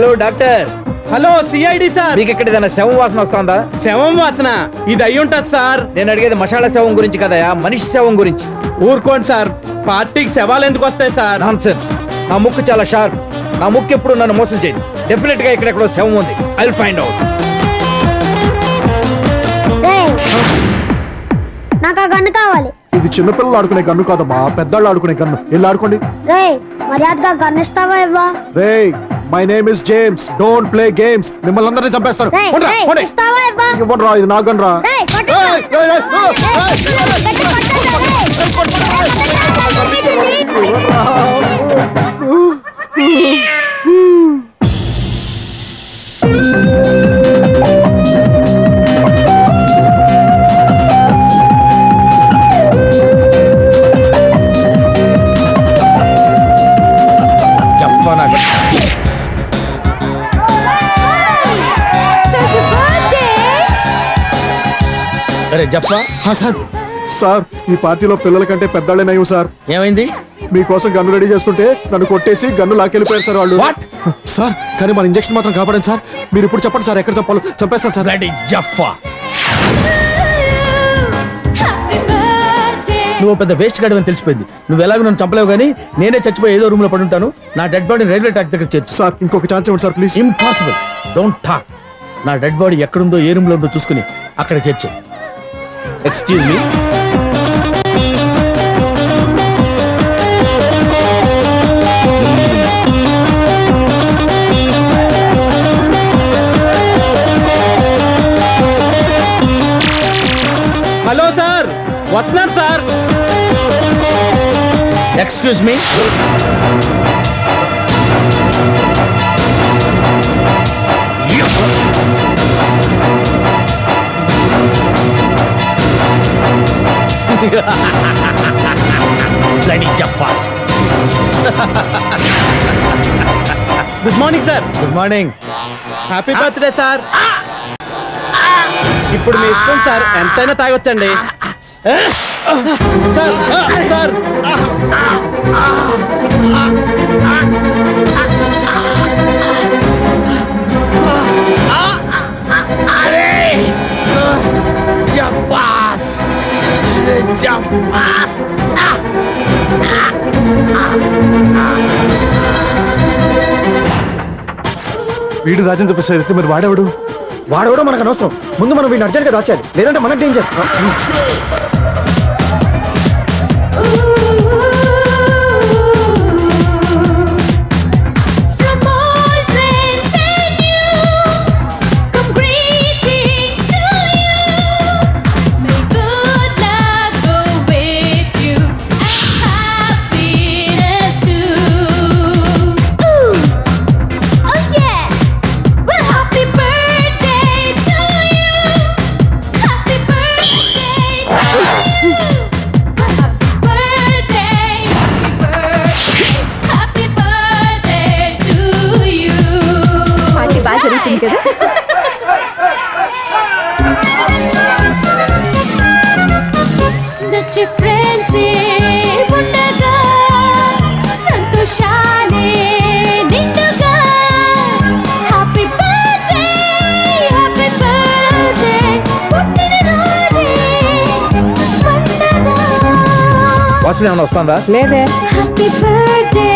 hello doctor. Hello CID sir మీకు ఇక్కడ ఏదైనా శవం వాసన వస్తుందా? శవం వాసన? ఇది అయి ఉంటుంది సార్. నేను అడిగేది మసాలా శవం గురించి కదయా? మనిషి శవం గురించి. ఊరుకోండి సార్. పార్టీకి శవాలు ఎందుకు వస్తాయి సార్? నాన్సెన్స్. నా ముక్కు చాలా షార్ప్. నా ముక్కు ఎప్పుడు నన్ను మోసం చేయదు. డెఫినెట్గా ఇక్కడెక్కడో శవం ఉంది. ఐ ఫైండ్ అవుట్ నాకు ఆ గన్ను కావాలి. ఇది చిన్నపిల్లలు ఆడుకునే గన్ను కాదమ్మా. పెద్దవాళ్ళు ఆడుకునే గన్ను. వెళ్ళి ఆడుకోండి. రే మర్యాదగా గన్నిస్తావా ఇవ్వా? రే my name is James don't play games మిమ్మల్ని అందరినీ చంపేస్తారు ఇవ్వడరా ఇది నాగన్రా రా అరే చెప్పా. సార్. సార్ ఈ పార్టీలో పిల్లల కంటే పెద్దవాళ్ళే నయం సార్. ఏమైంది? మీకోసం గన్ను రెడీ చేస్తుంటే నన్ను కొట్టేసి గన్ను లాకెళ్ళిపోయారు సార్ వాళ్ళు. సార్ కానీ మన ఇంజక్షన్ మాత్రం కాపాడండి సార్. మీరు ఇప్పుడు చెప్పండి సార్ ఎక్కడ చంపాలో. చంపేస్తాను సార్. జఫా నువ్వు పెద్ద వేస్ట్ గాడు అని తెలిసిపోయింది. నువ్వు ఎలాగో నన్ను చంపలేవు కానీ నేనే చచ్చిపోయి ఏదో రూమ్లో పడి ఉంటాను. నా డెడ్ బాడీ రైల్వే ట్రాక్ దగ్గర చేర్చు. సార్ ఇంకొక ఛాన్స్ ఇవ్వండి sir please impossible don't talk నా డెడ్ బాడీ ఎక్కడుందో ఏ రూమ్లో ఉందో చూసుకుని అక్కడ చేర్చే. ఎక్స్క్యూజ్ మీ హలో సార్ వస్తున్నారు sir excuse me good morning sir good morning happy birthday sir ఇప్పుడు మీ ఇష్టం సార్ ఎంతైనా తాగొచ్చండి. సార్ ఆ, సార్ Jaffas. వీడు రాజేంద్ర ప్రసాద్ అయితే మరి వాడేవాడు? వాడవడం మనకు అనవసరం. ముందు మనం వీడిని అర్జెంట్గా దాచాలి. లేదంటే మనకు డేంజర్ కదా? నచ్చి ఫ్రెండ్సే ఉండగా సంతోషాలే నిండుగా. హ్యాపీ బర్త్డే హ్యాపీ బర్త్డే పుట్టిన రోజే పండగ. వాసన ఏమైనా వస్తుందా? లేదే. Happy birthday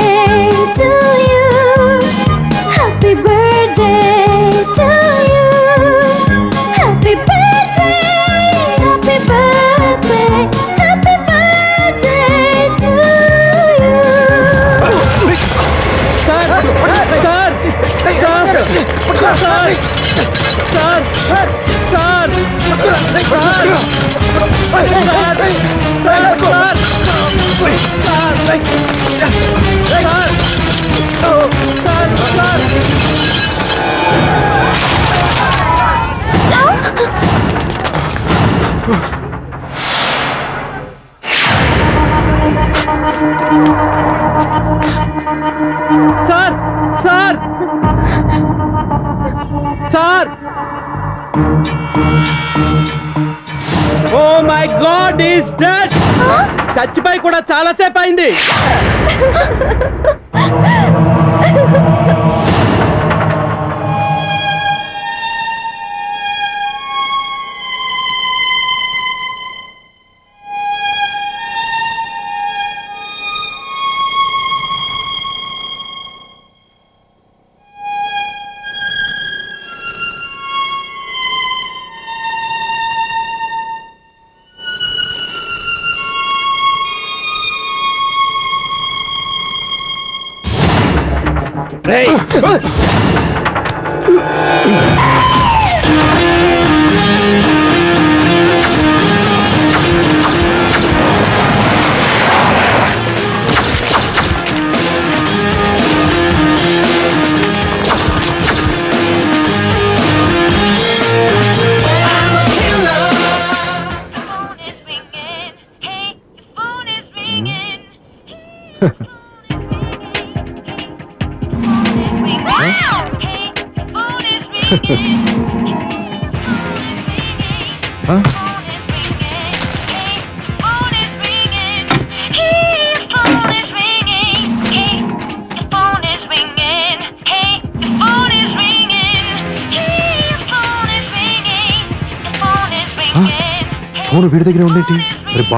to you happy birthday Oh. చచ్చిపోయి కూడా చాలాసేపు అయింది.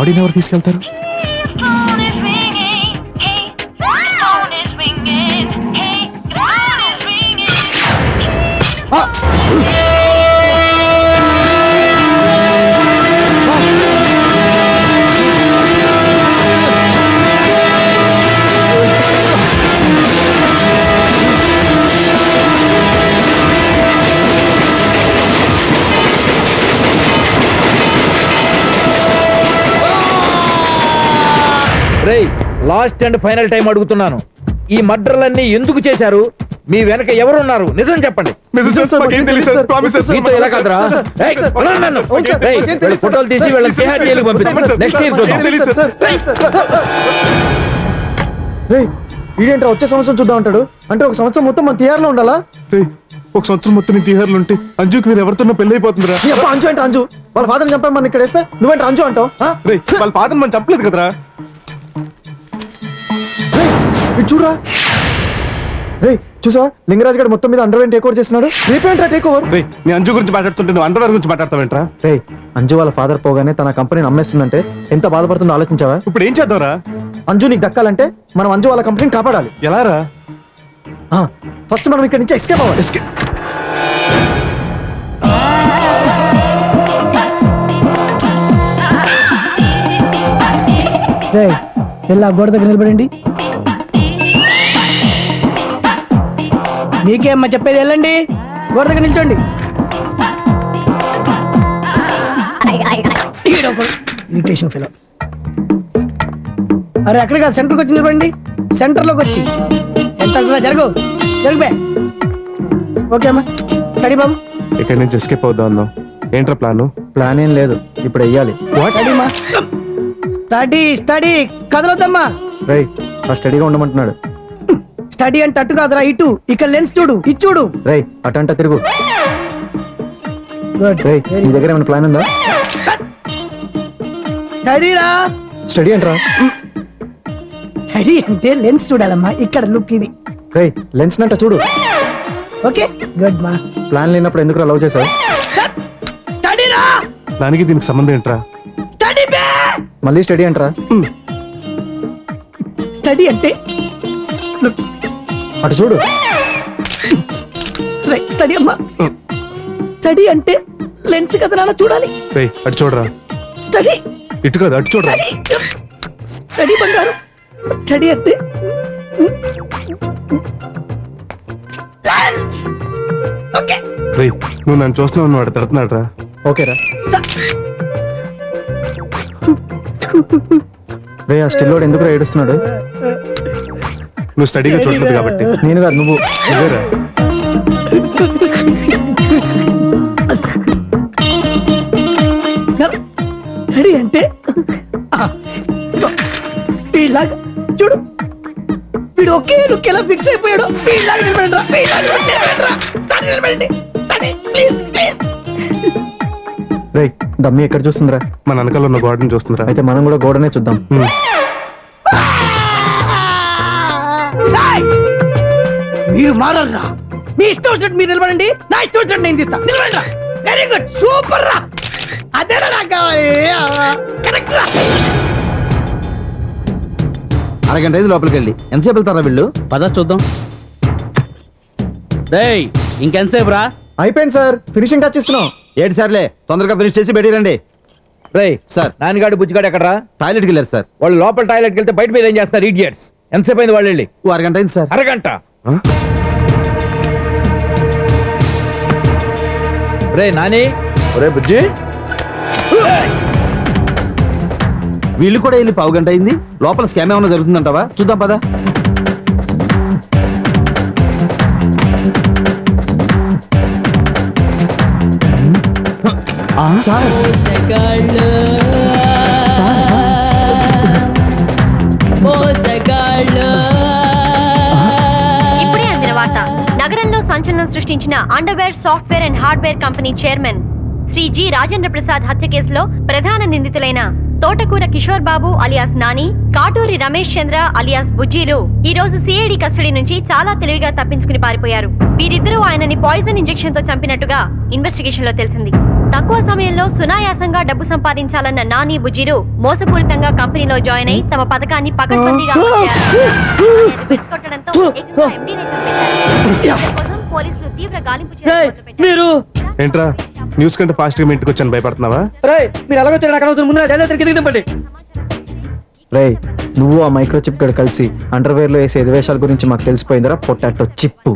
బాడీని ఎవరు తీసుకెళ్తారు? రేయ్ లాస్ట్ అండ్ ఫైనల్ టైం అడుగుతున్నాను. ఈ మర్డర్లన్నీ ఎందుకు చేశారు? మీ వెనక ఎవరున్నారు? నిజం చెప్పండి. వీళ్ళ ఫోటోలు తీసి జైలుకి నెక్స్ట్ ఇయర్ చూద్దాం. వీడేంట్రా వచ్చే సంవత్సరం చూద్దాం అంటాడు? అంటే ఒక సంవత్సరం మొత్తం మన తిహార్లో ఉండాలా? రేయ్, ఒక సంవత్సరం మొత్తం నీ తీహార్లు ఉంటే అంజుకి మీరు ఎవరితో పెళ్ళి అయిపోతుందిరా. అబ్బా అంజు అంటే అంజు. వాళ్ళ ఫాదర్ చంపా మన ఇక్కడ వేస్తే నువ్వేంటి అంజు అంటావు? వాళ్ళ పాదం మనం చంపలేదు కదరా. చూడరా. రే చూసా లింగరాజ్ గారు మొత్తం మీద అండర్వేర్ టేక్ ఓవర్ చేస్తున్నాడు. రేపేంట్రా టేక్ ఓవర్ రేయ్ నీ అంజు గురించి మాట్లాడుతుంటే నువ్వు అండర్వేర్ గురించి మాట్లాడతావేంట్రా? రే అంజు వాళ్ళ ఫాదర్ పోగానే తన కంపెనీని అమ్మేస్తుందంటే ఎంత బాధపడుతుందో ఆలోచించావా? ఇప్పుడు ఏం చేద్దాంరా? అంజు నీకు దక్కాలంటే మనం అంజు వాళ్ళ కంపెనీని కాపాడాలి. ఎలారా? ఫస్ట్ మనం ఇక్కడ నుంచి ఎస్కేప్ అవ్వాలి. ఎస్కేప్ ఇలా గోడ దగ్గర నిలబడండి. మీకేమ్మా చెప్పేది వెళ్ళండి. దగ్గర నిల్చోండి. ఇరిటేషన్ ఫిలో. అరే అక్కడ కాదు సెంటర్కి వచ్చి నిలబడండి. సెంటర్లోకి వచ్చి. సెంటర్ జరుగు. జరుగు ఓకే అమ్మా. స్టడీ బాబు. ఇక్కడి నుంచి ఎస్కేప్ అవుదాం అన్నావు. ఏంట్రా ప్లాన్? ప్లాన్ ఏం లేదు. ఇప్పుడు వెయ్యాలి. స్టడీ మా? Study steady కదలొద్దమ్మా. రే ఆ స్టడీగా ఉండమంటున్నాడు. స్టడీ అంటే అటు కాదురా ఇటు. ఇక్కడ లెన్స్ చూడు ఇది చూడు. రే అటంట తిరుగు. గుడ్ రే నీ దగ్గర ఏమైనా ప్లాన్ ఉందా? స్టడీ రా. స్టడీ అంటరా స్టడీ అంటే లెన్స్ చూడాలమ్మా ఇక్కడ లుక్ ఇది. రే లెన్స్ నంట చూడు. ఓకే గుడ్ మా. ప్లాన్ లేనప్పుడు ఎందుకు లవ్ చేసావు స్టడీ రా దానికి దీనికి సంబంధం ఏంట్రా? స్టడీ బే! మళ్ళీ స్టడీ అంటరా? స్టడీ అంటే అటు చూడు. స్టడీ అమ్మా. స్టడీ అంటే లెన్స్ కదా నాన్న చూడాలి. రేయ్ అటు చూడరా. స్టడీ. ఇటు కాదు అటు చూడరా. స్టడీ. బంగారు. స్టడీ అంటే లెన్స్. ఓకే. రేయ్ నువ్వు నన్ను చూస్తున్నావు వాడు తిడుతున్నాడు రా ఓకేరా. రే ఆ స్టిల్లోడు ఎందుకు ఏడుస్తున్నాడు? నువ్వు స్టడీగా చూడలేదు కాబట్టి. నేను కాదు నువ్వు. నువ్వేరా? స్టడీ అంటే? చూడు. వీడు ఒకే లుక్ ఎలా ఫిక్స్ అయిపోయాడు నిలబడండి రా, వీళ్ళలాగా నిలబడండి రా. స్టడీ నిలబడండి స్టడీ ప్లీజ్ ప్లీజ్ రే డమ్మీ ఎక్కడ చూస్తుందిరా? మన వెనకాల ఉన్న గోడని చూస్తుందిరా. అయితే మనం కూడా గోడనే చూద్దాం! మీరు మారల్రా? మీ ఇష్టం వచ్చినట్టు మీరు నిలబడండి. నా ఇష్టం వచ్చినట్టు నేను తీస్తా. నిలబడండి వెరీ గుడ్ సూపర్ రా. అదేనా నాకు కావాలి. కరెక్ట్ రా. అరగంట ఐదు లోపలికి వెళ్ళి ఎంతసేపు వెళ్తారా వీళ్ళు? పద చూద్దాం. రేయ్ ఇంకెంతసేపు రా? అయిపోయింది సార్. ఫినిషింగ్ టచ్ ఇస్తున్నాం. ఏడు సార్లే? తొందరగా ఫినిష్ చేసి బయటికి రండి. రేయ్ సార్ నాన్నగాడు బుజ్జిగాడు ఎక్కడరా? టాయిలెట్కి వెళ్ళారు సార్. వాళ్ళు లోపల టాయిలెట్కి వెళ్తే బయట మీద ఏం చేస్తారు ఇడియట్స్ ఎంతసేపు అయింది వాళ్ళు వెళ్ళి? అరగంట అయింది సార్. అరగంట? రే నాని. ఒరే బుజ్జి. వీళ్ళు కూడా వెళ్ళి పావు గంట అయింది. లోపల స్కామ్ ఏమైనా జరుగుతుందంటావా? చూద్దాం పదా. సార్. సంచలనం సృష్టించిన underwear software and hardware company chairman Shri G Rajendra Prasad హత్య కేసులో ప్రధాన నిందితులైన తోటకూర కిషోర్ బాబు అలియాస్ నాని కాటూరి రమేష్ చంద్ర అలియాస్ బుజ్జీలు ఈ రోజు సిఐడి కస్టడీ నుంచి చాలా తెలివిగా తప్పించుకుని పారిపోయారు. వీరిద్దరూ ఆయనని పాయిజన్ ఇంజెక్షన్తో చంపినట్టుగా ఇన్వెస్టిగేషన్లో తెలిసింది. తక్కువ సమయంలో సునాయాసంగా డబ్బు సంపాదించాలన్న నాని బుజ్జీలు మోసపూరితంగా కంపెనీలో జాయిన్ అయి తమ పథకాన్ని పకడ్బందీగా అమలు తీవ్ర గాలింపు మీరు! ఏంట్రా? న్యూస్ కంటే ఫాస్ట్గా మీ ఇంటికి వచ్చాను భయపడుతున్నావా? రే మీరు ఎలాగొచ్చారు నాకు అనవసరం. ముందు తిరిగి దింపండి. రే నువ్వు ఆ మైక్రో చిప్ గడు కలిసి అండర్వేర్లో వేసే ఎదివేషాల గురించి మాకు తెలిసిపోయిందిరా పొట్టాటో చిప్పు.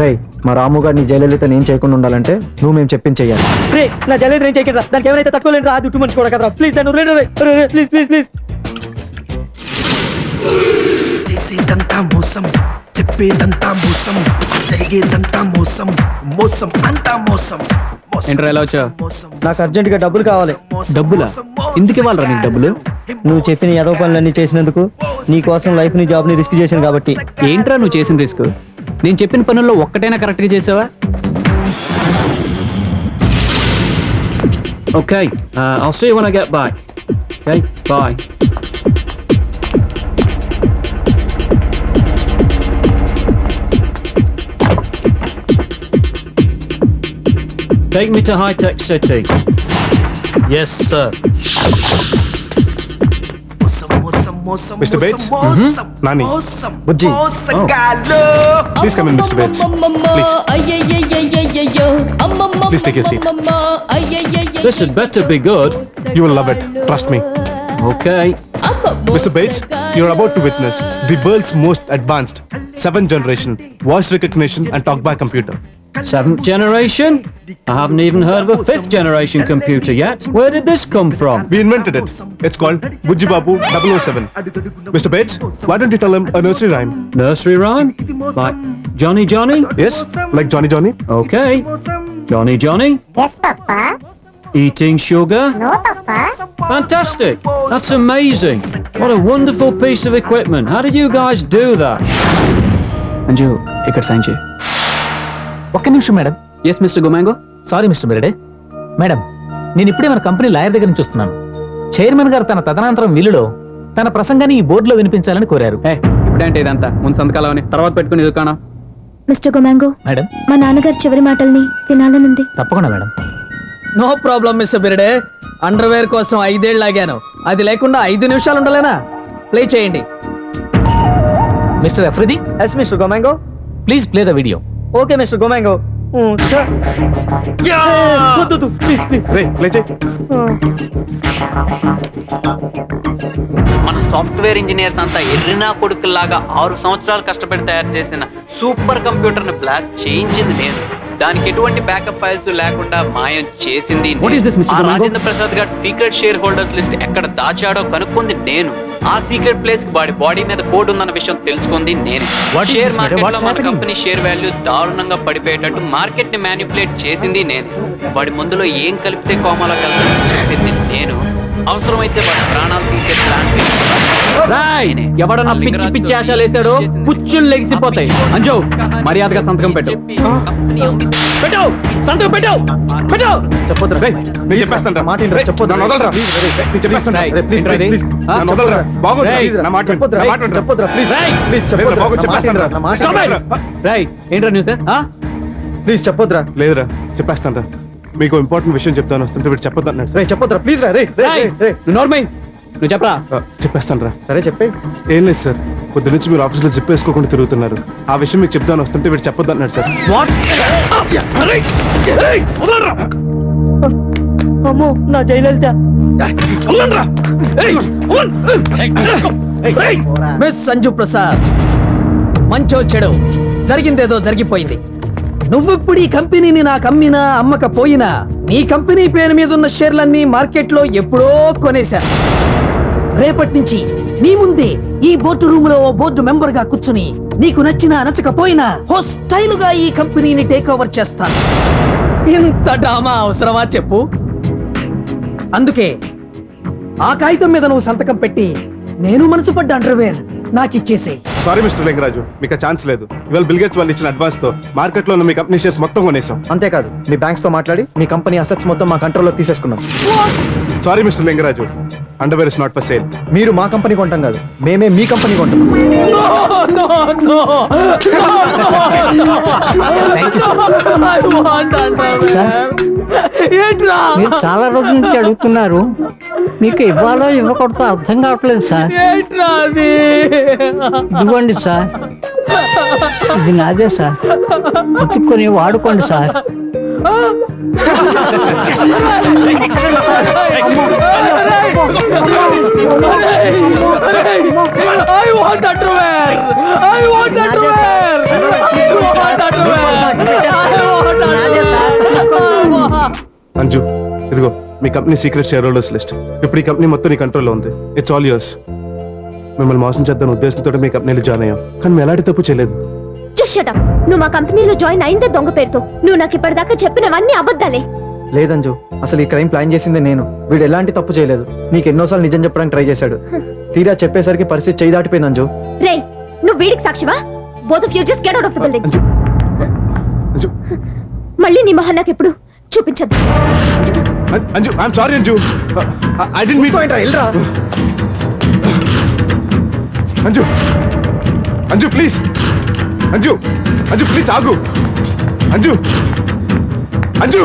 రే మా రాము గారిని జయలలిత నేను చేయకుండా ఉండాలంటే నువ్వు మేము చెప్పించేయాలి రే నా జైలు ఏం చేయకండి దానికి ఏమైనా తట్టుకోలేండి రా దుట్టు మనిషి కూడా కదా ప్లీజ్ నన్ను ప్లీజ్ ప్లీజ్ ప్లీజ్. చేసేదంతా మోసం చెప్పేదంతా మోసం జరిగేదంతా మోసం మోసం అంతా మోసం ఏంట్రా ఎలా వచ్చా నాకు అర్జెంట్గా డబ్బులు కావాలి. డబ్బులా? ఎందుకు ఇవ్వాలరా నీకు డబ్బులు? నువ్వు చెప్పిన ఏదో పనులన్నీ చేసినందుకు నీ కోసం లైఫ్ని జాబ్ని రిస్క్ చేశాను కాబట్టి. ఏంట్రా నువ్వు చేసిన రిస్క్? నేను చెప్పిన పనుల్లో ఒక్కటైనా కరెక్ట్గా చేసావా okay I'll see you when I get Take me to High Tech City. Yes, sir. Mr. Bates? Mm-hmm. Nani? Budgie. Oh. Please come in, Mr. Bates. Please. Please take your seat. This had better be good. You will love it. Trust me. Okay. Mr. Bates, you're about to witness the world's most advanced seventh generation voice recognition and talkback computer. Seventh generation? I haven't even heard of a fifth generation computer yet. Where did this come from? We invented it. It's called Bujibabu 007. Mr. Bates, why don't you tell him a nursery rhyme? Nursery rhyme? Like Johnny Johnny? Yes, like Johnny Johnny. Okay. Johnny Johnny? Yes, Papa. Eating sugar? No, Papa. Fantastic. That's amazing. What a wonderful piece of equipment. How did you guys do that? Anju, here, Sanjay. ఒక్క నిమిషం madam. Yes mister Gumango sorry mister Berade madam నేను ఇప్పుడే మన company lawyer దగ్గర నుంచి వస్తున్నాను. Chairman గారు తన తదనంతరం విల్లులో తన ప్రసంగాన్ని ఈ బోర్డులో వినిపించాలని కోరారు. ఇప్పుడంటే ఇదంతా? ముందు సంతకాలని తర్వాత పెట్టుకుని ఎదుకానా మిస్టర్ గొమాంగో మేడం. మా నాన్నగారి చివరి మాటల్ని తప్పకుండా madam. No problem mister Birade underwear కోసం ఐదేళ్ళు లాగాను. అది లేకుండా ఐదు నిమిషాలు ఉండలేనా? ప్లే చేయండి. Mister Afridi yes mister Gomango please play the video okay mister Gomango మన సాఫ్ట్వేర్ ఇంజనీర్స్ అంతా ఎర్రినా కొడుకుల్లాగా ఆరు సంవత్సరాలు కష్టపడి తయారు చేసిన సూపర్ కంప్యూటర్ని బ్లాక్ చేయించింది నేను. దానికి ఎటువంటి బ్యాకప్ ఫైల్స్ లేకుండా మాయం చేసింది? రాజేంద్ర ప్రసాద్ గారి సీక్రెట్ షేర్ హోల్డర్స్ లిస్ట్ ఎక్కడ దాచాడో కనుక్కుంది నేను. ఆ సీక్రెట్ ప్లేస్కి వాడి బాడీ మీద కోడ్ ఉందన్న విషయం తెలుసుకుంది నేను షేర్? మార్కెట్లో మన? కంపెనీ షేర్ వాల్యూ దారుణంగా పడిపోయేటట్టు మార్కెట్ని మ్యానిపులేట్ చేసింది నేను వాడి ముందులో ఏం కలిపితే కోమాలో కలిపి నేను అవసరమైతే ప్రాణాలు తీసే ప్లాన్ ఎవడన్నా పిచ్చి పిచ్చి ఆశాలు వేసాడో పుచ్చులు లెగిసిపోతాయి. అంజు మర్యాదగా సంతకం పెట్టు. పెట్టు సంతకం పెట్టు పెట్టు. చెప్పొద్దురా రేయ్, నేను చెప్పేస్తాను రా మాట వినరా, చెప్పొద్దు నన్ను వదలరా? నేను చెప్పేస్తాను రా. రేయ్, ప్లీజ్ ప్లీజ్ ప్లీజ్ నన్ను వదలరా? బాగోదు రేయ్, నా మాట విను, చెప్పొద్దురా, నా మాట వినరా. చెప్పొద్దురా, ప్లీజ్. రేయ్, ప్లీజ్ లేదు, చెప్పొద్దురా, బాగోదు నా మాట చెప్పేస్తాను నా మాట ఏంట్రా న్యూస్ ప్లీజ్ చెప్పొద్దురా? లేదురా. చెప్పేస్తాను రా మీకు ఇంపార్టెంట్ విషయం చెప్తాను. వస్తుంటే వీడు చెప్పొద్దు అన్నాడు. రే చెప్పొద్దురా ప్లీజ్ రా రే రే, రే రే నోర్మై నువ్వు చెప్పరా? చెప్పేస్తాను రా. సరే చెప్పే ఏం లేదు సార్ పొద్దు నుంచి మీరు ఆఫీస్లో జిప్ వేసుకోకుండా తిరుగుతున్నారు. ఆ విషయం మీకు చెప్తాను వస్తుంటే వీడు చెప్పొద్దు అన్నాడు సార్. అమ్మో నా జైలలిత మిస్ సంజు ప్రసాద్ మంచో చెడో జరిగిందేదో జరిగిపోయింది. నువ్విప్పుడు ఈ కంపెనీని నాకు అమ్మినా అమ్మకపోయినా నీ కంపెనీ పేరు మీద ఉన్న షేర్లన్నీ మార్కెట్లో ఎప్పుడో కొనేశా. రేపటి నుంచి నీ ముందే ఈ బోర్డు రూమ్లో ఓ బోర్డు మెంబర్గా కూర్చుని నీకు నచ్చినా నచ్చకపోయినా ఓ స్టైల్గా ఈ కంపెనీని టేక్ ఓవర్ చేస్తాను ఇంత డ్రామా అవసరమా చెప్పు? అందుకే ఆ కాగితం మీద నువ్వు సంతకం పెట్టి నేను మనసు పడ్డ అండర్వేర్ నాకిచ్చేసేయి. సారీ మిస్టర్ లింగరాజు మీకు ఆ ఛాన్స్ లేదు. ఇవాళ బిల్గేట్స్ వాళ్ళు ఇచ్చిన అడ్వాన్స్తో మార్కెట్లో ఉన్న మీ కంపెనీ షేర్స్ మొత్తం కొనేసాం అంతేకాదు మీ బ్యాంక్స్తో మాట్లాడి మీ కంపెనీ అసెట్స్ మొత్తం మా కంట్రోల్లో తీసేసుకున్నాం. Sorry mister Lingaraju underwear is not for sale మీరు మా కంపెనీ కొంటాం కాదు మేమే మీ కంపెనీ కొంటాం. మీరు చాలా రోజుల నుంచి అడుగుతున్నారు. మీకు ఇవ్వాలో ఇవ్వకూడదో అర్థం కావట్లేదు సార్ ఇవ్వండి సార్. ఇది నాదే సార్. ఉతుక్కుని వాడుకోండి సార్. అంజు ఇదిగో మీ company secret share holders list ఇప్పుడు ఈ కంపెనీ మొత్తం నీ కంట్రోల్లో ఉంది. ఇట్స్ ఆల్ యూర్స్ మిమ్మల్ని మోసం చేద్దాం ఉద్దేశంతో మీ కంపెనీలో జాయిన్ అయ్యాం. కానీ మేము ఎలాంటి తప్పు చేయలేదు. జస్ట్ షట్ అప్ నువ్వు మా కంపెనీలో జాయిన్ అయిందే దొంగ పేరుతో. నువ్వు నాకు ఇప్పటిదాకా చెప్పినవన్నీ అబద్ధాలే. లేదంజు అసలు ఈ క్రైమ్ ప్లాన్ చేసిందే నేను. వీడు ఎలాంటి తప్పు చేయలేదు. నీకు ఎన్నోసార్లు నిజం చెప్పడానికి ట్రై చేశాడు. తీరా చెప్పేసరికి పరిస్థితి చేయి దాటిపోయింది అంజు రే నువ్వు వీడికి సాక్షివా? Both of you just get out of the building మళ్ళీ నీ మొహం నాకు ఎప్పుడు చూపించద్దు. Anju I'm sorry Anju. I didn't mean Anju Anju please Anju Anju please ఆగు. Anju Anju.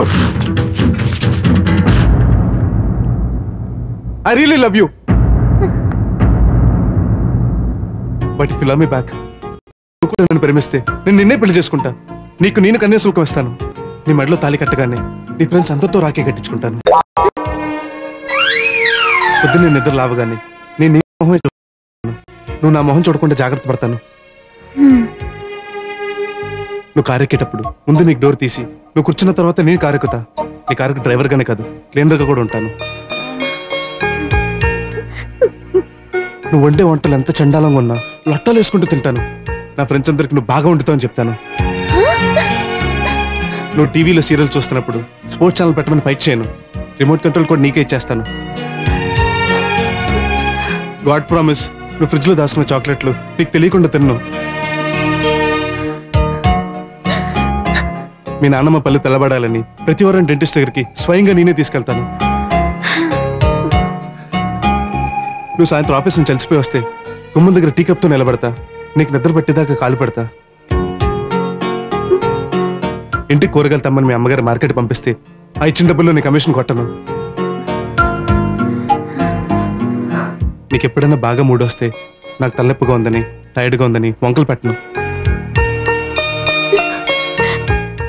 I really love you but if you love me back నువ్వు కూడా నన్ను ప్రేమిస్తే నేను నిన్నే పెళ్ళి చేసుకుంటా. నీకు నేను కన్నే కన్యాశుల్కం ఇస్తాను. నీ మెడలో తాళి కట్టగానే నీ ఫ్రెండ్స్ అందరితో రాకే కట్టించుకుంటాను. పొద్దున్న నేను నిద్ర లావగానే నేను మొహమే నువ్వు నా మొహం చూడకుండా జాగ్రత్త పడతాను. నువ్వు కారు ఎక్కేటప్పుడు ముందు నీకు డోర్ తీసి నువ్వు కూర్చున్న తర్వాత నేను కారు ఎక్కుతా. నీ కారుకి డ్రైవర్ గానే కాదు క్లీనర్గా కూడా ఉంటాను. నువ్వు వండే వంటలు ఎంత చండాలంగా ఉన్నా లట్టాలు వేసుకుంటూ తింటాను. నా ఫ్రెండ్స్ అందరికి నువ్వు బాగా వండుతావు అని చెప్తాను. నువ్వు టీవీలో సీరియల్ చూస్తున్నప్పుడు స్పోర్ట్స్ ఛానల్ పెట్టమని ఫైట్ చేయను. రిమోట్ కంట్రోల్ కూడా నీకే ఇచ్చేస్తాను. గాడ్ ప్రామిస్ నువ్వు ఫ్రిడ్జ్లో దాచుకున్న చాక్లెట్లు నీకు తెలియకుండా తిన్ను. మీ నాన్నమ్మ పళ్ళు తెల్లబడాలని ప్రతి వారం డెంటిస్ట్ దగ్గరికి స్వయంగా నేనే తీసుకెళ్తాను. నువ్వు సాయంత్రం ఆఫీస్ నుంచి చలిసిపోయి వస్తే గుమ్మం దగ్గర టీ కప్తో నిలబడతా. నీకు నిద్ర పట్టేదాకా కాలు పెడతా. ఇంటికి కూరగాయలు తమ్మని మీ అమ్మగారు మార్కెట్ పంపిస్తే ఆ ఇచ్చిన డబ్బుల్లో నీ కమిషన్ కొట్టను. నీకు ఎప్పుడైనా బాగా మూడొస్తే నాకు తలనొప్పిగా ఉందని టైర్డ్గా ఉందని వంకలు పెట్టను.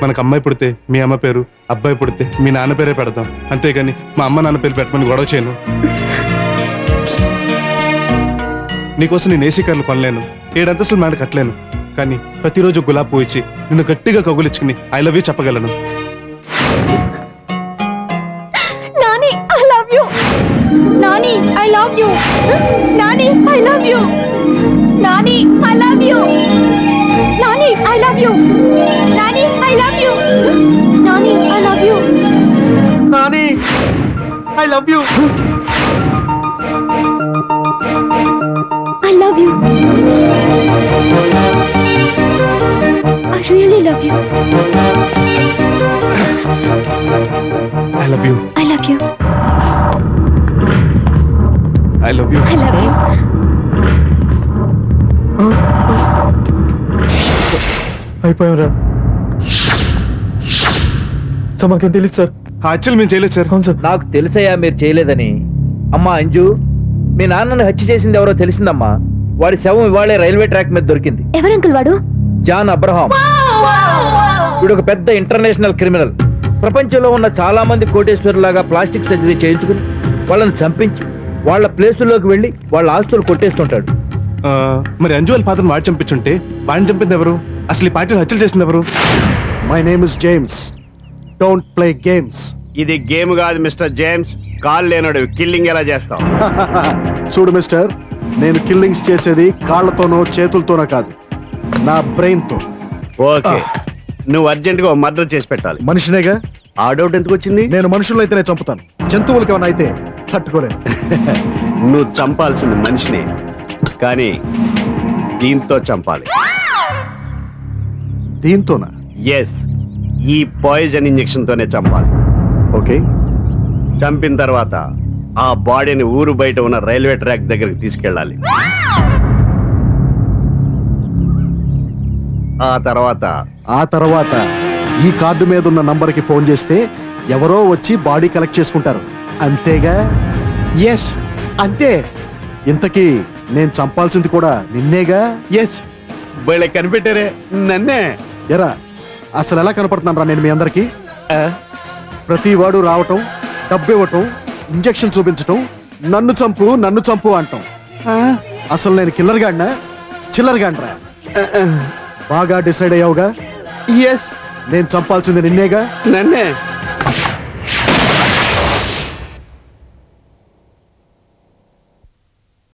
మనకు అమ్మాయి పుడితే మీ అమ్మ పేరు అబ్బాయి పుడితే మీ నాన్న పేరే పెడతాం. అంతేగాని మా అమ్మ నాన్న పేరు పెట్టమని గొడవ చేయను. నీకోసం నేను ఏసీ కార్లు కొనలేను. ఏడంతస్తులు మేడ కట్టలేను. కానీ ప్రతిరోజు గులాబ్ పువ్వు ఇచ్చి నిన్ను గట్టిగా కగులిచ్చుకుని ఐ లవ్ యూ చెప్పగలను. Nani, I love you. Nani, I love you. Nani, I love you. Nani, I love you. Nani, I love you. Nani, I love you. Nani, I love you. I love you. I really love you. I love you. I love you. I love you. I love you. అయిపోయాం sir మాకేం తెలియదు sir. Actual మేము చేయలేదు sir. అవును sir. నాకు తెలుసయ్యా మీరు చేయలేదని. అమ్మా అంజు మీ నాన్నని హత్య చేసింది ఎవరో తెలిసిందమ్మా. వాడి శవం ఇవాళే రైల్వే ట్రాక్ మీద దొరికింది. ఎవరు అంకుల్ వాడు? John Abraham. వీడు ఒక పెద్ద ఇంటర్నేషనల్ క్రిమినల్. ప్రపంచంలో ఉన్న చాలా మంది కోటేశ్వరులాగా ప్లాస్టిక్ సర్జరీ చేయించుకుని వాళ్ళని చంపించి వాళ్ళ ప్లేసుల్లోకి వెళ్ళి వాళ్ళ ఆస్తులు కొట్టేస్తుంటాడు. ఆ, మరి అంజు వాళ్ళ వాడు చంపించుంటే వాడిని చంపింది ఎవరు? అసలు ఈ పార్టీలో హత్యలు చేసింది ఎవరు? My name is James don't play games ఇది గేమ్ కాదు మిస్టర్ జేమ్స్. కాల్ లేనడు కిల్లింగ్ ఎలా చేస్తావు? చూడు మిస్టర్ నేను కిల్లింగ్స్ చేసేది కాళ్ళతోనో చేతులతోనో కాదు. నా బ్రెయిన్తో ఓకే. నువ్వు అర్జెంట్గా మర్డర్ చేసి పెట్టాలి. మనిషినేగా? ఆ డౌట్ ఎందుకు వచ్చింది? నేను మనుషుల్లో అయితేనే చంపుతాను. జంతువులకి ఏమైనా అయితే తట్టుకోలేను. నువ్వు చంపాల్సింది మనిషిని కానీ దీంతో చంపాలి. దీంతోనా? ఎస్ ఈ పాయిజన్ ఇంజెక్షన్ తోనే చంపాలి. ఓకే చంపిన తర్వాత ఆ బాడీని ఊరు బయట ఉన్న రైల్వే ట్రాక్ దగ్గరికి తీసుకెళ్ళాలి. ఆ తర్వాత ఆ తర్వాత ఈ కార్డు మీద ఉన్న నంబర్కి ఫోన్ చేస్తే ఎవరో వచ్చి బాడీ కలెక్ట్ చేసుకుంటారు. అంతేగా? ఎస్ అంతే. ఇంతకీ నేను చంపాల్సింది కూడా నిన్నేగా? ఎస్ వీళ్ళ కనిపెట్టారే నన్నే. ఎరా అసలు ఎలా కనపడుతున్నాను రా నేను మీ అందరికి? ప్రతి వాడు రావటం డబ్బు ఇవ్వటం ఇంజెక్షన్ చూపించటం నన్ను చంపు నన్ను చంపు అంటాం. అసలు నేను కిల్లర్ గాడినా చిల్లర్ గాడిరా బాగా డిసైడ్ అయ్యావుగా? ఎస్ నేను చంపాల్సింది నిన్నేగా? నన్నే.